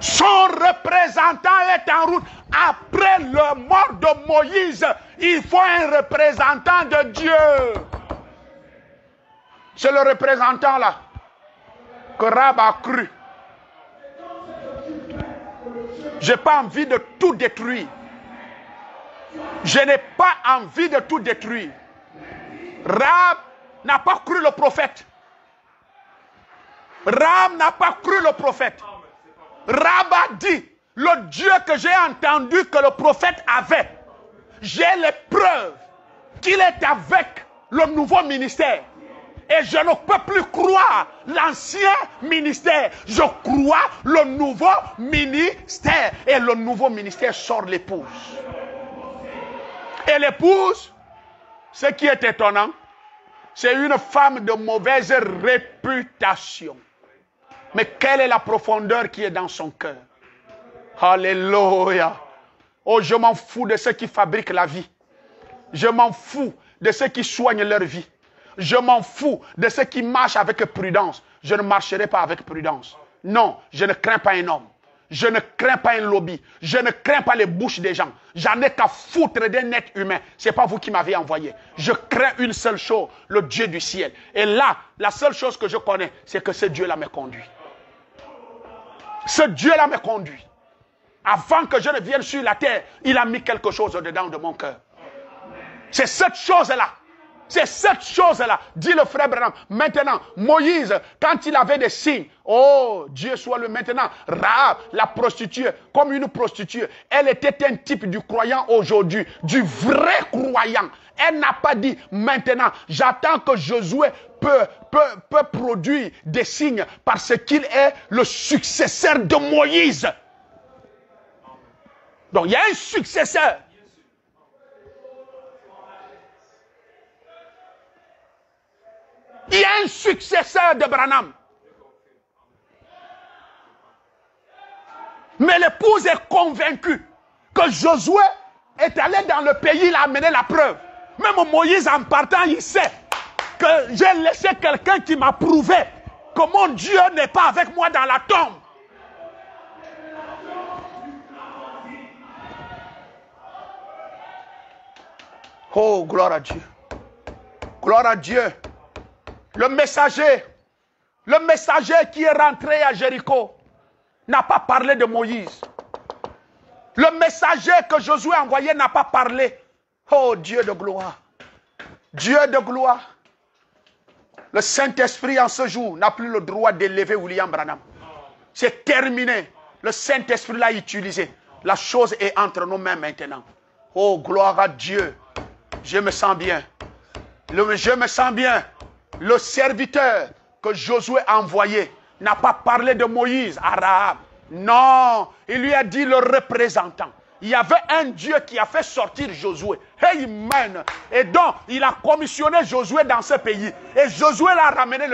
Son représentant est en route. Après le mort de Moïse, il faut un représentant de Dieu. C'est le représentant là que Rab a cru. Je n'ai pas envie de tout détruire. Je n'ai pas envie de tout détruire. Rab n'a pas cru le prophète. Rab n'a pas cru le prophète. Rab a dit, le Dieu que j'ai entendu que le prophète avait, j'ai les preuves qu'il est avec le nouveau ministère. Et je ne peux plus croire l'ancien ministère. Je crois le nouveau ministère. Et le nouveau ministère sort l'épouse. Et l'épouse, ce qui est étonnant, c'est une femme de mauvaise réputation. Mais quelle est la profondeur qui est dans son cœur? Alléluia. Oh, je m'en fous de ceux qui fabriquent la vie. Je m'en fous de ceux qui soignent leur vie. Je m'en fous de ceux qui marchent avec prudence. Je ne marcherai pas avec prudence. Non, je ne crains pas un homme. Je ne crains pas un lobby. Je ne crains pas les bouches des gens. J'en ai qu'à foutre d'un être humain. Ce n'est pas vous qui m'avez envoyé. Je crains une seule chose, le Dieu du ciel. Et là, la seule chose que je connais, c'est que ce Dieu-là me conduit. Ce Dieu-là me conduit. Avant que je ne vienne sur la terre, il a mis quelque chose dedans de mon cœur. C'est cette chose-là c'est cette chose-là, dit le frère Branham. Maintenant, Moïse, quand il avait des signes, oh Dieu soit le maintenant, Rahab, la prostituée, comme une prostituée, elle était un type du croyant aujourd'hui, du vrai croyant. Elle n'a pas dit maintenant, j'attends que Josué peut, peut, peut produire des signes parce qu'il est le successeur de Moïse. Donc il y a un successeur. Il y a un successeur de Branham. Mais l'épouse est convaincue que Josué est allé dans le pays, il a amené la preuve. Même Moïse en partant, il sait que j'ai laissé quelqu'un qui m'a prouvé que mon Dieu n'est pas avec moi dans la tombe. Oh, gloire à Dieu. Gloire à Dieu. Le messager, le messager qui est rentré à Jéricho n'a pas parlé de Moïse. Le messager que Josué a envoyé n'a pas parlé. Oh Dieu de gloire. Dieu de gloire. Le Saint-Esprit en ce jour n'a plus le droit d'élever William Branham. C'est terminé. Le Saint-Esprit l'a utilisé. La chose est entre nos mains maintenant. Oh, gloire à Dieu. Je me sens bien. je me sens bien le serviteur que Josué a envoyé n'a pas parlé de Moïse à Rahab. Non, il lui a dit le représentant. Il y avait un Dieu qui a fait sortir Josué. Et donc, il a commissionné Josué dans ce pays. Et Josué l'a ramené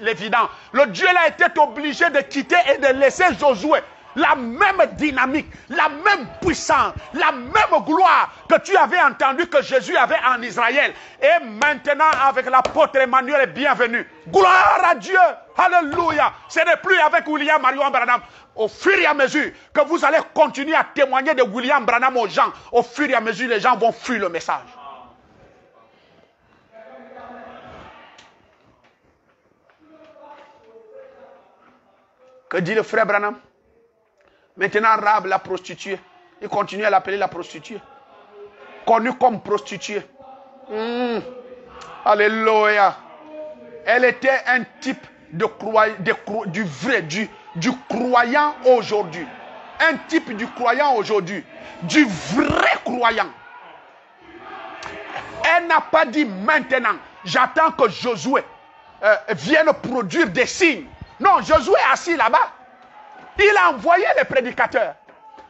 l'évident. Le Dieu a été obligé de quitter et de laisser Josué la même dynamique, la même puissance, la même gloire que tu avais entendu que Jésus avait en Israël. Et maintenant, avec l'apôtre Emmanuel, est bienvenu. Gloire à Dieu. Alléluia. Ce n'est plus avec William Marion Branham. Au fur et à mesure que vous allez continuer à témoigner de William Branham aux gens, au fur et à mesure, les gens vont fuir le message. Que dit le frère Branham? Maintenant, Rab, la prostituée, il continue à l'appeler la prostituée. Connue comme prostituée. Hmm. Alléluia. Elle était un type de, du vrai, du, du croyant aujourd'hui. Un type du croyant aujourd'hui. Du vrai croyant. Elle n'a pas dit maintenant, j'attends que Josué euh, vienne produire des signes. Non, Josué est assis là-bas. Il a envoyé les prédicateurs.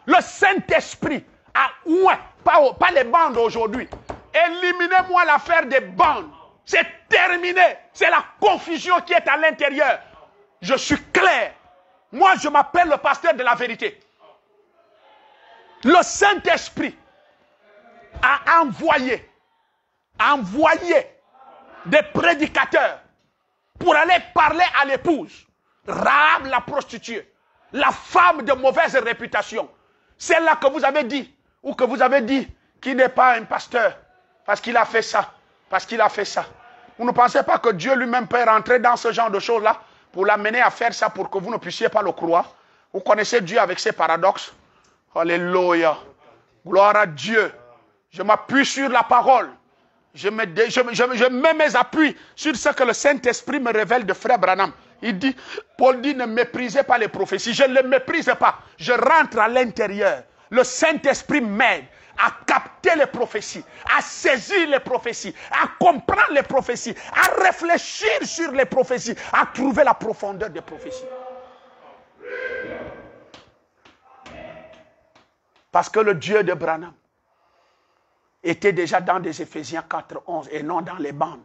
Le Saint-Esprit a oué, pas, pas les bandes aujourd'hui. Éliminez-moi l'affaire des bandes. C'est terminé. C'est la confusion qui est à l'intérieur. Je suis clair. Moi, je m'appelle le pasteur de la vérité. Le Saint-Esprit a envoyé, envoyé des prédicateurs pour aller parler à l'épouse. Rahab la prostituée la femme de mauvaise réputation, celle-là que vous avez dit, ou que vous avez dit, qui n'est pas un pasteur, parce qu'il a fait ça, parce qu'il a fait ça. Vous ne pensez pas que Dieu lui-même peut rentrer dans ce genre de choses-là pour l'amener à faire ça pour que vous ne puissiez pas le croire? Vous connaissez Dieu avec ses paradoxes? Alléluia. Gloire à Dieu. Je m'appuie sur la parole. Je, je mets mes appuis sur ce que le Saint-Esprit me révèle de Frère Branham. Il dit, Paul dit, ne méprisez pas les prophéties. Je ne les méprise pas. Je rentre à l'intérieur. Le Saint-Esprit m'aide à capter les prophéties, à saisir les prophéties, à comprendre les prophéties, à réfléchir sur les prophéties, à trouver la profondeur des prophéties. Parce que le Dieu de Branham était déjà dans des Éphésiens 4.11 et non dans les bandes.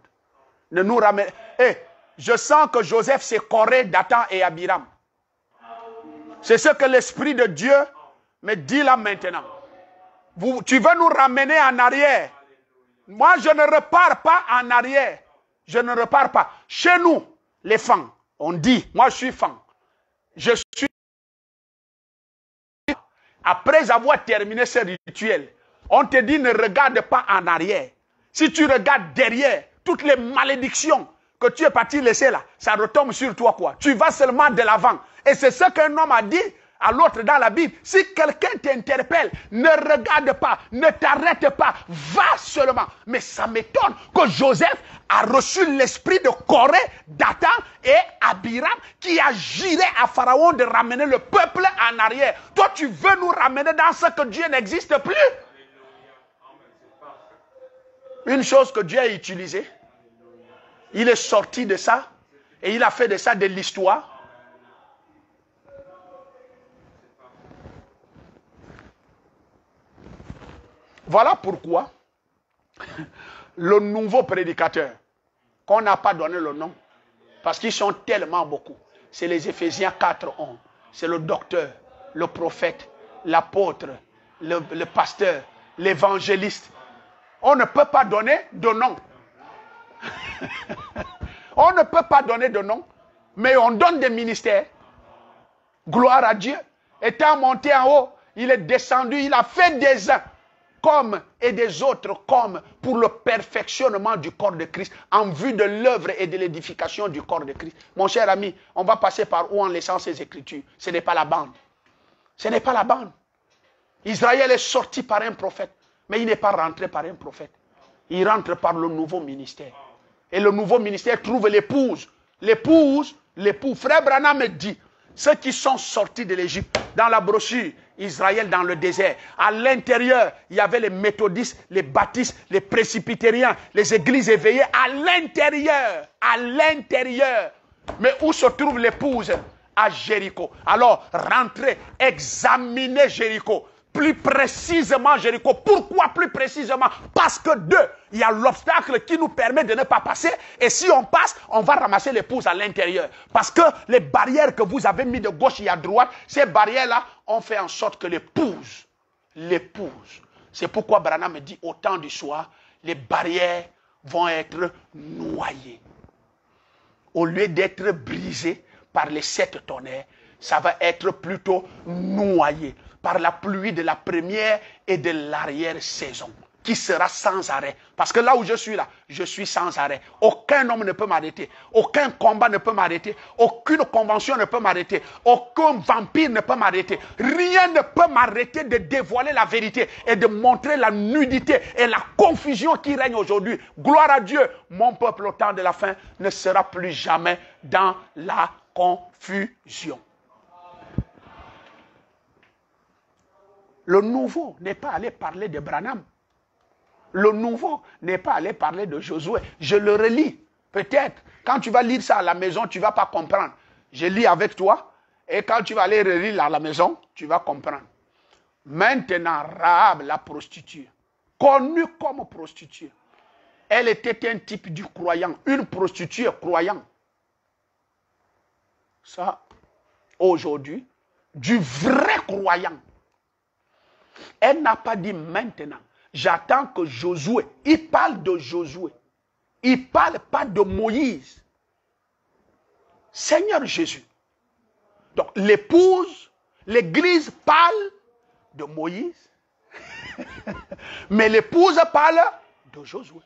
Ne nous ramène. Eh, je sens que Joseph s'est coré Dathan et Abiram. C'est ce que l'Esprit de Dieu me dit là maintenant. tu veux nous ramener en arrière. Moi, je ne repars pas en arrière. Je ne repars pas. Chez nous, les femmes, on dit, moi je suis femme. Je suis. Après avoir terminé ce rituel, on te dit ne regarde pas en arrière. Si tu regardes derrière, toutes les malédictions, que tu es parti laisser là, ça retombe sur toi quoi. Tu vas seulement de l'avant. Et c'est ce qu'un homme a dit à l'autre dans la Bible. Si quelqu'un t'interpelle, ne regarde pas, ne t'arrête pas, va seulement. Mais ça m'étonne que Joseph a reçu l'esprit de Corée, Dathan et Abiram qui agirait à Pharaon de ramener le peuple en arrière. Toi, tu veux nous ramener dans ce que Dieu n'existe plus? Une chose que Dieu a utilisée, il est sorti de ça et il a fait de ça de l'histoire. Voilà pourquoi le nouveau prédicateur, qu'on n'a pas donné le nom, parce qu'ils sont tellement beaucoup, c'est les Éphésiens 4, 11. C'est le docteur, le prophète, l'apôtre, le, le pasteur, l'évangéliste. On ne peut pas donner de nom. on ne peut pas donner de nom, mais on donne des ministères. Gloire à Dieu. Étant monté en haut, il est descendu, il a fait des uns comme et des autres comme pour le perfectionnement du corps de Christ en vue de l'œuvre et de l'édification du corps de Christ. Mon cher ami, on va passer par où en laissant ces écritures? Ce n'est pas la bande. Ce n'est pas la bande. Israël est sorti par un prophète, mais il n'est pas rentré par un prophète. Il rentre par le nouveau ministère. Et le nouveau ministère trouve l'épouse. L'épouse, l'époux. Frère Branham dit, ceux qui sont sortis de l'Égypte, dans la brochure, Israël dans le désert, à l'intérieur, il y avait les méthodistes, les baptistes, les précipitériens, les églises éveillées, à l'intérieur, à l'intérieur. Mais où se trouve l'épouse? À Jéricho. Alors, rentrez, examinez Jéricho plus précisément Jéricho. Pourquoi plus précisément? Parce que deux, il y a l'obstacle qui nous permet de ne pas passer. Et si on passe, on va ramasser l'épouse à l'intérieur. Parce que les barrières que vous avez mis de gauche et à droite, ces barrières-là ont fait en sorte que l'épouse, l'épouse. C'est pourquoi Branham me dit au temps du soir, les barrières vont être noyées. Au lieu d'être brisées par les sept tonnerres, ça va être plutôt noyé par la pluie de la première et de l'arrière-saison, qui sera sans arrêt. Parce que là où je suis là, je suis sans arrêt. Aucun homme ne peut m'arrêter. Aucun combat ne peut m'arrêter. Aucune convention ne peut m'arrêter. Aucun vampire ne peut m'arrêter. Rien ne peut m'arrêter de dévoiler la vérité et de montrer la nudité et la confusion qui règne aujourd'hui. Gloire à Dieu. Mon peuple au temps de la fin ne sera plus jamais dans la confusion. Le nouveau n'est pas allé parler de Branham. Le nouveau n'est pas allé parler de Josué. Je le relis. Peut-être, quand tu vas lire ça à la maison, tu ne vas pas comprendre. Je lis avec toi. Et quand tu vas aller relire à la maison, tu vas comprendre. Maintenant, Rahab, la prostituée, connue comme prostituée, elle était un type du croyant, une prostituée croyant. Ça, aujourd'hui, du vrai croyant. Elle n'a pas dit maintenant. J'attends que Josué, il parle de Josué. Il parle pas de Moïse. Seigneur Jésus. Donc l'épouse, l'église parle de Moïse. Mais l'épouse parle de Josué.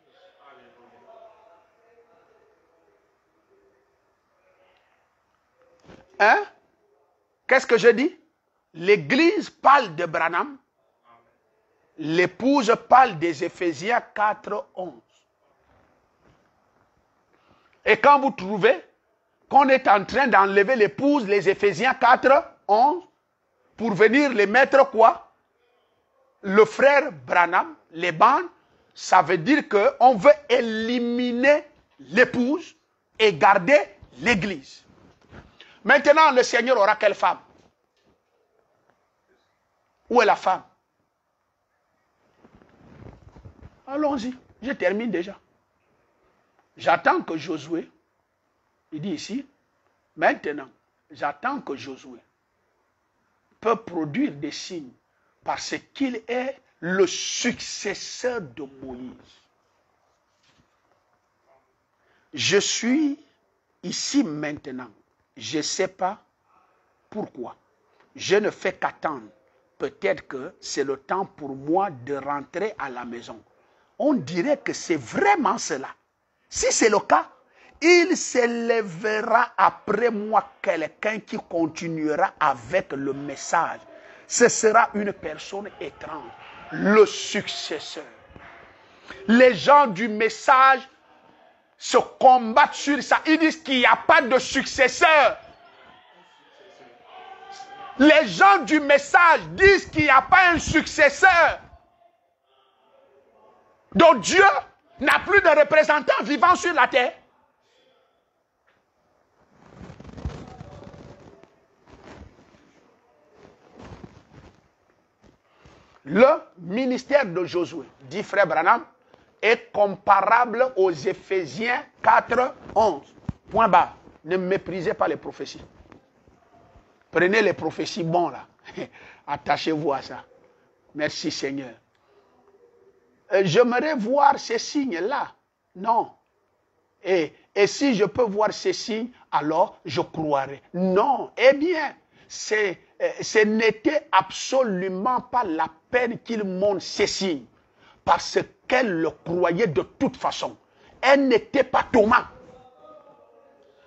Hein? Qu'est-ce que je dis? L'église parle de Branham, L'épouse parle des Éphésiens 4, 11. Et quand vous trouvez qu'on est en train d'enlever l'épouse, les Éphésiens 4, 11, pour venir les mettre quoi? Le frère Branham, les bandes, ça veut dire qu'on veut éliminer l'épouse et garder l'église. Maintenant, le Seigneur aura quelle femme? Où est la femme? Allons-y, je termine déjà. J'attends que Josué, il dit ici, maintenant, j'attends que Josué peut produire des signes parce qu'il est le successeur de Moïse. Je suis ici maintenant. Je ne sais pas pourquoi. Je ne fais qu'attendre. Peut-être que c'est le temps pour moi de rentrer à la maison. On dirait que c'est vraiment cela. Si c'est le cas, il s'élèvera après moi quelqu'un qui continuera avec le message. Ce sera une personne étrange, le successeur. Les gens du message se combattent sur ça. Ils disent qu'il n'y a pas de successeur. Les gens du message disent qu'il n'y a pas un successeur. Donc Dieu n'a plus de représentants vivant sur la terre. Le ministère de Josué, dit frère Branham, est comparable aux Éphésiens 4, 11. Point bas. Ne méprisez pas les prophéties. Prenez les prophéties bons là. Attachez-vous à ça. Merci Seigneur. Euh, j'aimerais voir ces signes-là. Non. Et, si je peux voir ces signes, alors je croirai. Non. Eh bien, euh, ce n'était absolument pas la peine qu'il montre ces signes. Parce qu'elle le croyait de toute façon. Elle n'était pas Thomas.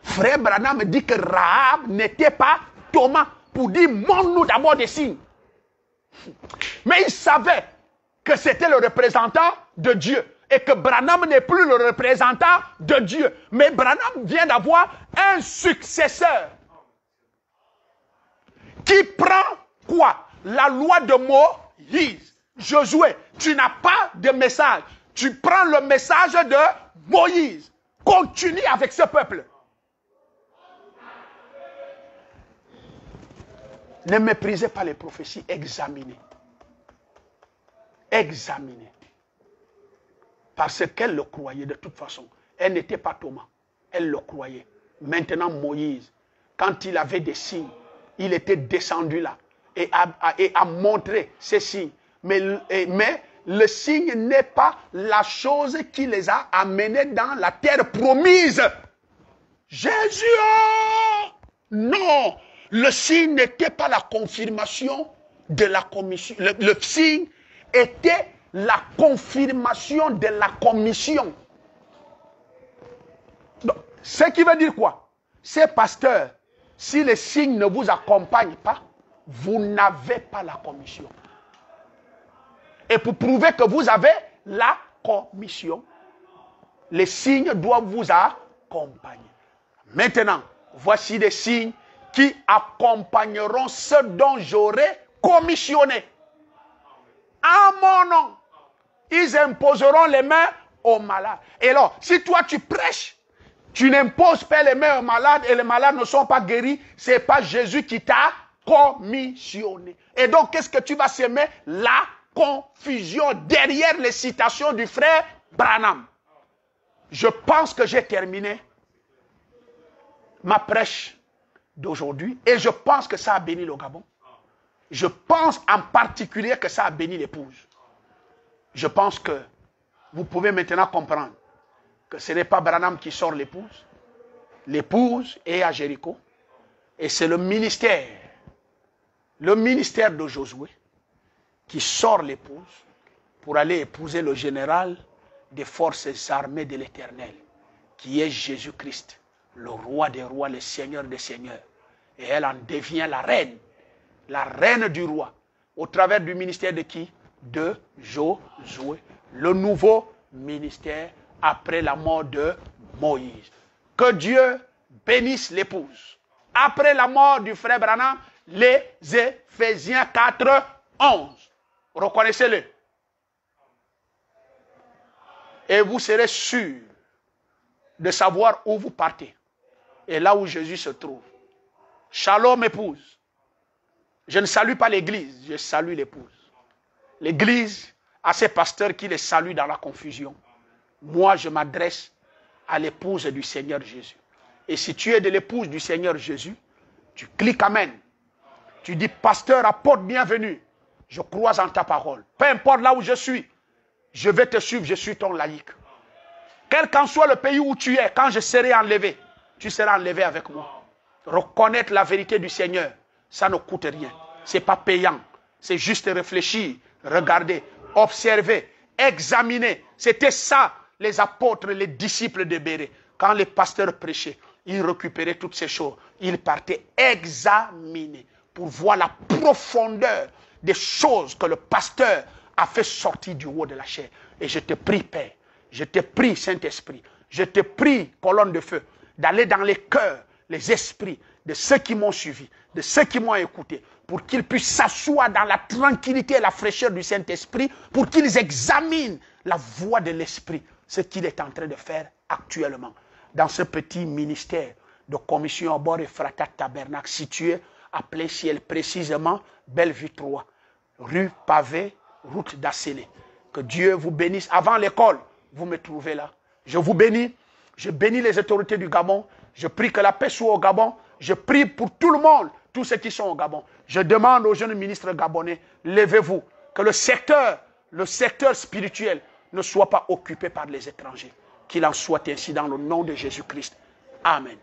Frère Branham dit que Rahab n'était pas Thomas pour dire montre-nous d'abord des signes. Mais il savait que c'était le représentant de Dieu et que Branham n'est plus le représentant de Dieu. Mais Branham vient d'avoir un successeur qui prend quoi? La loi de Moïse. Josué, tu n'as pas de message. Tu prends le message de Moïse. Continue avec ce peuple. Ne méprisez pas les prophéties, examinez. Examinez. Parce qu'elle le croyait de toute façon. Elle n'était pas Thomas. Elle le croyait. Maintenant, Moïse, quand il avait des signes, il était descendu là et a, montré ces signes. Mais, mais le signe n'est pas la chose qui les a amenés dans la terre promise. Jésus, non, le signe n'était pas la confirmation de la commission. Le, signe était la confirmation de la commission. ce qui veut dire quoi? Ces pasteurs, si les signes ne vous accompagnent pas, vous n'avez pas la commission. Et pour prouver que vous avez la commission, les signes doivent vous accompagner. Maintenant, voici des signes qui accompagneront ceux dont j'aurai commissionné. En mon nom, ils imposeront les mains aux malades. Et alors, si toi tu prêches, tu n'imposes pas les mains aux malades et les malades ne sont pas guéris, ce n'est pas Jésus qui t'a commissionné. Et donc, qu'est-ce que tu vas semer? La confusion derrière les citations du frère Branham. Je pense que j'ai terminé ma prêche d'aujourd'hui. Et je pense que ça a béni le Gabon. Je pense en particulier que ça a béni l'épouse. Je pense que vous pouvez maintenant comprendre que ce n'est pas Branham qui sort l'épouse. L'épouse est à Jéricho. Et c'est le ministère, le ministère de Josué, qui sort l'épouse pour aller épouser le général des forces armées de l'Éternel, qui est Jésus-Christ le roi des rois, le seigneur des seigneurs. Et elle en devient la reine, la reine du roi, au travers du ministère de qui? De Josué, le nouveau ministère après la mort de Moïse. Que Dieu bénissent l'épouse. Après la mort du frère Branham, les Éphésiens 4, 11. Reconnaissez-le. Et vous serez sûr de savoir où vous partez. Et là où Jésus se trouve. Shalom, épouse. Je ne salue pas l'église, je salue l'épouse. L'église a ses pasteurs qui les saluent dans la confusion. Moi, je m'adresse à l'épouse du Seigneur Jésus. Et si tu es de l'épouse du Seigneur Jésus, tu cliques Amen. Tu dis, pasteur, apporte bienvenue. Je crois en ta parole. Peu importe là où je suis, je vais te suivre, je suis ton laïc. Quel qu'en soit le pays où tu es, quand je serai enlevé, tu seras enlevé avec moi. Reconnaître la vérité du Seigneur, ça ne coûte rien. Ce n'est pas payant. C'est juste réfléchir, regarder, observer, examiner. C'était ça, les apôtres, les disciples de Béré. Quand les pasteurs prêchaient, ils récupéraient toutes ces choses. Ils partaient examiner pour voir la profondeur des choses que le pasteur a fait sortir du haut de la chair. Et je te prie, Père, je te prie, Saint-Esprit, je te prie, colonne de feu, d'aller dans les cœurs, les esprits de ceux qui m'ont suivi, de ceux qui m'ont écouté, pour qu'ils puissent s'asseoir dans la tranquillité et la fraîcheur du Saint-Esprit, pour qu'ils examinent la voix de l'Esprit, ce qu'il est en train de faire actuellement dans ce petit ministère de commission au bord et fratat tabernacle situé à plein ciel, précisément Bellevue 3, rue Pavé, route d'Assélé. Que Dieu vous bénisse. Avant l'école, vous me trouvez là. Je vous bénis. Je bénis les autorités du Gabon. Je prie que la paix soit au Gabon. Je prie pour tout le monde, tous ceux qui sont au Gabon. Je demande aux jeunes ministres gabonais, levez-vous. Que le secteur, le secteur spirituel ne soit pas occupé par les étrangers. Qu'il en soit ainsi dans le nom de Jésus-Christ. Amen.